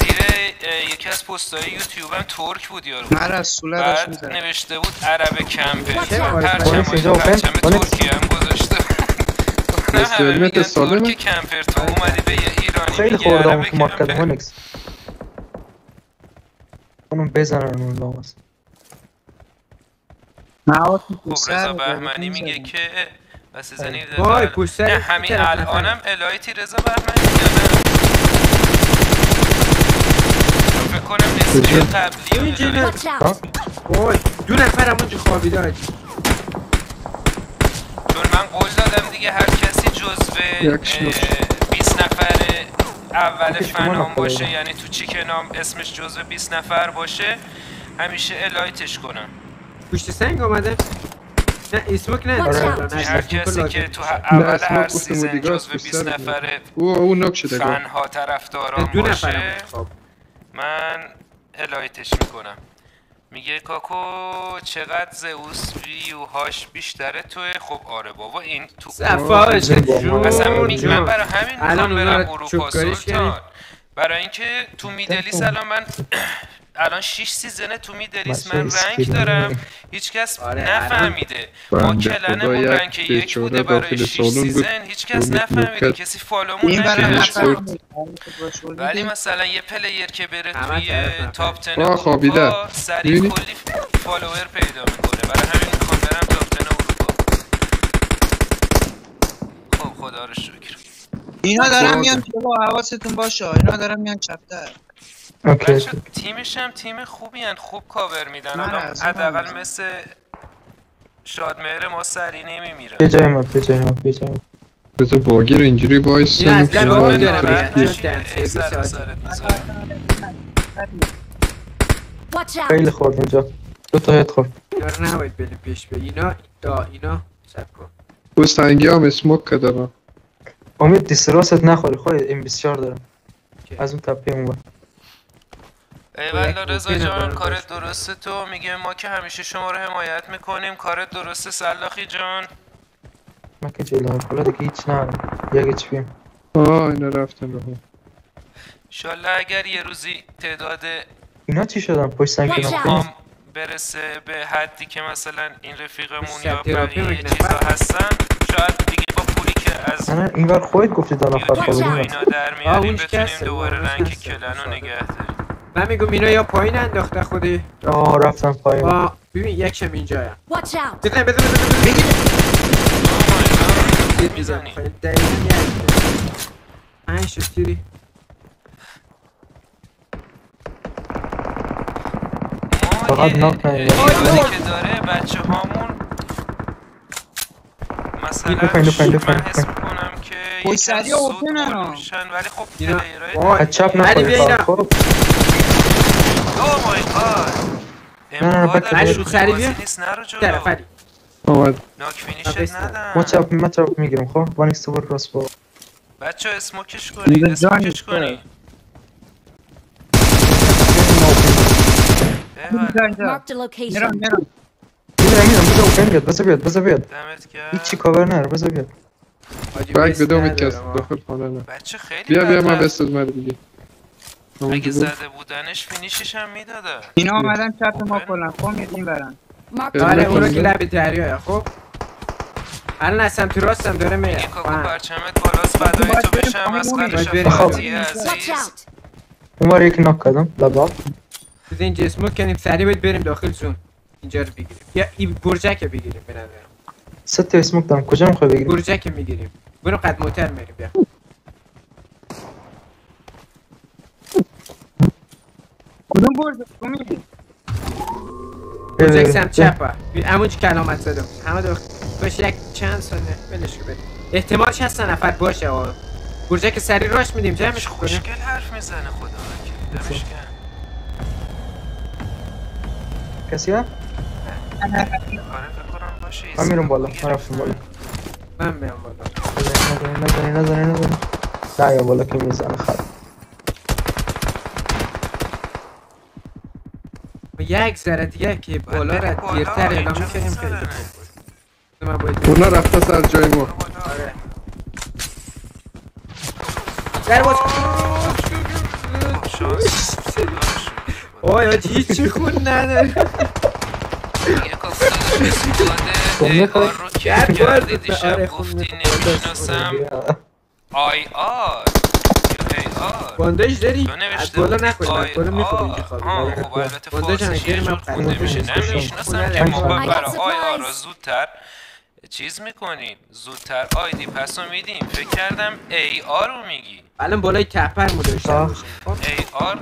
زیر یکی از پستای یوتیوبم ترک بود یارو.
من از سوله راش
بعد نوشته بود عرب کمپر
چه؟
پرچم؟ پرچم
وانکس؟
ترکی هم گذاشته. گفتم
دست *laughs*
همه میگن؟ ترک کمپر تو اومدی به یه ایرانی
خیلی خوردم تو مارکت. هونکس. اونم بزنن اون لامس.
خب رضا بهمنی میگه که بس زنی
وای پشت
نه همین الانم الایتی رضا بهمنی نه؟ فکر کنم قبلی!
وای دو نفر همونجا
چون من قول دادم دیگه هر کسی جزو
یک شنوش.
20 نفر فنام باشه. یعنی تو اسمش جزو 20 نفر باشه همیشه الایتش کنم.
پشت سنگ آمده نه اسموک نه.
هر کسی که. تو اول هر سیزن
بودیگاست،
جزو
پشت
20
سر
نفر
او او نوک شده گفت.
فنها طرفداران
دو نفر
باشه من elite ش می‌کنم. میگه کاکو چقدر زئوس ویوهاش بیشتره توی خب آره بابا این تو
صفاش
اصلا من برای همین
الان
می‌خوام برم
رو
اروپا سلطان. برای اینکه تو Middle East الان من *clears throat* *clears throat* الان 6 season تو Middle
East
من
rank
دارم. هیچکس
آره،
نفهمیده ما
clan
مون
rank یک
بوده برای
داخل
6
سالن بود.
season هیچکس نفهمیده. کسی
follow مون
نکرده ولی مثلا یه player که بره توی. top 10
آه، خوابیده.
اروپا سریع؟ کلی follower پیدا می‌کنه برای همین می‌خوام برم top 10 اروپا خب خدا رو شکر
اینا دارن میان جلو حواستون باشه اینا دارن میان چپتر
okay.
تیمش هم تیم خوبی هن. خوب کاور میدن. حداقل مثل شادمهر ما سری نمیمیرن
به جای من به جای من به جای من
بذار باگی رو اینجوری
این
وایسیم
از در
ما این
دارم،!
خیلی خورد اونجا دو تا هد خورد.
اینا رو نباید بریم پیش به اینا دا اینا. سب کن.
او سنگی هم اسموک که دارم
امید دیستراست نخوری. خواهی این بسیار دارم. از اون تپه اون بر.
ایوالا رضا جان
داشته
درسته تو. میگه ما که همیشه شما رو حمایت می‌کنیم. کارت درسته سلاخی جان.
من که جلو بالا دیگه هیچ یک اچ پی
آه اینا رفتن رو
انشالله اگر یه روزی تعداد
اینا چی شدن؟ پشت سنگ
برسه به حدی که مثلا این رفیقمون یا بقیه. چیزا هستن شاید دیگه با پولی که از
نه این بر خودت گفتی
و
خوابیدیم
اینا در
آه،
میاریم بتونیم. دوباره رنگ. کلن رو نگه داریم.
من میگم اینا یا پایین انداخته خودی
آه رفتم پایین
آه ببین یکشم اینجایم
Watch out!
بزن بزن بزن بزن. یه
می‌زنی.
دیگه دقیقا یک پنج شد
فقط ناک
که داره بچه هامون مثلا من حس. می‌کنم که یکم
سری.
میشن ولی خب پلیرهای.
خب
او مای گاد
نه،
علی
آمد
ناک
آه،
فینیشت
بسم.
ندم
ما چپ ما چپ می‌گیرم خب؟ وانیکس تو راست با.
بچه اسموکش
جا
اسموکش بله
Marked a location.
میرم میرم.
میرم میرم. بذار اوپن بیاد بذار بیاد بذار بیاد. هیچی کاور نره بذار بیاد.
آه.
داخل خانه نه.
بچه خیلی
بیا بیا من. بست اومد دیگه.
اگه زده بودنش فینیشش هم می‌داده.
اینا آمدن چپ ما کلن. خب میدیم برن.
آره،
اونو
بزن.
که لب دریاه خب؟ الان از سمت راستم داره میره
میگه کاکو. پرچمت بالاست. فدای
باید
تو
بریم
بشم از. قدر. شفاعتی
Watch
عزیز!
اون بر یک ناک کردم. لباب
بذار این جسمو کنیم سریع باید بریم داخل زون. اینجا رو بگیریم. یا این برجک بگیریم به نظرم.
سه تا اسموک دارم. کجا می‌خوای بگیری
برجک می‌گیریم. برو قد موتر میریم. بیا.
کدوم برد کمی
برجک سمت چپ ها. همونجا که علامت زدم همه دو باشه یک چند ثانیه. ولش بریم احتمالش هست نفر باشه آه. برجک سری راش میدیم. جمعش کنیم.
خوشگل حرف می‌زنه خدا وکیل. دمش.
کسی ها
آره فکر کنم باشه.
من میرم بالا. من رفتم بالا.
من میام بالا.
نزنی نزنی نزنی نزنی. نه یا بالا که می‌زنه خراب.
یک ذره دیگه که بالا را دیرتر اعلام کنیم. خوب. من باید.
اونا رفته سر جای ما
آره در باز
شانس. خدا رو شکر.
آی آجی هیچی خون نداره
می‌خوای؟
رو
بار بود
دیشب
آره
گفتی نمی‌شناسم آی آر آر
بانداج داری؟
بودی
نکنی از بالا می‌خوری
آه
ولی
خب البته جور
هم
خونده میشه نمی‌شناسم که. ما برای آی
supplies.
آر زودتر چیز می‌کنیم زودتر آیدی پس رو میدیم. فکر کردم ای آر رو میگی.
الان بالای تپر مو داشته
آه.
باشیم خب
ای آر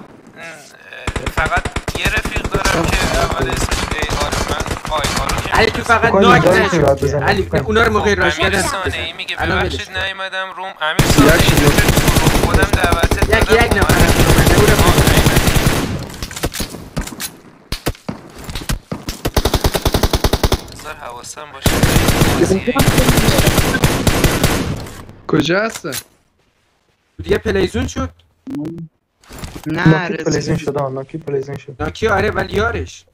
فقط یه رفیق دارم که اول اسمش ای آر من آی
علی تو فقط ناک
بزنی.
علی اونا رو موقع راش
امیر
کردن
ای میگه ببخشید. نیومدم روم. امیر تو خودم دعوتت
یک یک نفر.
حواسم باشه.
کجا هستن؟
دیگه پلیزون شد.
نه
پلیزین شد آن ناکی پلیزین شد.
ناکی آره ولی یارش.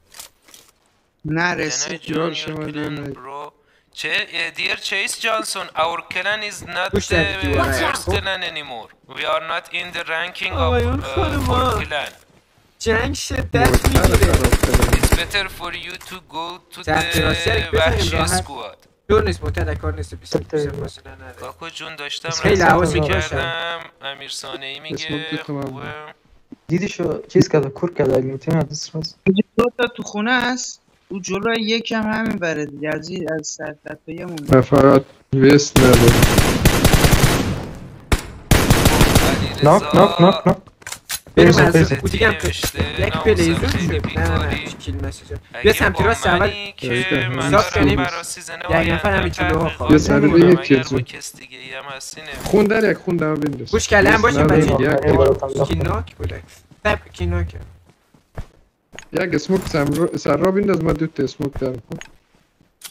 نه رسید
جور
شما
چه
دیر چیس جانسون
اور
کلن
از نات فورس کلن انیمور وی آر نات این
دی
رنکینگ
آف
فور کلن
جنگ شدت می‌گیره.
It's better for you to go to the وحشی سکواد
دور نیست متعدد کار نیست بیست
تحت-
بیست مثلا نداره
کاکو جون داشتم
خیلی حواسی
می‌کردم. امیر ای میگه. خوبه.
دیدی شو چیز کرده کور کرده اگه می‌تونی دست راست
اینجا دو تا تو خونه است او جلو یکم همین بره دیگه از این- از سر تپه مون
فقط وست ندارم
ناک ناک ناک ناک.
بریم از
نوشته،
یک شد نه نه نه مسیجه
اگه
بیا سمتی راست اول
دارم
کنیم. یک نفر همین چلو ها
تحقیقات
خواهد.
یه سر
هم هستی نمی‌دونم.
خون در یک خون در بنداز
گوش کله هم باشه بچه.
ندارم.
این براتم
کی
داخل.
ناک بوده تپ کی ناکه
یک اسموک سم- سر را بنداز من دوت اسموک دارم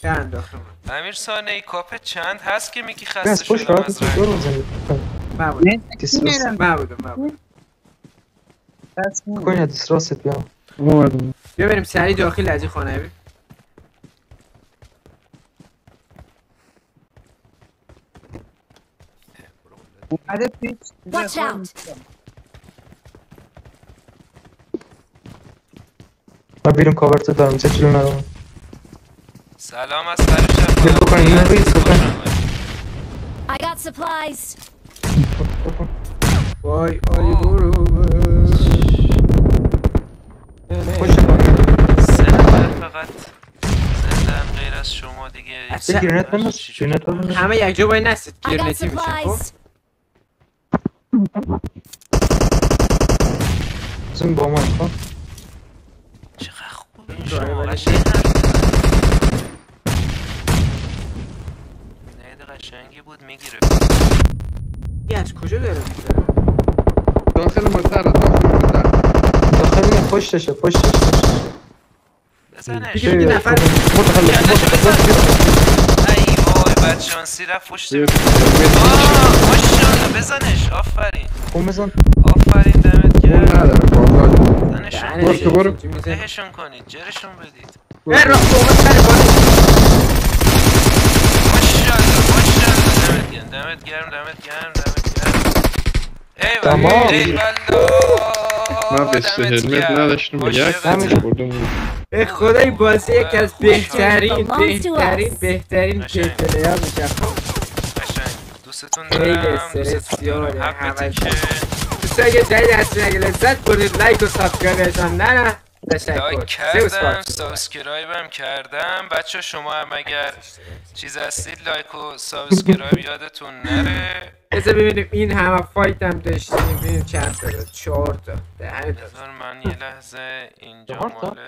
انداختم
امیر سانه ای کاپ چند؟ هست که میگی خسته شدم از رنگ.
بزنی
مبود
دیس راست
مبودم مبودم
دست نمی‌دم.
کنی دیس راست بیا
بیا بریم سریع داخل از این خانه
اومده پیچ
Watch out.
من بیرون کاور تو دارم چه جلو ندارم
سلام از فرشت
بیا بکنی، اینو ریز بکن.
I got supplies.
وای آی برو
کن
سه نفر فقط زندن غیر از شما دیگه
اصلا-
یه گرنت بنداز
همه یک جا باید نستید گرنتی میشه خب.
زون با من کن
چقدر خوب. این شما قشنگ حرف نه قشنگی بود می‌گیره.
این از کجا داره می‌زنه
داخل مطر داخل مطر
داخل این پشتشه پشتش پشتش.
بزنش
دیگه یه نفر
متخلف متخلف
ای وای بدشانسی رفت پشت آه بزنش. آفرین.
خون بزن.
آفرین دمت
خون
گرم
ندارم بابا
زنشون
دهنش
برو؟
دهشون کنید. جرشون بدید.
اه راه بابا سر بالا
ماشاءالله ماشاءالله. دمت گرم دمت گرم دمت گرم دمت گرم ای
تمام.
من helmet
گرم.
نداشتم یک. بردم
به خدا این بازی یکی از بهترین بهترین. بهترین
قشنگ.
play ها میشه
قشنگ دوستتون دارم دوستتون دارم
همش.
که
دوستان اگه جدید هستین اگه لذت بردید like و subscribe نه نه like
کردم.
subscribe
م کردم. بچه شما هم اگر چیز هستید like و subscribe یادتون نره.
بذار ببینیم این همه fight هم داشتیم. ببینیم چند تا داد. چهار تا.
بذار من یه لحظه اینجا؟ مال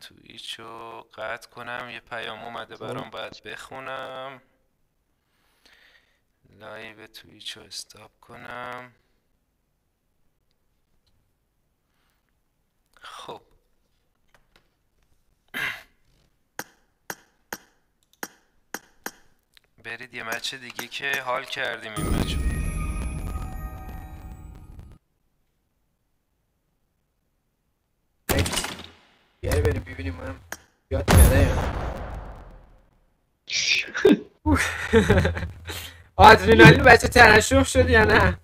Twitch و قطع کنم. یه پیام اومده برام باید بخونم. live Twitch و stop کنم. خب. برید یه match دیگه که حال کردیم این match
بیای بریم ببینیم هم یاد کرده. *laughs* آدرنالین بچه ترشح شد یا نه؟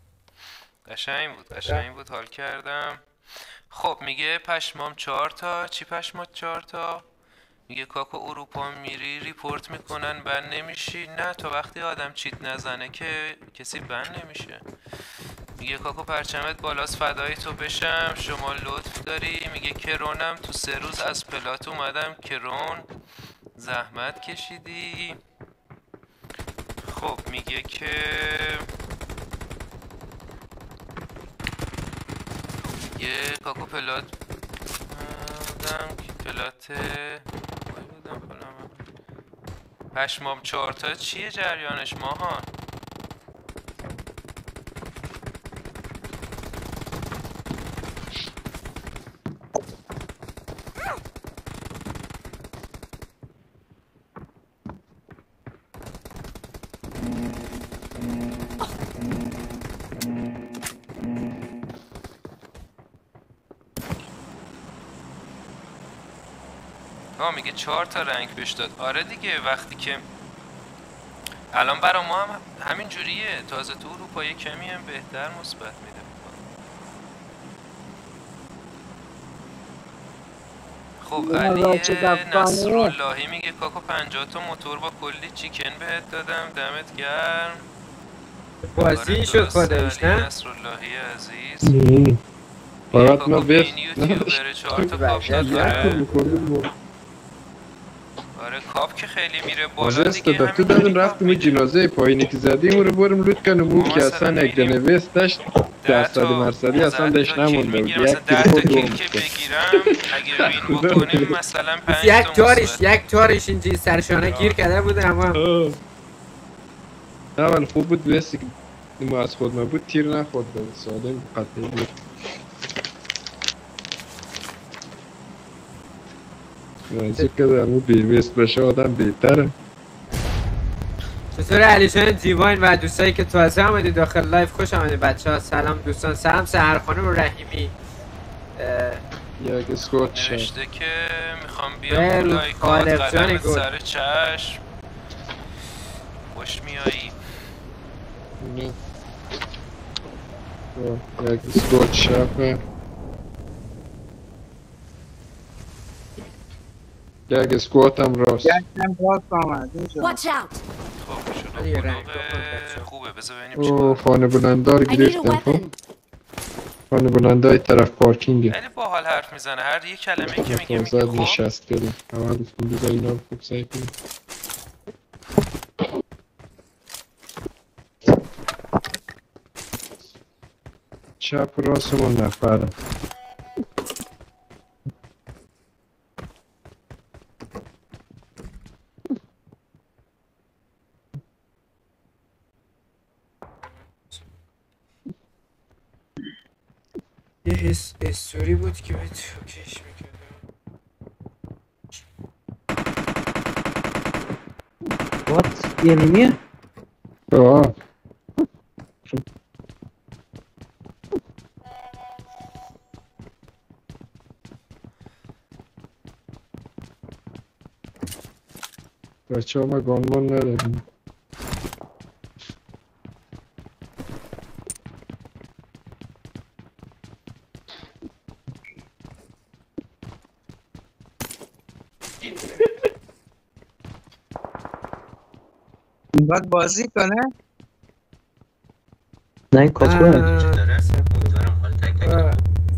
قشنگ بود قشنگ بود حال کردم. خب میگه پشمام چهار تا. چی پشمات چهار تا؟ میگه کاکو اروپا میری report می‌کنن ban نمیشی. نه تا وقتی آدم cheat نزنه که کسی ban نمیشه. میگه کاکو پرچمت بالاست فدای تو بشم. شما لطف داری. میگه crown م تو سه روز از plat اومدم. crown زحمت کشیدی. خب میگه که یه کاکو پلات. بودم پلات. پشمام چهارتا چیه جریانش ماهان؟ میگه چهار تا رنگ بهش داد. آره دیگه وقتی که الان برا ما هم همین جوریه. تازه تو اروپا یه کمی هم بهتر مثبت میده. خب علی نصراللهی میگه کاکو 50 تا موتور با کلی چیکن بهت دادم. دمت گرم.
بازی
آره
شد خودش نه؟
نصراللهی عزیز. کاکو
ما
این یوتیوبر چهار تا *laughs* کاپ داد
یک
آره.
کل می‌خوردیم بود.
آره کاپ که خیلی میره بالا
مازه
دیگه
تو دادن رفتیم اون جنازه پایینی که زدیم اون رو برم لوت کنم اون
ما
که اصلا
مثلا
یک نویست داشت درصد مرصدی اصلا داشت نمونده. بود یک
کیل
خود
که
بود
بگیرم اگه *laughs* وین بکنیم مثلا پنج
یک
تا
تارش. یک تارش اینجا سرشانه گیر کرده بود اما.
نه ولی خوب بود بیستی که ما از خود ما بود تیر نخورد بود ساده قطعی بود. نزدیک که در اون بیویست بشه آدم بهتره
چطور علیشان دیواین و دوستایی که تازه آمدی داخل لایف؟ خوش آمدید بچه ها سلام دوستان. سلام سهر خانم رحیمی.
یک اسکوت شد.
نوشته که می‌خوام بیام لایکات
خالق جان
قدمت
گل.
سر چشم. خوش میایی.
یک اسکوت شفه یک اسکوت هم راست.
یک کم باک آمد
Watch out!
خب بلوغ
بکن بچه‌ها.
خوبه بذار ببینیم
او
چیکار
خانه بلندار گرفتم خب. خانه بلندای طرف پارکینگه.
خیلی باحال حرف می‌زنه. هر یه کلمه که میگه میگه خب.
نشست کردیم اولتون بذار اینا رو خوب سعی کنیم. چپ و راستمون نفره.
یه حس استوری بود که بهت اوکیش می‌کردم
What? یعنی میه؟
آه بچه ها ما
می‌خواد بازی کنه؟
نه این کاتبه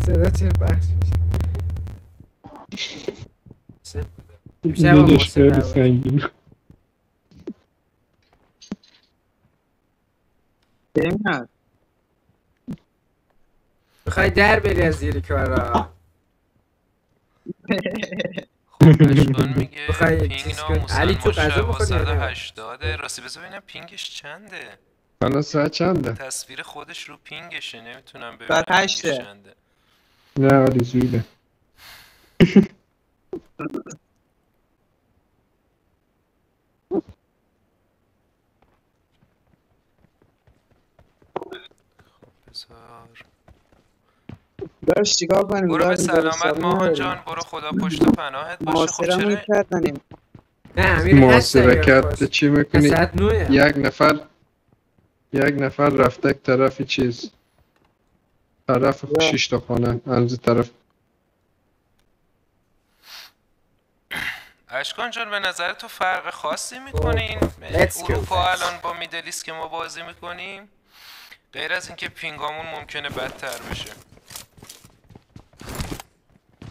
صدا چه بخش میشه
نمیاد
می‌خوای در بری از زیر کارا؟ *laughs*
اشکان *laughs* میگه پینگ
علی تو نه؟
180 راستی بذار ببینم پینگش چنده
الان ساعت چنده؟
تصویر خودش رو پینگشه نمی‌تونم ببینم
بعد
پینگش
هشته.
چنده
نه علی زوده *laughs*
بذار
داشت چیکار کنیم
برو به سلامت ماهان. جان برو خدا پشت و پناهت باشه خب چرا
کردنیم
نه امیر هست
محاصره کرد؟ چی می‌کنی؟ یک نفر یک نفر رفته طرف چیز طرف. شش تا خانه از طرف
اشکان جان به نظر تو فرق خاصی می‌کنین
go,
اروپا. الان با میدلیست که ما بازی می‌کنیم غیر از اینکه پینگامون ممکنه بدتر بشه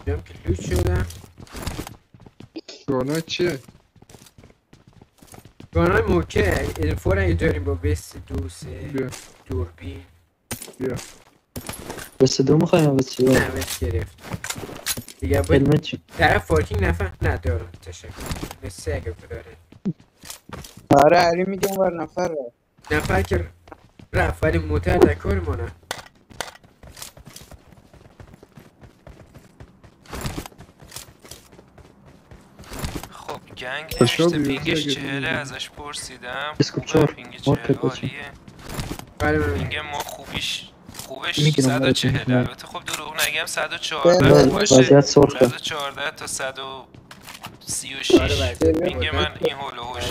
دیدم که لوت شدم
گانا چیه؟
گانای موکه اینفور اگه داریم با بس دو سه
بیا
دوربین
بیا
بس دو می‌خوایم بس چی
نه بس گرفت دیگه باید
علمت چی
طرف فارکینگ نفر ندارم تشکر مثل اگه داره
آره علی میگم بر نفر
نفر که رفت ولی موتر در کار مانه
خب گنگ نوشته
بیوزی
پینگش چهله. ازش پرسیدم
اسکوپ چهار.
پینگ
ما
چهل
که بچه.
عالیه
بله من
پینگ ما خوبیش خوبش
می‌گیرم براتون.
140 البته خب دروغ نگم 114
بله،
خوب باشه
وضعیت سرخه
114 تا 136
آره وضعیت
پینگ من این هول و هوش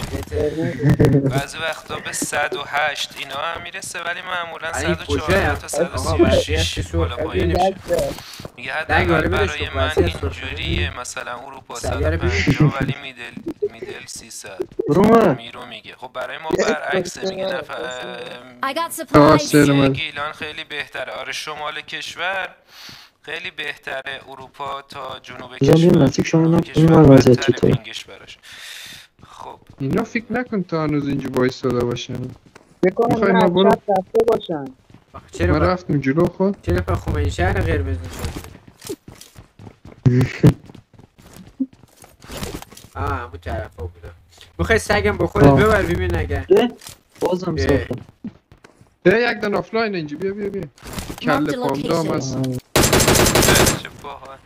بعضی وقتا به 108 اینا هم می‌رسه ولی معمولا
علی
114 تا
آقا وضعیت
136 بالا
سرخه
پایین
ببین.
میشه. میگه حداقل
آره،
برای من. اینجوریه مثلا اروپا
سریع رو
150 ولی میدل میدل 300
برومه
میرو میگه. خب برای ما برعکسه میگه نفر گیلان خیلی بهتره. آره شمال کشور خیلی بهتره اروپا تا جنوب کشور.
نزدیک شما این وضعیت
براش خب.
اینا فکر نکن تا هنوز اینجا وایستاده باشن.
بکنم
می‌خوای ما برو؟
باشن.
ما
چرا با-
رفتیم جلو خود
چرا با خمینی شهر قرمز نشد *laughs* آه همون طرف ها بودم. می‌خوای سگم با خودت. ببر ببین اگر.
بازم
اه.
یک دن آفلاین اینجا بیا بیا بیا کل پامدا هم هست
چه باحال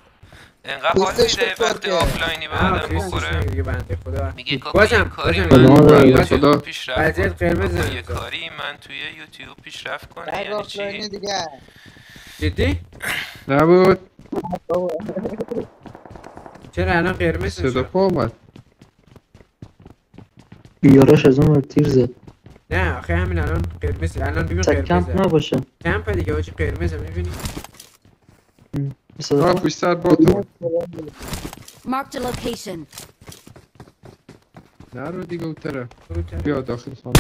انقدر حال میده وقتی. آفلاینی به آدم بخوره میگه
بازم-
کاری. من.
قرمز
کاکا یه. کاری من توی یوتیوب پیشرفت کنه
نه
یعنی چی
جدی
نبود
چرا الان قرمز
صدا پا اومد
بیارش از اون تیر زد
نه آخه همین الان قرمز الان ببین
سگ کمپ نباشه.
کمپ دیگه حاجی قرمزه می‌بینی؟
صدا
آه پشت سر بات اومد
Marked a location.
نرو دیگه اون طرف
برو طرف.
بیا داخل خانه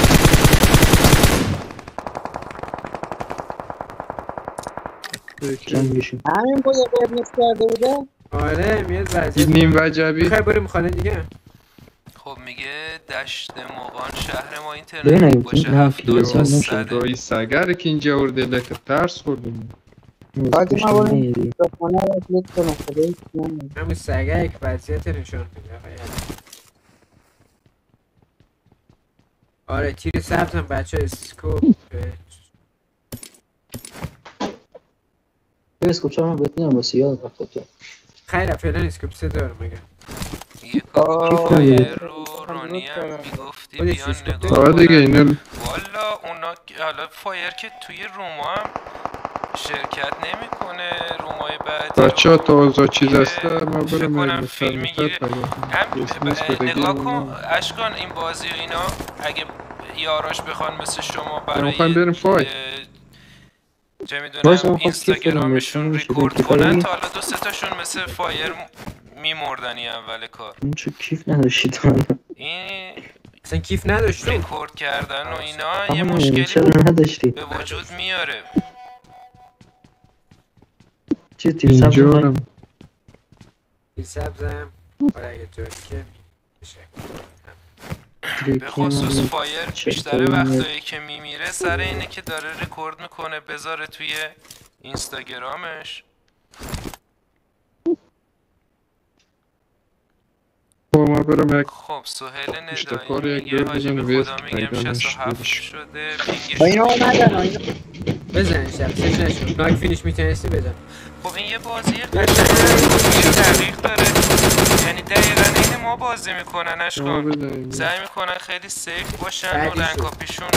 همین بود قرمز کرده بوده؟
آره میاد وضعیت
نیم وجبی.
می‌خوای بریم خانه دیگه؟
خب میگه دشت مقان شهر ما اینترنت باشه
نمیشه.
صده
رای سگر که اینجا ورده لکه ترس خوردیم.
حاجی ما به خونه رو کلیک کنم خدایی نمی‌دونم.
همون سگه یک وضعیت نشان میده. آره تیر سبز هم بچه اسکوپ.
اسکوپ چرا من بهت میدم واسه یاد رفت تو
خیلی فعلا اسکوپ سه دارم مگه؟
یه. کفایر رو رانی هم می‌گفتی بیان نگاه؟
آره دیگه. اینو
والا اونا حالا فایر که توی روما هم شرکت نمی‌کنه رومای بعدی
بچه ها تا چیز. هست ما برم یک
فیلم می‌گیره نگاه
رو
کن. اشکان این بازی و اینا اگه یاراش بخوان مثل شما برای
بریم فایت.
چه می‌دونم اینستاگرامشون ریکورد. کنن؟ تا حالا دو سه تاشون مثل فایر میمردنی اول کار.
این چه کیف نداشتید من
این
اصلا کیف نداشتم
ریکورد کردن و اینا یه مشکلی
چرا نداشتی؟
به وجود میاره.
چی تیر سبز
اینجا
من
هم.
تیر سبزم اگه طوری که بشه
به خصوص فایر بیشتر؟ وقتایی که میمیره سر اینه که داره رکورد می‌کنه بذاره توی اینستاگرامش.
ما برم یک
خب سهیل ندایی.
یک
میگه
دور
حاجی به
بزنه
خدا
ویست.
میگم
پیدانش
67
بدش.
شده
ها، اینا.
بزن شب سش نشد ناک فینیش می‌تونستی بزن.
خب این یه بازی قشنگه دقیق داره. یعنی دقیقا این ما بازی می‌کنن اشکان. سعی می‌کنن خیلی سیف باشن و. رنگاپیشون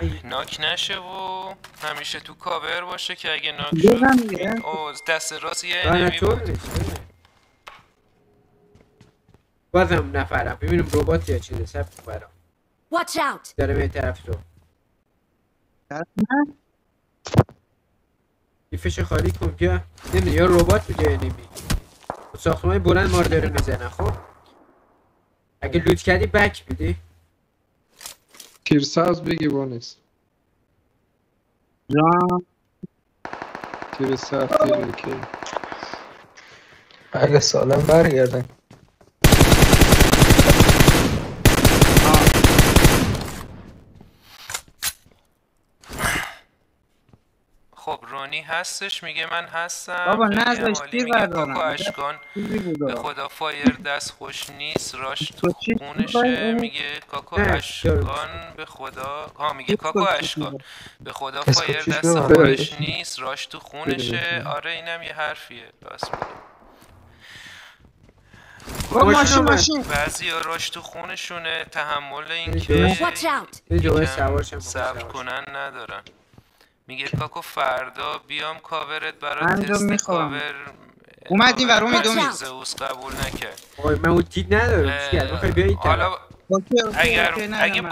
ای،
knock نشه و همیشه تو کاور باشه که اگه knock
بزن
شد دست راست یه
enemy
بود.
بزن. بازم نفرم. ببینم ربات یا چیزه سب برام.
Watch out!
داره به طرف تو. کیفش خالی کن بیا نمی‌دونی یا ربات بود یا enemy ساختمان بلند ما رو داره می‌زنه خب؟ اگه لوت کردی بک بدی.
تیرساز بگی بونیس
جان
تیر سخت تیر که
اگه سالم برگردن
رونی هستش میگه من هستم.
بابا. تیر
میگه
بردارم.
اشکان به. خدا فایر دست خوش نیست. rush تو خونشه؟ میگه کاکو اشکان به خدا. ها میگه کاکو اشکان به خدا فایر دست. خودش نیست. rush تو خونشه. آره اینم یه حرفیه. راست میگه
بابا ماشین. ماشین.
بعضی ها rush تو خونشونه. تحمل این. که صبر کنن ندارن. میگه کاکو فردا بیام کاورت برای تست
می‌خوام.
کاور
اومدی و رو
می‌دونی.
می‌دونی زئوس قبول نکرد.
وای من اون دید ندارم. چی کرد می‌خوای بیایی
حالا اگر اگه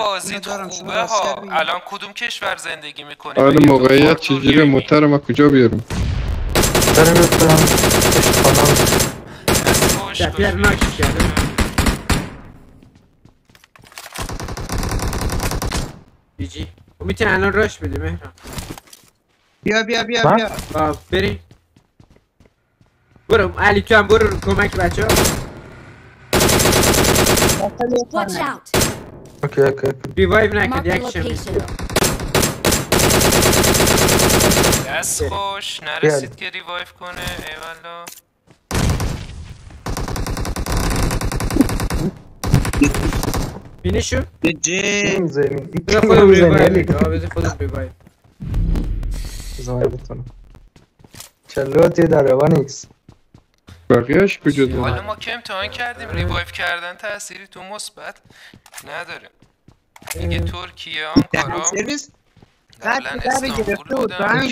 شما
خوبه ها. الان کدوم کشور زندگی می‌کنی؟
حالا موقعیت چجوری موتر ما کجا بیارم
دفیر ناکش کرده جی جی. می‌تونی الان راش بدی مهران
بیا بیا بیا؟ بیا
آه بریم برو علی تو هم برو کمک بچه ها!
OK OK.
revive نکن یک شم
location.
دست خوش نرسید که revive کنه ایوالا
بذار
این
خودم
زمین
ریوایو
علی.
بدم. آه، بذار خودم ریوایو
بذار من بتونم چلوتی در روان ایکس
بقیهش کجا دارم
حالا ما که امتحان کردیم ریوایف کردن تأثیری تو مثبت نداره میگه ترکیه آنکارا
قد در گرفته
استانبول
بود
بودم
همین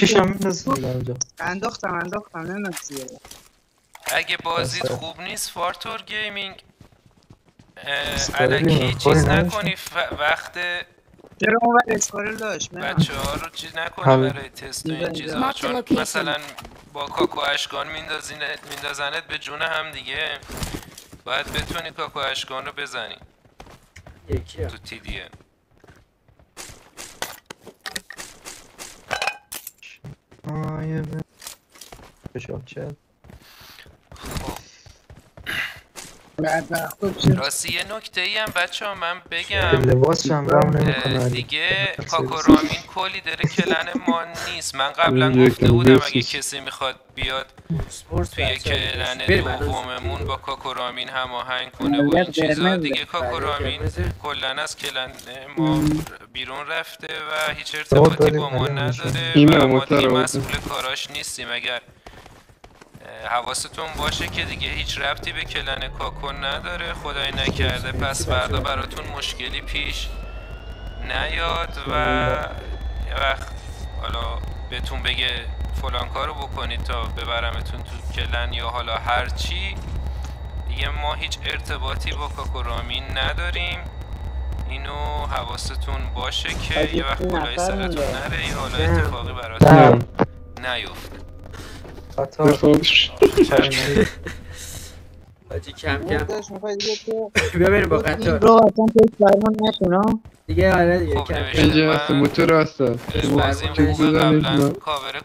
اونجا
انداختم انداختم نمی‌دونم
اگه بازیت. خوب نیست فارتور گیمینگ. الکی چیز. نکنی ف- وقت
چرا اون ور اسکارل داشت
بچه ها رو چیز نکنی. برای تست و این
اینجا،
چیزا. چون. مثلا با کاکو اشکان میندازینت میندازنت به جون هم دیگه باید بتونی کاکو اشکان رو بزنی
یکی
تو تی دیه
آیه به بشو چه
بعد خوب شد
راستی یه نکته ای هم بچه ها من بگم
لباس
دیگه
سرویس.
کاکو رامین کلی داره کلن ما نیست من قبلا گفته بودم. اگه کسی می‌خواد بیاد توی کلن. دوممون با کاکو رامین هماهنگ کنه و این چیزا. دیگه کاکو
بله،.
کلا از کلن ما بیرون رفته و هیچ ارتباطی با ما. نداره و ما دیگه مسئول کاراش نیستیم اگر حواستون باشه که دیگه هیچ ربطی به کلن کاکو نداره. خدای نکرده. پس فردا براتون مشکلی پیش نیاد و یه وقت حالا بهتون بگه فلان کارو بکنید تا ببرمتون تو کلن یا حالا هر چی. دیگه ما هیچ ارتباطی با کاکورامین نداریم. اینو حواستون باشه که یه وقت کلاه سرتون نره. یا حالا اتفاقی براتون
نه.
نیفته.
خطا
بخوابش
حاجی کم کم.
تو
ببریم با قطار
رو اصلا تو فرمان نکنم
دیگه آره دیگه
خب
کم کم
نوشته
اینجا هست موتور هست. ما-
کاور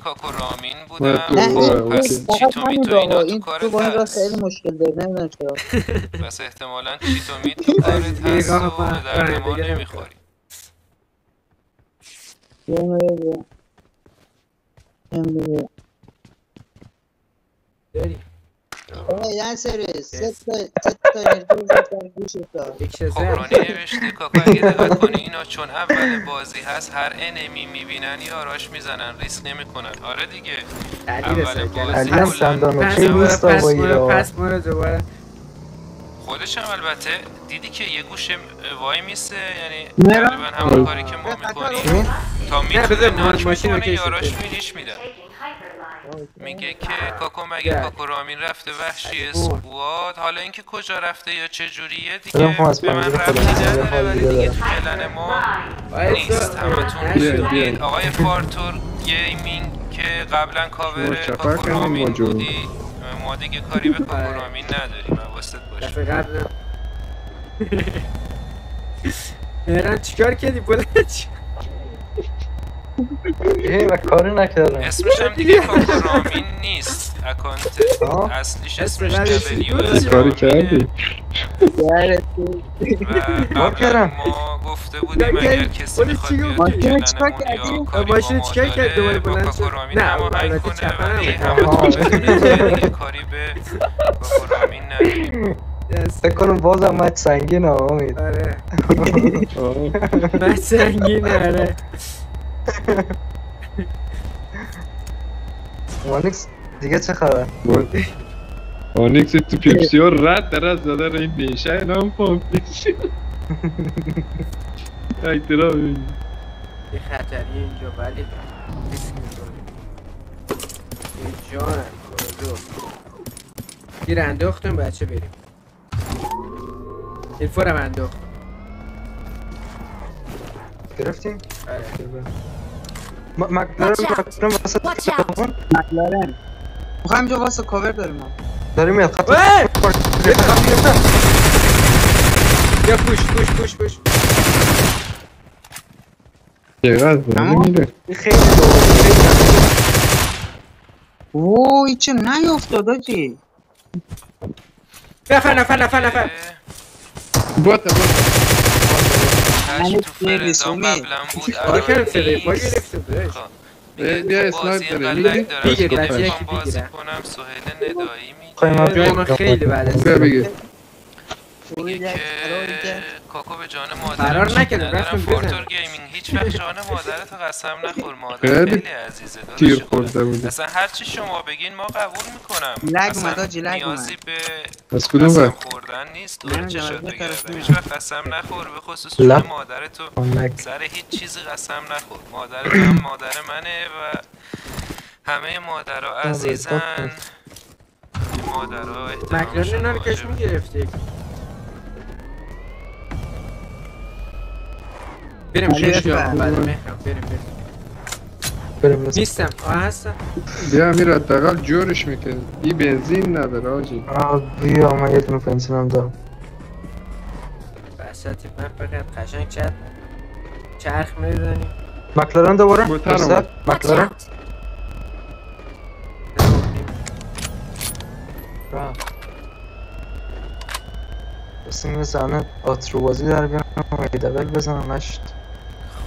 ما تو-
نه
اوه،
این
اوکی.
پس
این فقط
چیتو
همین
میتو اینا تو کارت
تو با این
هست؟
خیلی مشکل داره نمی‌دونم چرا.
پس احتمالا چیتو میت تو *laughs* کارت هست و درد ما
آره، دیگه
نمی‌خوری.
بیا اینو بگو. آقا یه سه تا سه تا تا.
یک
خب
شزر
رونی نوشته کاکا اگه دقت کنی اینا چون اول بازی هست هر انمی می‌بینن یا آراش می‌زنن ریسک نمی‌کنن. آره دیگه. اول بازی کلاً.
پس دوباره.
خودش هم البته دیدی که یه گوشه وای میسته یعنی
نه.
تقریبا همون کاری که ما می‌کنیم. تا می‌تونه
knock
می‌کنه. یاراش finish میدن میگه که کاکو مگه. کاکو رامین رفته وحشی squad حالا اینکه کجا رفته یا چه جوریه دیگه به من
یه
نداره ولی
دیگه.
تو clan ما نیست. همتون می‌دونید. آقای فارتور گیمینگ که قبلا کاور کاکو رامین. بودی. ما دیگه کاری به کاکورامین نداریم. حواست باشه.
دفعه قبل. *laughs* مهران چیکار کردی؟ بلند
و کاری نکردم
اسمش هم دیگه *laughs* کاکورامین نیست اکانت. اصلیش
اسم
اسمش دبلیو؟
کاری کردی. *laughs*
ما گفته بودیم. اگر کسی می‌خواد بیاد
گفتی؟
تو
ماشین چیکار
کرد؟ دوباره
داره با
بلند شد؟
کاکورامین
نه، البته
کنه
چپن
ولی
هم
همتون
بود.
بدونید که دیگه کاری به کاکورامین نداریم.
فکر کنم بازم مچ سنگین ها امید
آره. *laughs* من سنگین آره
مانیکس دیگه چه خبر
آنیکس تو پیپسی ها رد در از زده رو این نیشه نام پامپیش اکترا ببینی
یه خطری اینجا ولی. ای جانم کارو گیر انداختم بچه بریم. این فرم انداخت.
گرفتیم
آره.
مکلارن. مکلارن. خیابون
مکلارن. می‌خوام اینجا واسه کاور داریم ما.
داره میاد خط.
یا پوش پوش پوش پوش.
چقدر بازی میره
خیلی
وای چه نیافتاد آجی.
نفر نفر نفر نفر
باتا باتا
هرچی تو
یه
فرندام
رسومه.
قبلا بود
آره.
خب.
بیا-
تو که
بچه،
می‌خوام
یکی خیلی بعد است
بیا بگیر
میگه که کاکو به جان مادرم
فرار
ندارم.
رفتم
فورتور. گیمینگ هیچ وقت جان مادرتو قسم نخور مادر
خیلی
عزیزه
تیر. خورده بودی.
اصلا هر چی شما بگین ما قبول می‌کنم. lag
اومد آجی، lag
نیازی به
از کدوم ور؟
خوردن نیست
نه،
بگردم
طرف
هیچ وقت قسم نخور به خصوص مادرتو.
آنک
سر هیچ چیزی قسم نخور. مادرت هم مادر منه و همه مادرها عزیزن. مادرها
مکلارن
احترامشون
اینا بریم شش. بعد مهرم بریم بریم
بریم.
نیستم. آه هستم
بیا امیر حداقل جورش می‌کنه این بنزین نداره آجی.
آه بیا من یه دونه پنسیلم دارم.
وسط من فقط قشنگ چت چرخ می‌زنیم
مکلارن دوباره؟
موتر
درسته؟
اومد.
Watch
مکلارن
out.
رفت. بس این زنه آترو بازی در بیارم و یه دبل بزنم نشد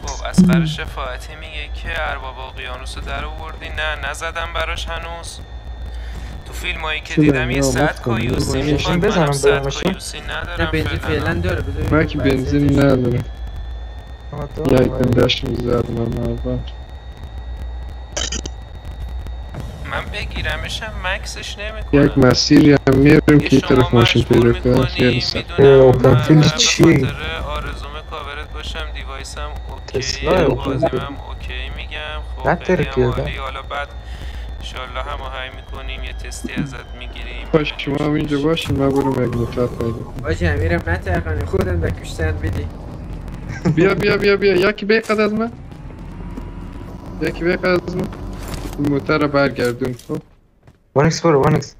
خب اسقر شفاعتی میگه که ارباب اقیانوس رو در آوردی. نه نزدم براش هنوز. تو فیلم هایی که دیدم؟ یه
کن،
کایوسی می‌خواد
بزنم،
منم صد
بزنم.
کایوسی
نه
ندارم
بنزین فعلا. داره
من که بنزین نداره یک کم داشت می‌زد من اول.
من بگیرمشم max ش نمی‌کنم.
یک مسیری هم میریم که طرف ماشین پیدا کنم خیلی سخت.
open field چی؟
آرزوم کاورت باشم device م
تسلا.
هم okay میگم. خب خیلی هم حالا بعد انشالله هماهنگ می‌کنیم یه تستی ازت می‌گیریم.
باش شما هم اینجا باشین من یک موتر پیدا
باشه امیرم نترخانی خودم بکشتن بدی
بیا بیا بیا بیا. یکی بیقد از من. یکی بیقد از من. این موتر رو برگردون خب.
وانکس برو وانکس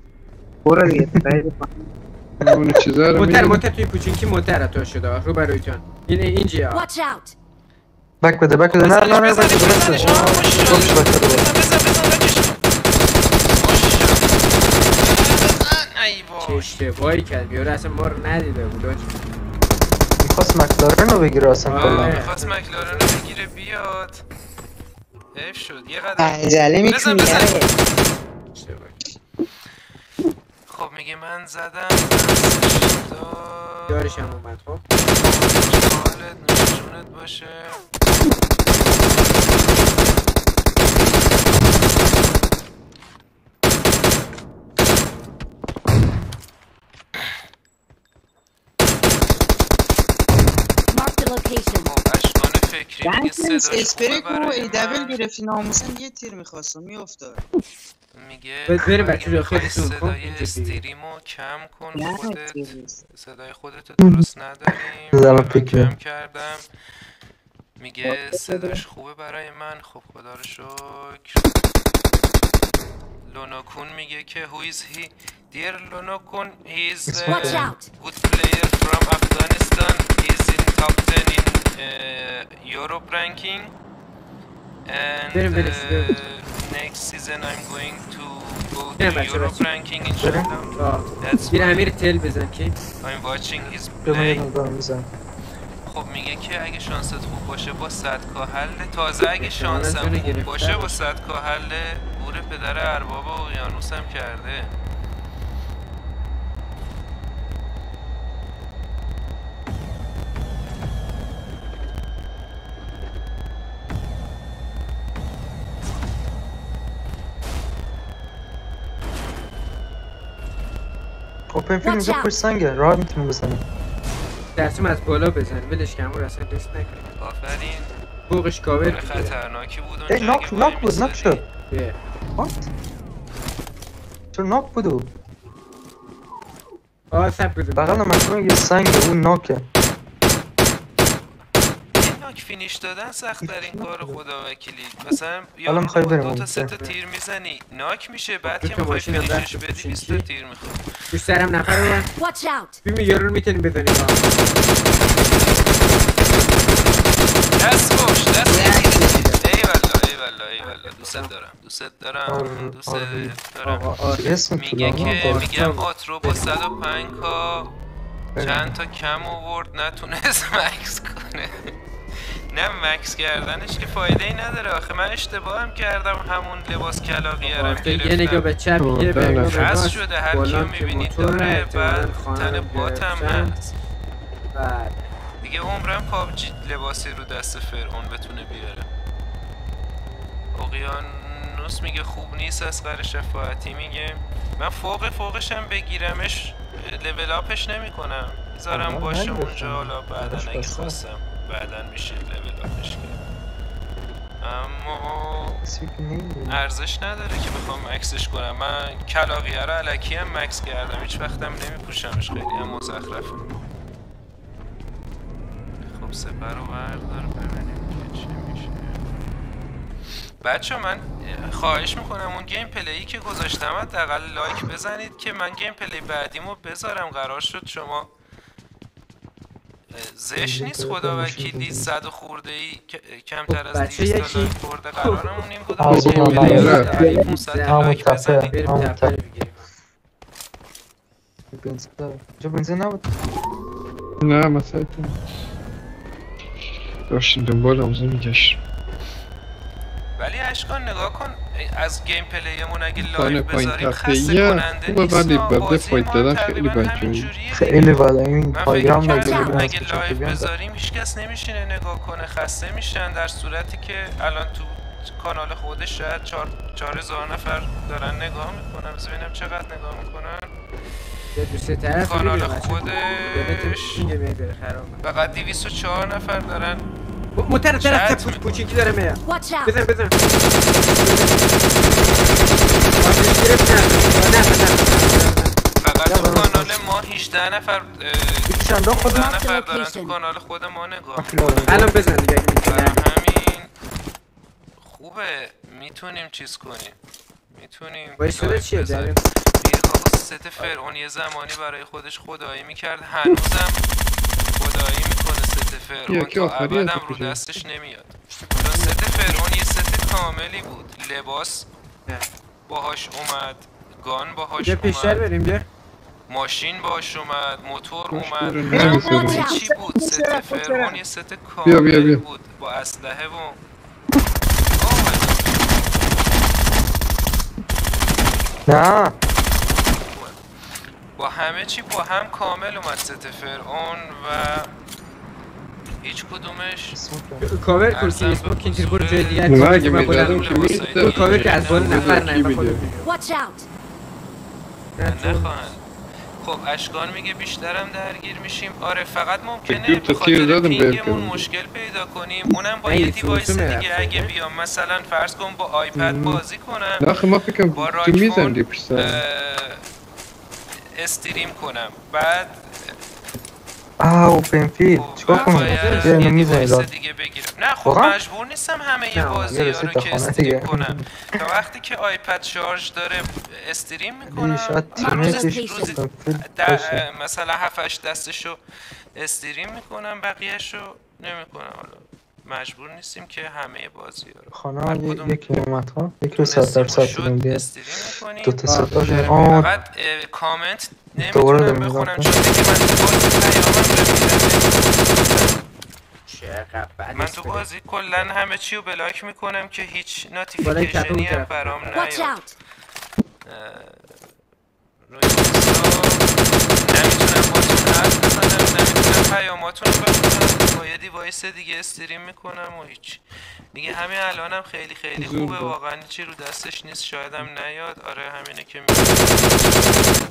برو دیگه
اون چیزا رو
موتر موتر توی پوچینکی موتر تو شده رو برای جان. این اینجا.
بک بده بک بده نه نه نه بک بده بک بده.
اشتباهی کرد بیاره اصلا ما رو ندیده بود.
می‌خواست مکلارن رو بگیره اصلا. کلا
می‌خواست مکلارن رو بگیره بیاد حیف شد یه قدم
عجله
بزن
می‌کنی.
خب میگه من زدم
یارش هم اومد خب.
حالت نوشونت باشه. خب فکری میگه صداش
اسپری
خوبه
کو
برای
ای دبل
من.
گرفتی ناموسن یه تیر می‌خواستم میافتاد.
میگه
بریم
اگه
بچه
صدای. استریمو کم کن خودت. صدای خودتو درست نداریم. کم کردم. میگه صداش خوبه برای من؟ خب خدا رو شکر. لونوکون میگه که who is he? Dear لونوکون he is a good player from Afghanistan. He is in top 10 in uh, Europe ranking. And uh, next season I'm going to go to Europe ranking inshallah. That's why
امیر تل بزن
I'm watching his play.
یه
خب میگه که اگه شانست خوب باشه با صد کا حل تازه اگه شانسم خوب باشه با. صد کا حل گور پدر ارباب اقیانوسم کرده.
اوپن فیلم اینجا. پشت سنگه راحت می‌تونی بزنی
درسیم از بالا بزن ولش کن اون اصلا دست نکن
آفرین
فوقش کاور.
خطرناکی بود
ای
اونجا
ناک ناک بود ناک. شد. وات چرا ناک بودو
آه سب بزن
بغل من یه سنگه اون ناکه
این ناک فینیش دادن سخت در این کار *laughs* خدا وکیلی مثلا یا
حالا می‌خوای بریم
دو تا سه تا. تیر می‌زنی ناک میشه بعد که می‌خوای
هم
فینیشش بدی 20 تا؟ تیر می‌خواد
تو سرم نفر من
Watch out!
بیم یارو رو می‌تونی بزنی با
دست باش دست ای والله ای والله ای والله دوست دارم دوست دارم
آره،
دوست
آره.
دارم.
آره
اسم
میگه که. میگم آترو با 105 کا چند تا کم آورد نتونست *laughs* مکس کنه. نه مکس کردنش که فایده ای نداره آخه من اشتباهم کردم همون لباس کلاقیه رو
آخه یه نگاه به چپ یه به راست.
شده هر کیو می‌بینید داره بعد تن باتم
گرفتن.
هست
بله
دیگه عمرم پابجی لباسی رو دست فرعون بتونه بیاره اقیانوس میگه خوب نیست از قر شفاعتی میگه من فوق فوقشم بگیرمش لول اپش نمی کنم می‌ذارم
آها،
باشه. اونجا حالا بعدا اگه. خواستم بعدا میشه level up ش کرد. اما. ارزش نداره که بخوام max ش کنم. من کلاقیه رو علکی هم max کردم. هیچ وقتم نمیپوشمش. خیلی هم مزخرفه. خب سپر رو بردار ببینیم که چی میشه. بچه من خواهش می‌کنم اون gameplay که گذاشتم حداقل لایک بزنید که من gameplay بعدیمو بذارم. قرار شد شما زشت نیست خدا وکیلی صد و خورده ای کمتر از
بچه
200 تا
یکی-
لایک خورده قرارمون این بود
آه،
گیم
آه،
پلی
آه،
بعدی
آه،
500 تا
همون
لایک
تپه.
بزنید
بریم
آه،
تپه
تپ.
بگیریم.
بنزین نبود؟
نه مثلا داشتیم دنبال آموزه میگشت
ولی اشکان نگاه کن از گیم پلیمون اگه لایک
پایین
بذاریم
تخته
خسته. کننده
خوبه
نیست
ولی
بازی
فایت دادن خیلی.
همینجوریه
خیلی. بالا این پایگرام نگه
اگه
از live
بذاریم هیچکس نمیشینه نگاه کنه خسته میشن در صورتی که الان تو کانال خودش شاید چهار چهار هزار نفر دارن نگاه می‌کنن بذار ببینم چقدر نگاه می‌کنن
یه دو سه طرف
کانال
بچه.
خودش فقط 204 نفر دارن
موتر
چت
طرف
می‌کنه.
کوچیکی داره میاد! بزن بزن
فقط تو کانال ما 18 نفر اه،
چندان خود
15
Mark the
نفر دارن تو. کانال خود ما نگاه
الان بزن دیگه
همین خوبه می‌تونیم چیز کنیم می‌تونیم
باید شده چیه
میرکا ست فرعون یه زمانی برای خودش خدایی می‌کرد هنوزم خدایی ست فرعون
یکی
تا ابدم رو؟ دستش نمیاد ست فرعون یه ست کاملی بود لباس. باهاش اومد gun باهاش
بیا پیشتر
اومد
بریم بیا
ماشین باهاش اومد موتور اومد. چی بود ست فرعون یه ست
بیا، بیا،
کامل
بیا.
بود با اسلحه و.
نه
با همه چی با هم کامل اومد ست فرعون و هیچ کدومش.
کاور کن
ارزم
که
به
اسمو کینتر برو جای دیگه
اگه
من خودم کاور که از بالا نفر نه من؟ خودم
نخواهند خب اشکان میگه بیشترم درگیر میشیم. آره فقط ممکنه به
تیر
خاطر
زدم
پینگمون. مشکل پیدا کنیم. اونم با یه دیوایس دیگه. اگه بیام مثلا فرض کن با آیپد بازی کنم.
نه ما فکرم
با
تو سر
اه، استریم کنم. بعد
آو پنفیل چیکار کنم اینو
یه
می‌زنی داد.
دیگه بگیرم. نه خب؟ مجبور نیستم همه یه بازی ها رو که استریم. کنم. تا وقتی که آیپد شارژ داره استریم می‌کنم. در
باشه.
مثلا 7 8 دستشو استریم می‌کنم بقیهشو نمی‌کنم. حالا مجبور نیستیم که همه بازی ها رو.
خانه
کدوم
یکی اومد ها؟ یکی رو صد درصد بدیم بیا
استریم می‌کنیم.
دو تا ست
داره
آه.
کامنت نمی‌تونم بخونم چون دیگه من تو بازی پیامم
بد
من تو. بازی کلا همه چی رو block می‌کنم که هیچ
کپمون
هم. برام نیاد روی نمی‌تونم باتون حرف بزنم نمی‌تونم پیاماتون رو بخونم device دیگه stream می‌کنم و هیچ دیگه همین الانم خیلی خیلی
زود
خوبه. واقعا چی رو دستش نیست شاید هم نیاد آره همینه که میگم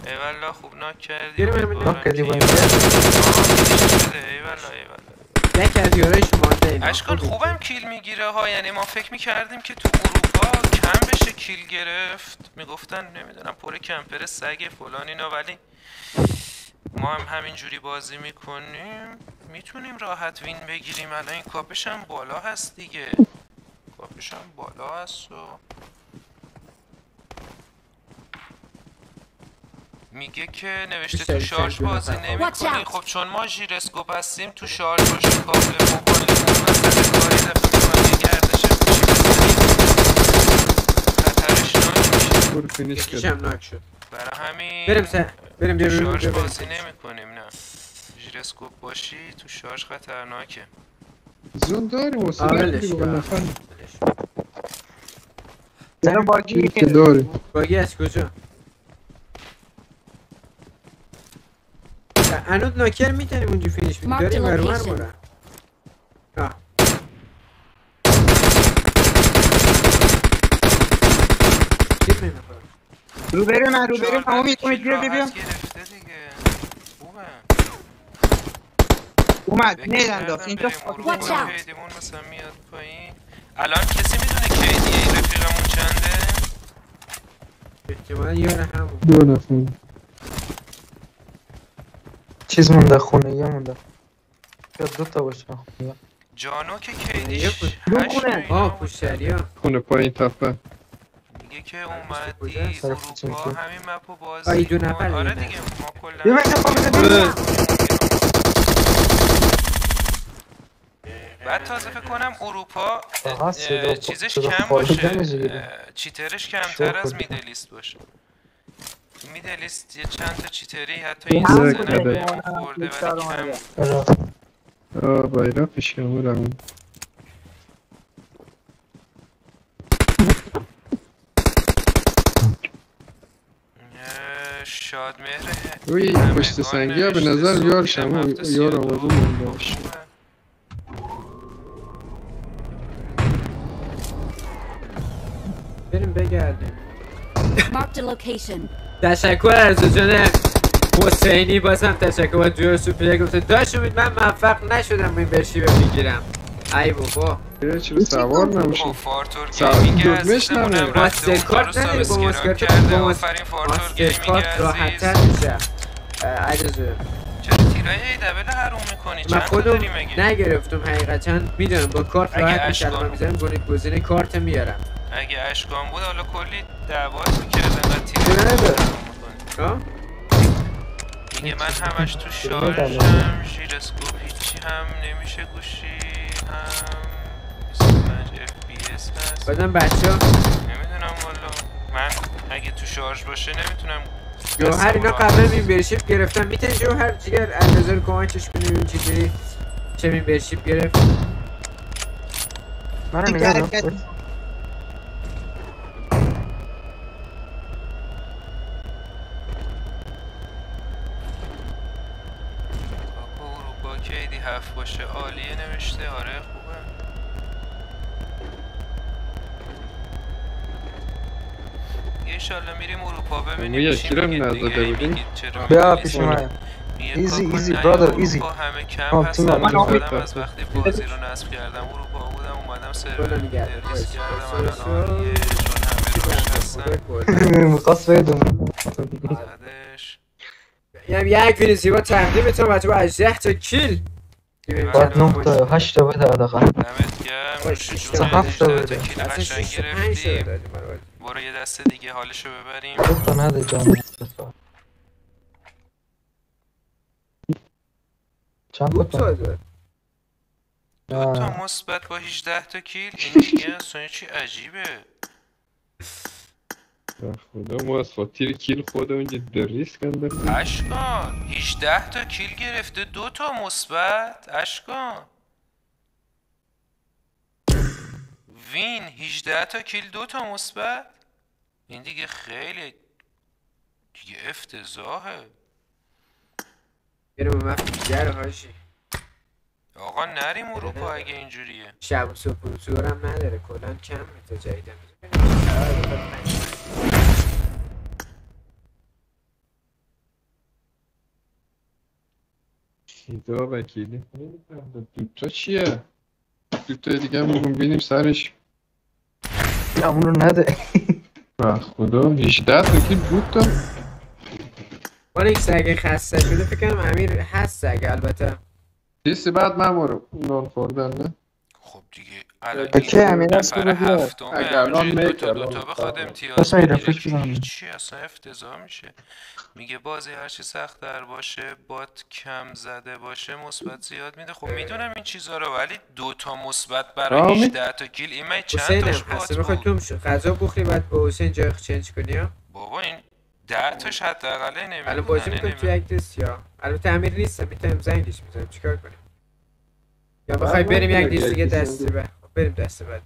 ایوالا خوب ناک کردی
ناک کردی.
ایوالا ایوالا
از یارای شما
اشکال خوبم کیل می‌گیره ها یعنی ما فکر می‌کردیم که تو اروپا کم بشه کیل گرفت؟ می‌گفتن نمی‌دونم پر کمپر سگ فلان اینا ولی ما هم همینجوری بازی می‌کنیم. می‌تونیم راحت وین بگیریم. الان این کاپش هم بالا هست دیگه. کاپش هم بالا هست و میگه که نوشته تو شارژ بازی
بنفر.
نمی
Watch
کنی
out.
خب چون ما ژیرسکوپ هستیم تو شارژ باشه کابل موبایلمون وسط کاری دفعه یه گردش کوچی بزنیم خطرش ناک میشه
برو فینیش
یکیش
کرد
هم ناک شد.
برای همین
بریم سر بریم بریم
شارژ. بازی نمی کنیم نه ژیرسکوپ باشی تو شارژ خطرناکه.
زون داریم واسه. با نفر
چرا باگی
که داریم
باگی از کجا؟ انود ناکر می‌تونیم اونجا فینیش میدیم
Mark
داریم
the
ورور
location.
برن آه دید می نخورم.
رو بریم من. رو بریم
کیل
می‌تونید بیا بیا
خوبه
اومد نه انداخت اینجا
out.
کیدیمون مثلا میاد پایین. الان کسی می‌دونه کیدی رفیقمون چنده؟
احتمالا یار همون.
دو نفر.
چیز مونده خونه یه مونده. یا دو تا باشه خونه.
جانو که
یه
کیدیش
خود-
هشت و اینا
آه
بود.
پوشتری ها
خونه پایین تپه.
میگه که اومدی
کجاست؟
اروپا همین مپو بازی کن. آره
دیگه.
ما کلا
خب بده
بعد تازه فکر کنم اروپا چیزش کم باشه چیترش کمتر از. میدلیست باشه تو میدلیست یه چند تا چیتری حتی این سیزن. هم خورده ولی کم.
آره.
آه بایرا پیشکمون
اه، شادمهر
روی پشت سنگی ها به نظر یار شما یار
و.
آماده مونده باشه.
بریم بگردیم. تشکر از جان حسینی. بازم تشکر از جوی سوپر گفته داشت امید من موفق نشدم این برشیبه بگیرم. ای بابا.
چرا سوار
خب
نمیشه
فارتور گیمینگ عزیزمونم
نمیره.
رفته اون
ماستر
کارو
ماستر
کرده آفرین فارتور گیمینگ
کارت راحت تر
عزیز
میشه عزیزه
چرا تیرای ای دبل حروم می‌کنی؟
من
چند تا
خودم
داری مگه
نگرفتم حقیقتا. می‌دونم با کارت راحت
اشکان
می‌کردم می‌زنم گونه گزینه کارت میارم
اگه اشکان بود حالا کلی دعوات می‌کرد انقدر تیر
چرا
حروم
نداره؟
می‌کنی.
ها؟
دیگه من همش تو شارژم ژیرسکوپ هیچی هم نمیشه گوشی هم 25 FPS هست.
بعدم بچه ها
نمی‌دونم والا. من اگه تو شارژ باشه نمی‌تونم
جوهر اینا قبلا میمبرشیپ گرفتم می‌تونی جوهر جگر اندازه رو کمکش کنی ببین چجوری چه میمبرشیپ گرفت؟
من
این
نگاه
حرکت-
دارم.
کاکو اروپا کیدی هفت باشه. عالیه نوشته. آره خوبه دیگه ایشالله میریم اروپا ببینیم چی میگید دیگه.
بودین؟
میگید چرا
بیا؟ پیش من
نه،
brother,
اروپا
easy.
همه کم
تیم
من. از وقتی بازی رو نصب کردم اروپا بودم اومدم سرور. ریس کردم الان چون همه روش هستن
می‌خواست بدون
زدش
اینم یک ویدیو زیبا تقدیمتون بچه با 18 تا کیل
باید 9 تا 8 تا بده حداقل
دمت گرم
باش،
نوش
شیش
جون،
تا هفت تا
18
بده.
کیل
اصلا
قشنگ
6 تا 5 تا
گرفتیم
دادیم برای
برو یه دسته دیگه حالشو ببریم.
دو تا نده جان چند تا
تا
آه.
مثبت با 18 تا کیل. این دیگه اصلا چی عجیبه.
به خدا ما از خاطر کیل خودمون یه دریس کندم
اشکان 18 تا کیل گرفته. دو تا مثبت اشکان. وین 18 تا کیل. دو تا مثبت این دیگه خیلی دیگه افتضاحه.
بریم اون وقت دیگر هاشی
آقا نریم اروپا اگه اینجوریه.
شب و صبح و زور هم نداره کلا کم تا جدیدم
کیدا وکیلی؟ دوتا چیه؟ دوتا دیگه هم بینیم سرش.
همون رو نده.
خدا. 18 تا کیل بود تا.
مانیکس اگه خسته شده فکر کنم امیر هست اگه البته.
دیستی بعد من برو. نان خوردن نه؟
خب دیگه الان
اوکی، امیر هست
نفر
برو بیار.
هفتمه
اگه الان
همینجوری
میت
دوتا بخواد. امتیاز بگیره که. هیچی اصلا افتضاح میشه. میگه بازی هرچی سخت در باشه بات کم زده باشه مثبت زیاد میده. خب می‌دونم این چیزا رو ولی دوتا مثبت
آه،
برای
می-
18 تا کیل این من چند تاش
می‌خوای
بود؟
تو غذا بخوری بعد با حسین جای چنج کنی ها؟
بابا این ده تاش حداقل
الان بازی
نمی‌دونن
می‌کنیم تو یک دست یا؟ البته امیر نیستم می‌تونیم زنگش می‌زنیم چیکار کنیم؟ یا بخوای بریم یک
نمی‌دونم
دست دیگه
یک
دست
دست
بعد؟ خب بریم دست بعد.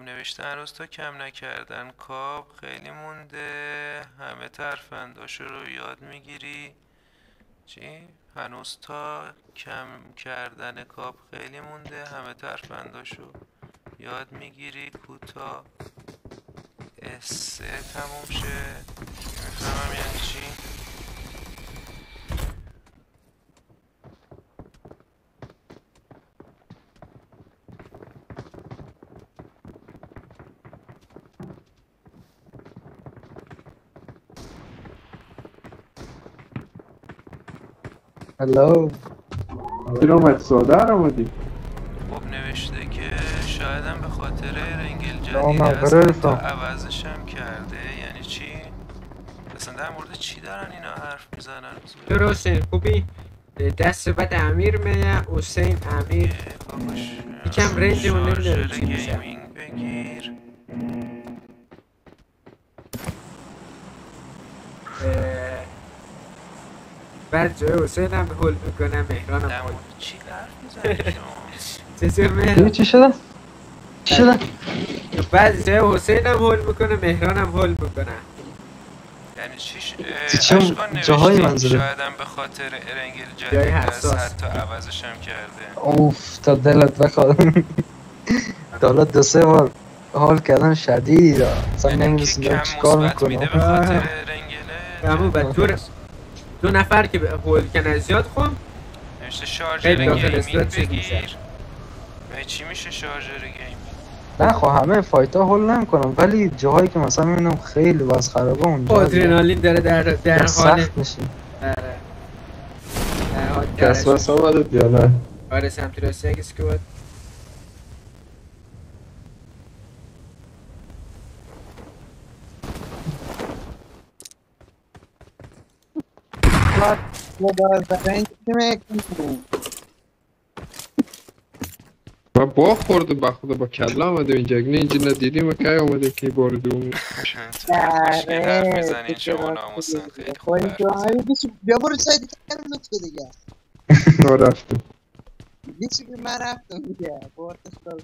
خب نوشته هنوز تا کم نکردن. کاب خیلی مونده. همه ترفنداشو رو یاد می‌گیری. چی؟ هنوز تا کم کردن کاب خیلی مونده. همه ترفنداشو یاد می‌گیری. کوتا اسه تموم شه می‌فهمم یعنی چی
هلو
چرا اومد ساده رو آمدی
خب نوشته که شایدم به خاطر رنگل جدید حتی
نیستم.
عوضش هم کرده. یعنی چی؟ اصلا در مورد چی دارن اینا حرف می‌زنن؟
حسین خوبی. دست بعد امیر میه حسین امیر. یکم رنجمون نمیداره چی میشه بعد جای حسین هم هول می‌کنم مهران هم هول
مورد چی حرف می‌زنی
چی شده؟ چی شده؟
بعد جای حسین هم هول می‌کنه مهران هم هول می‌کنه
یعنی چیش
چه
نوشته
منظوره؟
شایدم به خاطر رنگل
جای
جدید
حساس.
حتی عوضش هم کرده
اوف تا دلت بخواد دالا دو سه بار حال کردن شدید اصلا
یعنی
نمی‌دونستم
کم
چیکار می‌کنم
به خاطر. رنگله
دو, نفر که هول کنه زیاد خون
نوشته شارژر گیمینگ
میشه.
بگیر. چی میشه شارژر گیم
نه خب همه فایت ها حل نمی‌کنم ولی جاهایی که مثلا می‌بینم خیلی باز خرابه اونجا.
آدرنالین داره در در حال
سخت میشه
آره.
کس. بس آمدت یا نه.
آره سمت راستی اگه سکوت.
و با خورده به خدا با کلا آمده اینجا. اگه نه اینجا ندیدیم و که آمده که بار دوم
می‌زنین شما ناموسن خیلی خوب حرف می‌زنین.
بیا برو سایت کردم لطفه دیگه.
ها رفتم
هیچی که من رفتم دیگه. بارتش دار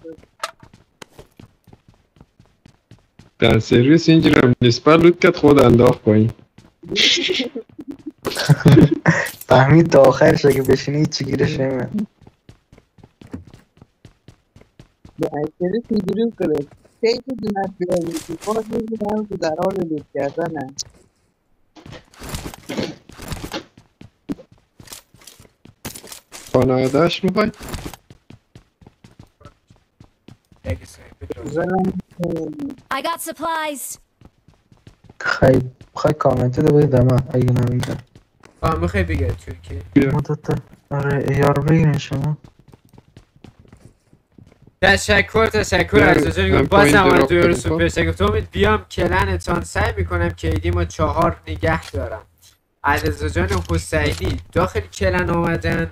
در سرویس اینجا هم نسبت لود کرد خود انداخت پایین. *laughs* *laughs*
فهمید تا آخرش اگه بشینی هیچی گیرش نمیاد.
به اکثری اینجوری کنه که دونت بیاری باز میگم که در حال لود کردنه
خانوادهش می‌خوای؟
I got supplies.
خیلی. خیلی کامنت ده باید دمه. اگه نمیگم
آه می‌خوای بگه ترکی
مدت. آره ایار بگیرین شما.
تشکر تشکر. از جان باز هم تو
کنیم،
سوپر تو امید بیام کلنتان. سعی می‌کنم کیدیمو چهار نگه دارم. علیرضا جان حسینی داخل کلن آمدن.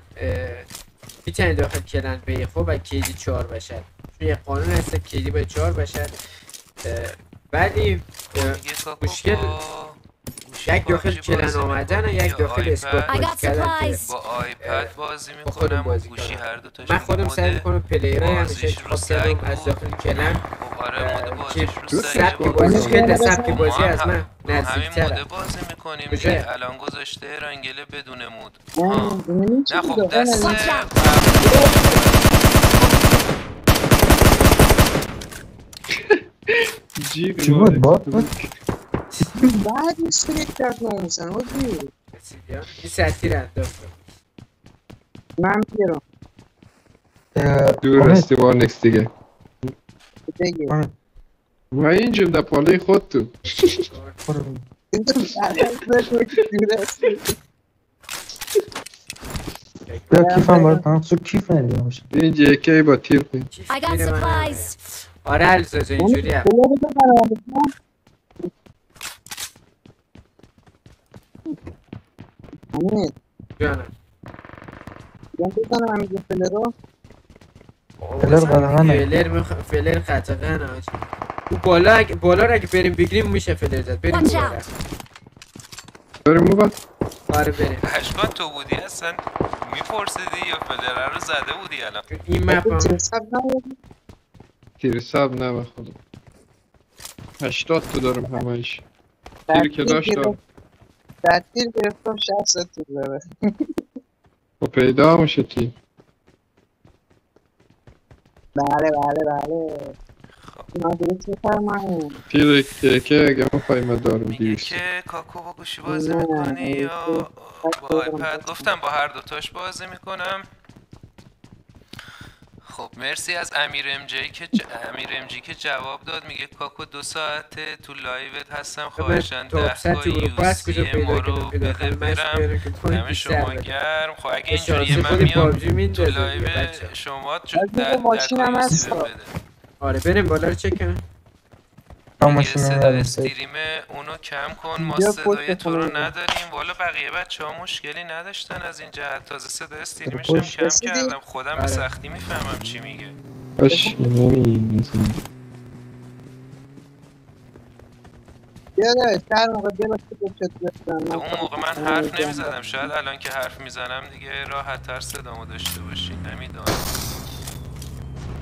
می‌تونی داخل کلن به خب؟ و کیدی چهار بشد چون یه قانون هست کیدی باید چهار بشد اه، ولی مشکل یک داخل کلن
بازی
آمدن و یک داخل؟ اسکوپ بازی کردن که.
با آیپد بازی می‌کنم.
بازی
گوشی. هر دو تاش
من خودم سعی می‌کنم پلیرهای همیشه انتخاب کردم از. داخل کلن که سبک خیلی
ما
سبک بازی از من
هم- همین بازی می‌کنیم.
کجا؟
دیگه الان گذاشته رنگله بدون مود.
نه
خب دست *laughs*
چی بود؟
کرد ناموسن حاجی
این سطیر انداخت
من بیرم
دور
امید
استی وارنکس دیگه و اینجا در پاله خود تو
برو. بیا کیفم باید کنم سو کیف ندیده باشه
این جیکی با تیر کنی
I got supplies.
آره جان اینجوری هم
امید
جانم
بیان بزنم همین گفله رو
پلر قدغنه
فلر میخ... فلر قطقه آجی او بالا اگه بالا رو اگه بریم بگیریم میشه فلر زد بریم بالا.
بریم اون
آره بریم
اشکان تو بودی اصلا میپرسیدی یا فلره رو زده بودی الان
این مپ
تیر سب نه به خدا هشتاد تو دارم همش تیر که داشت دارم.
تدبیر گرفتم 60 تو داره
و پیدا میشه تیر
بله بله بله. نادرست بفرمایید
تیر که اگه من دارم
میگه
دیویست
که کاکو با گوشی بازی می‌کنی یا. با iPad؟ گفتم با هر دوتاش بازی می‌کنم. خب مرسی از امیر ام جی که ج... امیر ام جی که جواب داد. میگه کاکو دو ساعته تو live ت هستم. خواهشن
توپ
ده تا UC ما
پیدا
رو بده برم. دم
بیشتر
شما گرم. خب اگه
شانسی
اینجوریه من میام تو
live.
شما ده
دیگه ماشینم
تا
هست.
آره بریم بالا رو چک کنم
هم
دیگه
ماشین
صدا
ندارم
استریم اونو کم کن ما صدای تو رو. نداریم. والا بقیه بچه ها مشکلی نداشتن از این جهت. تازه صدا استریمش هم کم؟ کردم. خودم به
آره.
سختی می‌فهمم چی میگه.
باش
موقع بچت بستن
تو اون موقع من حرف نمی‌زدم. شاید الان که حرف می‌زنم دیگه راحت تر صدامو داشته باشی نمی‌دونم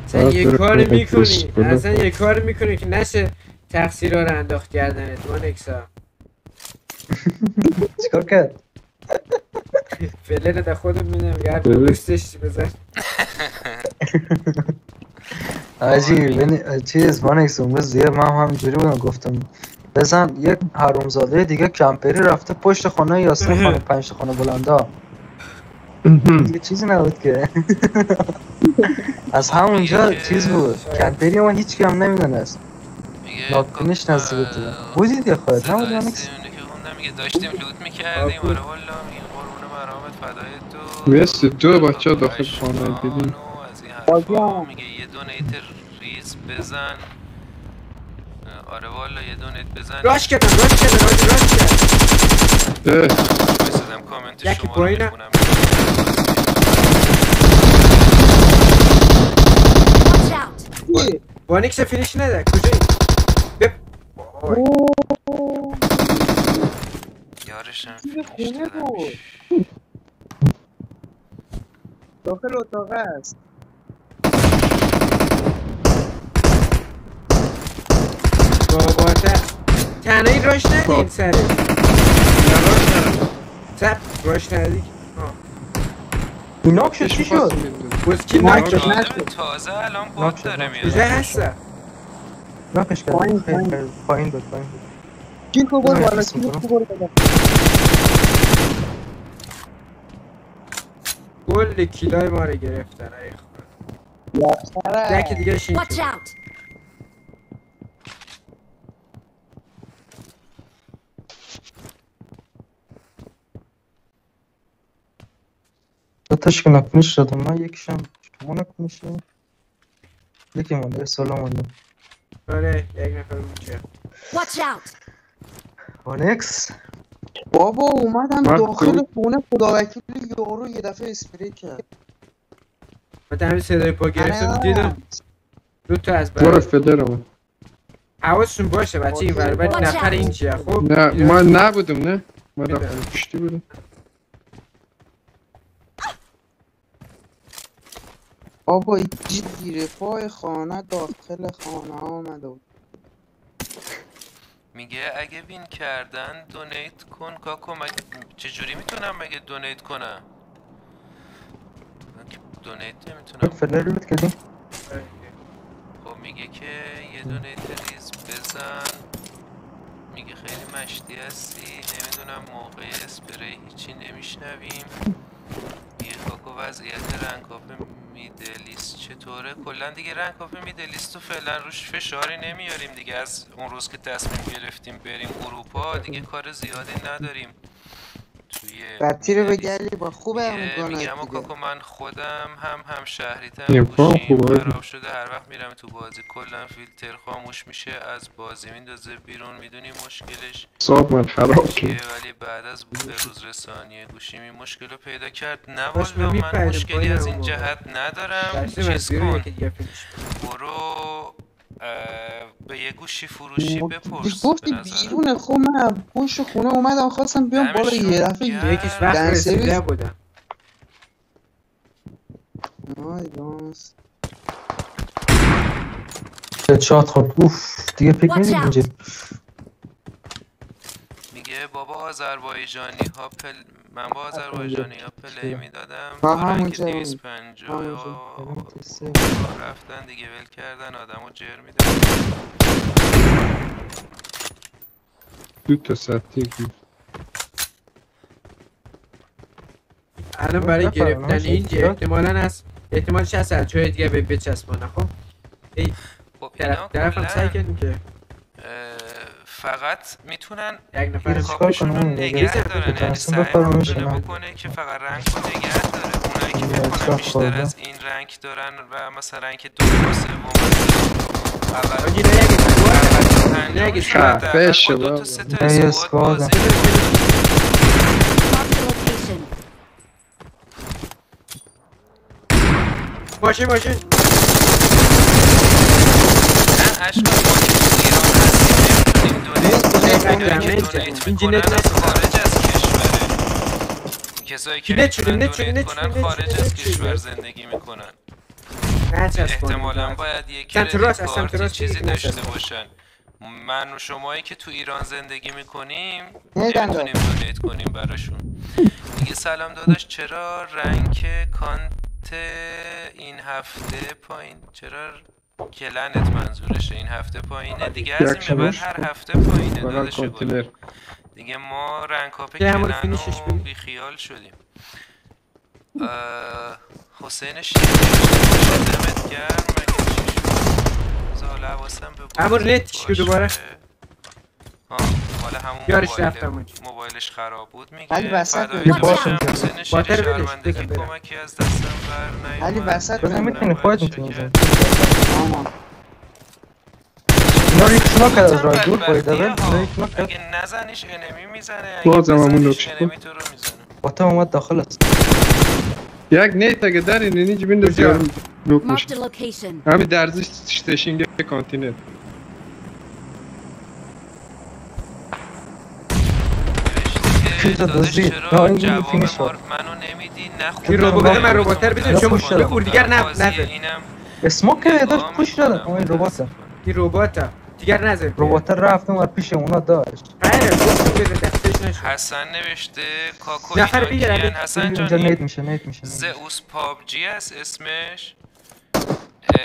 اصلا یه
آره،
کاری
آره،
می‌کنی. اصلا یه کاری می‌کنی که نشه. تقصیر رو انداخت کردنت وان اکسا *laughs*
چیکار کرد؟ *laughs*
فلر در خودم میدم یه
بله.
دوستش بزن. *laughs*
آجی چیز من اکس اون روز دیگه من هم همینجوری بودم گفتم بزن یک حرومزاده دیگه کمپری رفته پشت خانه یاسین خانه پنج تا خانه بلندا. دیگه چیزی نبود که. از همونجا چیز بود کمپری ما هیچ هم نمی‌دونست. ناکنش بود بودید خودت. نبود من
که داشتیم لوت می‌کردیم. آره والا میگه قربون مرامت فدای تو.
مرسی، دو بچه ها داخل خانه دیدیم.
این. میگه یه دونیت ریز بزن. آره والا یه دونیت بزن.
راش کردم راش کردم راش راش کردم
بسیدم کامنت
یکی
شما رو
پایینه.
می‌خونم.
Watch out.
وان اکس فینیش نده. کجایی.
یارشم
خونه. بود. داخل اتاق است
بابا تنهایی راش ندین سره یا راش ندین سب راش ندی
اینا شد چی شد
تازه الان
شد،
داره. میاد
ناقش
کرد
پایین
پایین. بود پایین بود.
کیکو برو بالا کیکو برو بالا.
گل کیلای ما رو گرفتن ای خدا. یکی دیگه شین
تاش که نکنیش شدم من یکیشم شما نکنیشم یکی مونده سلام علیکم
آره یک نفر اونجا
Watch out!
اونکس
بابا اومدم
من
داخل خونه خدا وکیل یارو یه دفعه اسپری کرد.
من همین صدای پا گرفتم دیدم. دو تا از
برو
برای
فدرم
حواستون باشه بچه این
Watch
نفر. این چیه. خب
نه ما نبودم نه؟ ما
می‌دونم.
داخل کشتی بودم
بابا جید زیر پای خانه داخل خانه آمده بود.
میگه اگه وین کردن دونیت کن کاکو مگه چجوری می‌تونم مگه donate کنم donate نمی‌تونم.
فلر بود کردیم
خب میگه که یه donate ریز بزن. میگه خیلی مشتی هستی. نمی‌دونم موقع اسپری هیچی نمیشنویم. میگه کاکو وضعیت rank up Middle East چطوره؟ کلا دیگه rank up Middle East و فعلا روش فشاری نمیاریم دیگه. از اون روز که تصمیم گرفتیم بریم اروپا دیگه کار زیادی نداریم. توی
بطی رو. بگلی با خوبه می‌کنه
میگم من خودم هم هم شهریتم گوشیم. خراب شده هر وقت میرم تو بازی کلا فیلتر خاموش میشه از بازی میندازه بیرون می‌دونی مشکلش؟
صاحب من خراب شد
ولی بعد از به روز رسانی گوشیم این مشکل رو پیدا کرد. نه والا
من
مشکلی از این. جهت ندارم. چیز کن. برو. به یه گوشی فروشی
م-
بپرس
گفتی بیرون خب من پشت خونه اومدم خواستم بیام بالا یه دفعه.
یکیش وقت رسیده. بودم
آی.
شاد خورد اوف دیگه پیک
Watch
میدیم
out.
اینجا
میگه بابا آذربایجانی ها پل من با آذربایجانی ها پلی می‌دادم
با بود.
250
همونجا.
رفتن دیگه ول کردن آدمو جر میدن
دو تا سطحی بود
الان برای
بفرما،
گرفتن. اینجا احتمالا هست احتمالش هست از جای دیگه به بچسبانه خب
خب اینا
طرف طرفم سعی کردیم که
فقط می‌تونن
یک نفر
کاپشون رو؟ نگه. دارن یعنی. سعی. بکنه که فقط رنگ رو نگه داره اونایی که می‌کنن بیشتر. از این رنگ دارن و مثلا اینکه دو تا سوم اول دو سه. تا اسکواد. بازی.
ماشین ماشین
نه اشکال خارج از. کشور زندگی می‌کنن باید چیزی داشته. باشن من و شمایی که تو ایران زندگی می‌کنیم نمی‌تونیم donate کنیم براشون میگه سلام داداش چرا rank کانت این هفته پایین چرا clan ت منظورشه. این هفته پایینه. دیگه از این به بعد هر هفته پایینه. گلم.
کانتینر
دیگه ما
rank
up
clan
و
بریم.
بیخیال شدیم. حسین شیخ دمت گرم مگه چی شد؟ حواسم به
که دوباره.
مال همون
یارش رفتم اونجا.
موبایلش خراب بود میگه
علی وسط
باشه.
باتر بدش،.
کمکی از دستم بر نیومد.
علی وسط
بزن
نمی‌دونم
می‌تونی
باید
خودت می‌تونی
کرد.
اینا ریکس نکرد از راه دور باید
ها. اگه نزنیش انمی می‌زنه اگه
بازم همون
بزنیش
نکش
انمی تو رو می‌زنه.
باتم اومد داخل است.
یک نیت اگه داری اینجا بنداز
کجا؟
یارو. لوک
Marked
میشه. همین درزش استیشن کانتینر.
داداش
دزدی.
چرا
نه، این
جواب
فینیش شد.
منو نمیدی؟ نه
این روبو بده من روباتر بده چون
پوش
یه خور دیگر نه نزد
اسموک که داشت پوش
می‌کنم
دادم اون ربات
این رباتا دیگر نزد
ربات رفت اون پیش اونا داشت.
حسن نوشته کاکو
نفر.
کیان حسن
اینجا
جان
نیت میشه نیت میشه
زئوس پابجی است اسمش.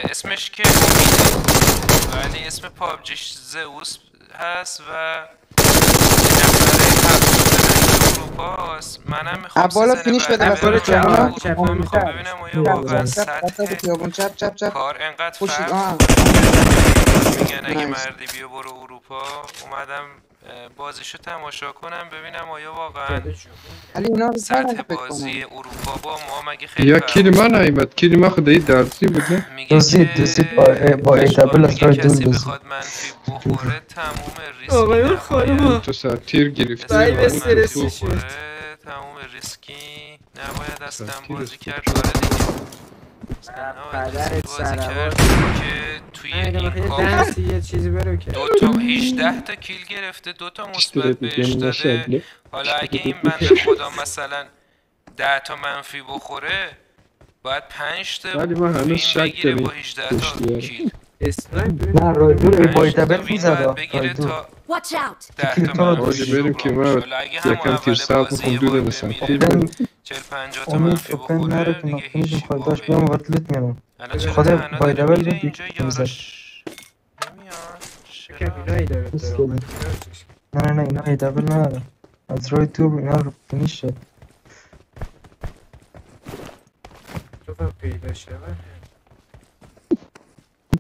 اسمش که ولی اسم پابجیش زئوس هست و اروپاست منم می‌خوام
بالا فینیش بده وسط
چپ،. چپ،
می‌خوام
چپ.
ببینم واقعا
چپ
سطح
چپ چپ چپ.
کار انقدر فرق میگن اگه. مردی بیا برو اروپا. اومدم بازیشو تماشا کنم ببینم آیا واقعا
رو
سطح بازی. اروپا با ما مگه خیلی
یا
فرق
کلیما نیمد کلیما خدایی درسی بود نه
میگه
دزدید
که
دزدید با ایتابل از
کسی
دور دزدید
بخواد منفی بخوره تموم ریسکی
آقایون
نباید
خانوما
تو ساعت تیر
کسی
گرفته
بای
بخواد
بس
منفی
رسی شد.
تموم ریسکی نباید اصلا بازی کرد. داره دیگه.
پدرت.
کرد که توی این
دنسی یه چیزی برو که.
دو تا 18 تا کیل گرفته دو تا مثبت بهش داده. حالا اگه این بنده خدا مثلا 10 تا منفی بخوره باید 5 تا
ولی ما هنوز شک
بگیره
داریم.
با 18 تا. کیل.
اسنایپ
نه راه دور ای با
پنج تا
ایتابل
وین
می‌زد
باید بگیره
راه دور
تا
Watch out!
10
کیل
تا
تو
منفی
آجی بریم که
همون
یکم تیر
اول
صبر
بازی
کن
یه
دو
بار
دنسم
بمیره
ببین.
40 50 تا
امید اوپن نره که
هیچ
خواهی داشت بیام
واقعی
ورد لوت میرم
الان چرا
خدا
تنها
با
داره
دبل
میره
بود
اینجا
می‌زد.
یاراش نمیاد
که
چرا
اینایی داره
بس
داره.
کنی. نه نه نه اینا ایتابل نداره از راه دور اینا رو فینیش شد.
تو پیدا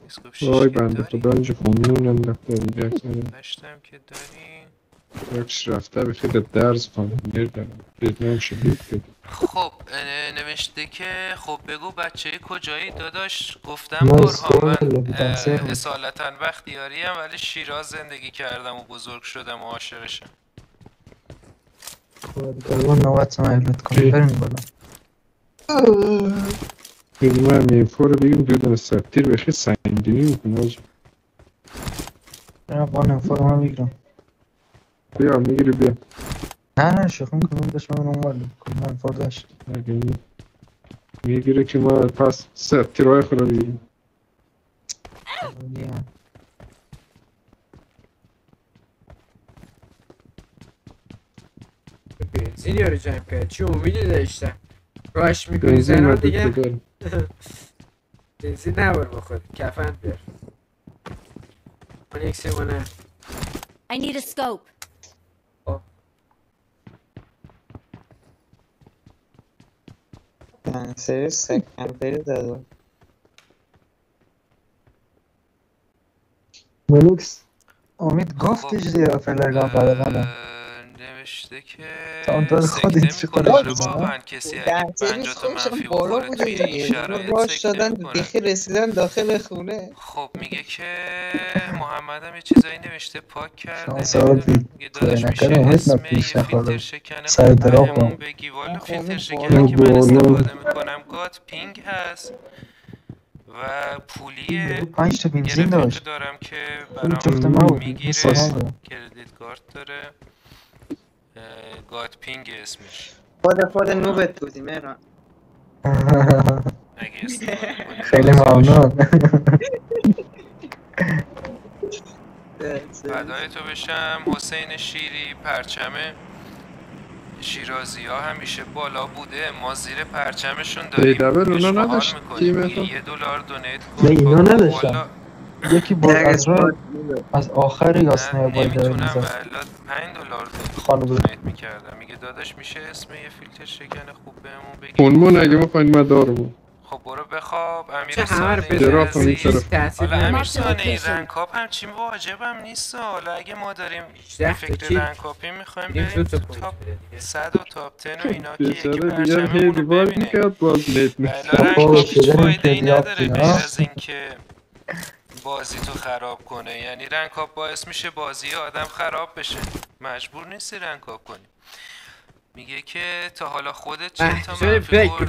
اسکوپ
وای
شیشه
بنده؟ خدا اینجا خونمون انداخته اینجا.
داشتم که داری؟
یکش رفته به خیلی درز کنم نردم ویتنام شدید که؟
خب نوشته که خب بگو بچه کجایی داداش؟ گفتم بارها
اسکول
من. اصالتا بختیاریم ولی شیراز زندگی کردم و بزرگ شدم و عاشقشم.
الان نوبت سما ایلت کنیم بریم بالا.
کلیما هم این فور بگیم دو دنسم تیر به خیلی سنگینی می‌کنه آجی.
بریم با نفر من بگیرم
بیا می‌گیری بیا.
نه نه شوخی می‌کنم داشت من اون بالا من فور داشت.
می‌گیره که ما پس سه تیرهای خود رو بگیریم
بنزین یارو جمع کرد چی امیدی داشتم؟ راش می‌کنی دیگه؟ *laughs* بنزین نبار بخور کفن بیار من یک سیمانه
I need a scope.
کنسر سکنپری دادم
ملوکس امید گفتش
خب،
دیگه فلرگان بعد منم
اه، نوشته که سکته
خودت چی
می‌کنه.
خودش بزنه؟
واقعا کسی اگه
در سرویس
50 تا منفی بخوره توی این
دیگه
شرایط
دادن
می‌کنه.
دیخی رسیدن داخل خونه
خب میگه که محمد هم یه چیزایی نوشته پاک کرده. میگه داداش میشه اسم یه
نپیش
فیلتر
نخوردم.
شکن
سر هم.
بگی والا فیلتر
بالا
که من. استفاده می‌کنم گات پینگ هست و پولیه
پنج تا بنزین داشت
دارم که برام
ما بود
می‌گیره. کردیت کارت داره گات پینگ اسمش.
خود خود نوبت بودی مهران *laughs*
خیلی. ممنون.
فدای تو بشم. حسین شیری پرچم شیرازی ها همیشه بالا بوده. ما زیر پرچمشون داریم. یه دلار دونیت کن.
نه اینا نداشتن.
والا
یکی با از راه از آخر یاسنای
نه
باید
نمی‌تونم
می‌زد
الا 5 دلار
خانم بود.
می‌کردم میگه داداش میشه اسم یه فیلتر شکن خوب بهمون بگی
خونمون اگه بخواین ما دارمون
خب برو بخواب امیر
هم.
تاثیر
حالا امیر
location.
رنکاپ هم چی واجبم نیست حالا اگه ما داریم به
18 تا
فکر. رنکاپی می‌خوایم
این
بریم تو تاپ
میده دیگه.
100 و تاپ 10 و اینا که یکی
بیچاره دیگه هی
پرچممون رو
دیوار
ببینه
می‌کرد باز
بله رنکاپ هیچ
شده
فایده ای نداره
ها؟
از اینکه بازی تو خراب کنه. یعنی رنکاپ باعث میشه بازی آدم خراب بشه. مجبور نیستی رنکاپ کنی. میگه که تا حالا خودت چند تا منفی
فکر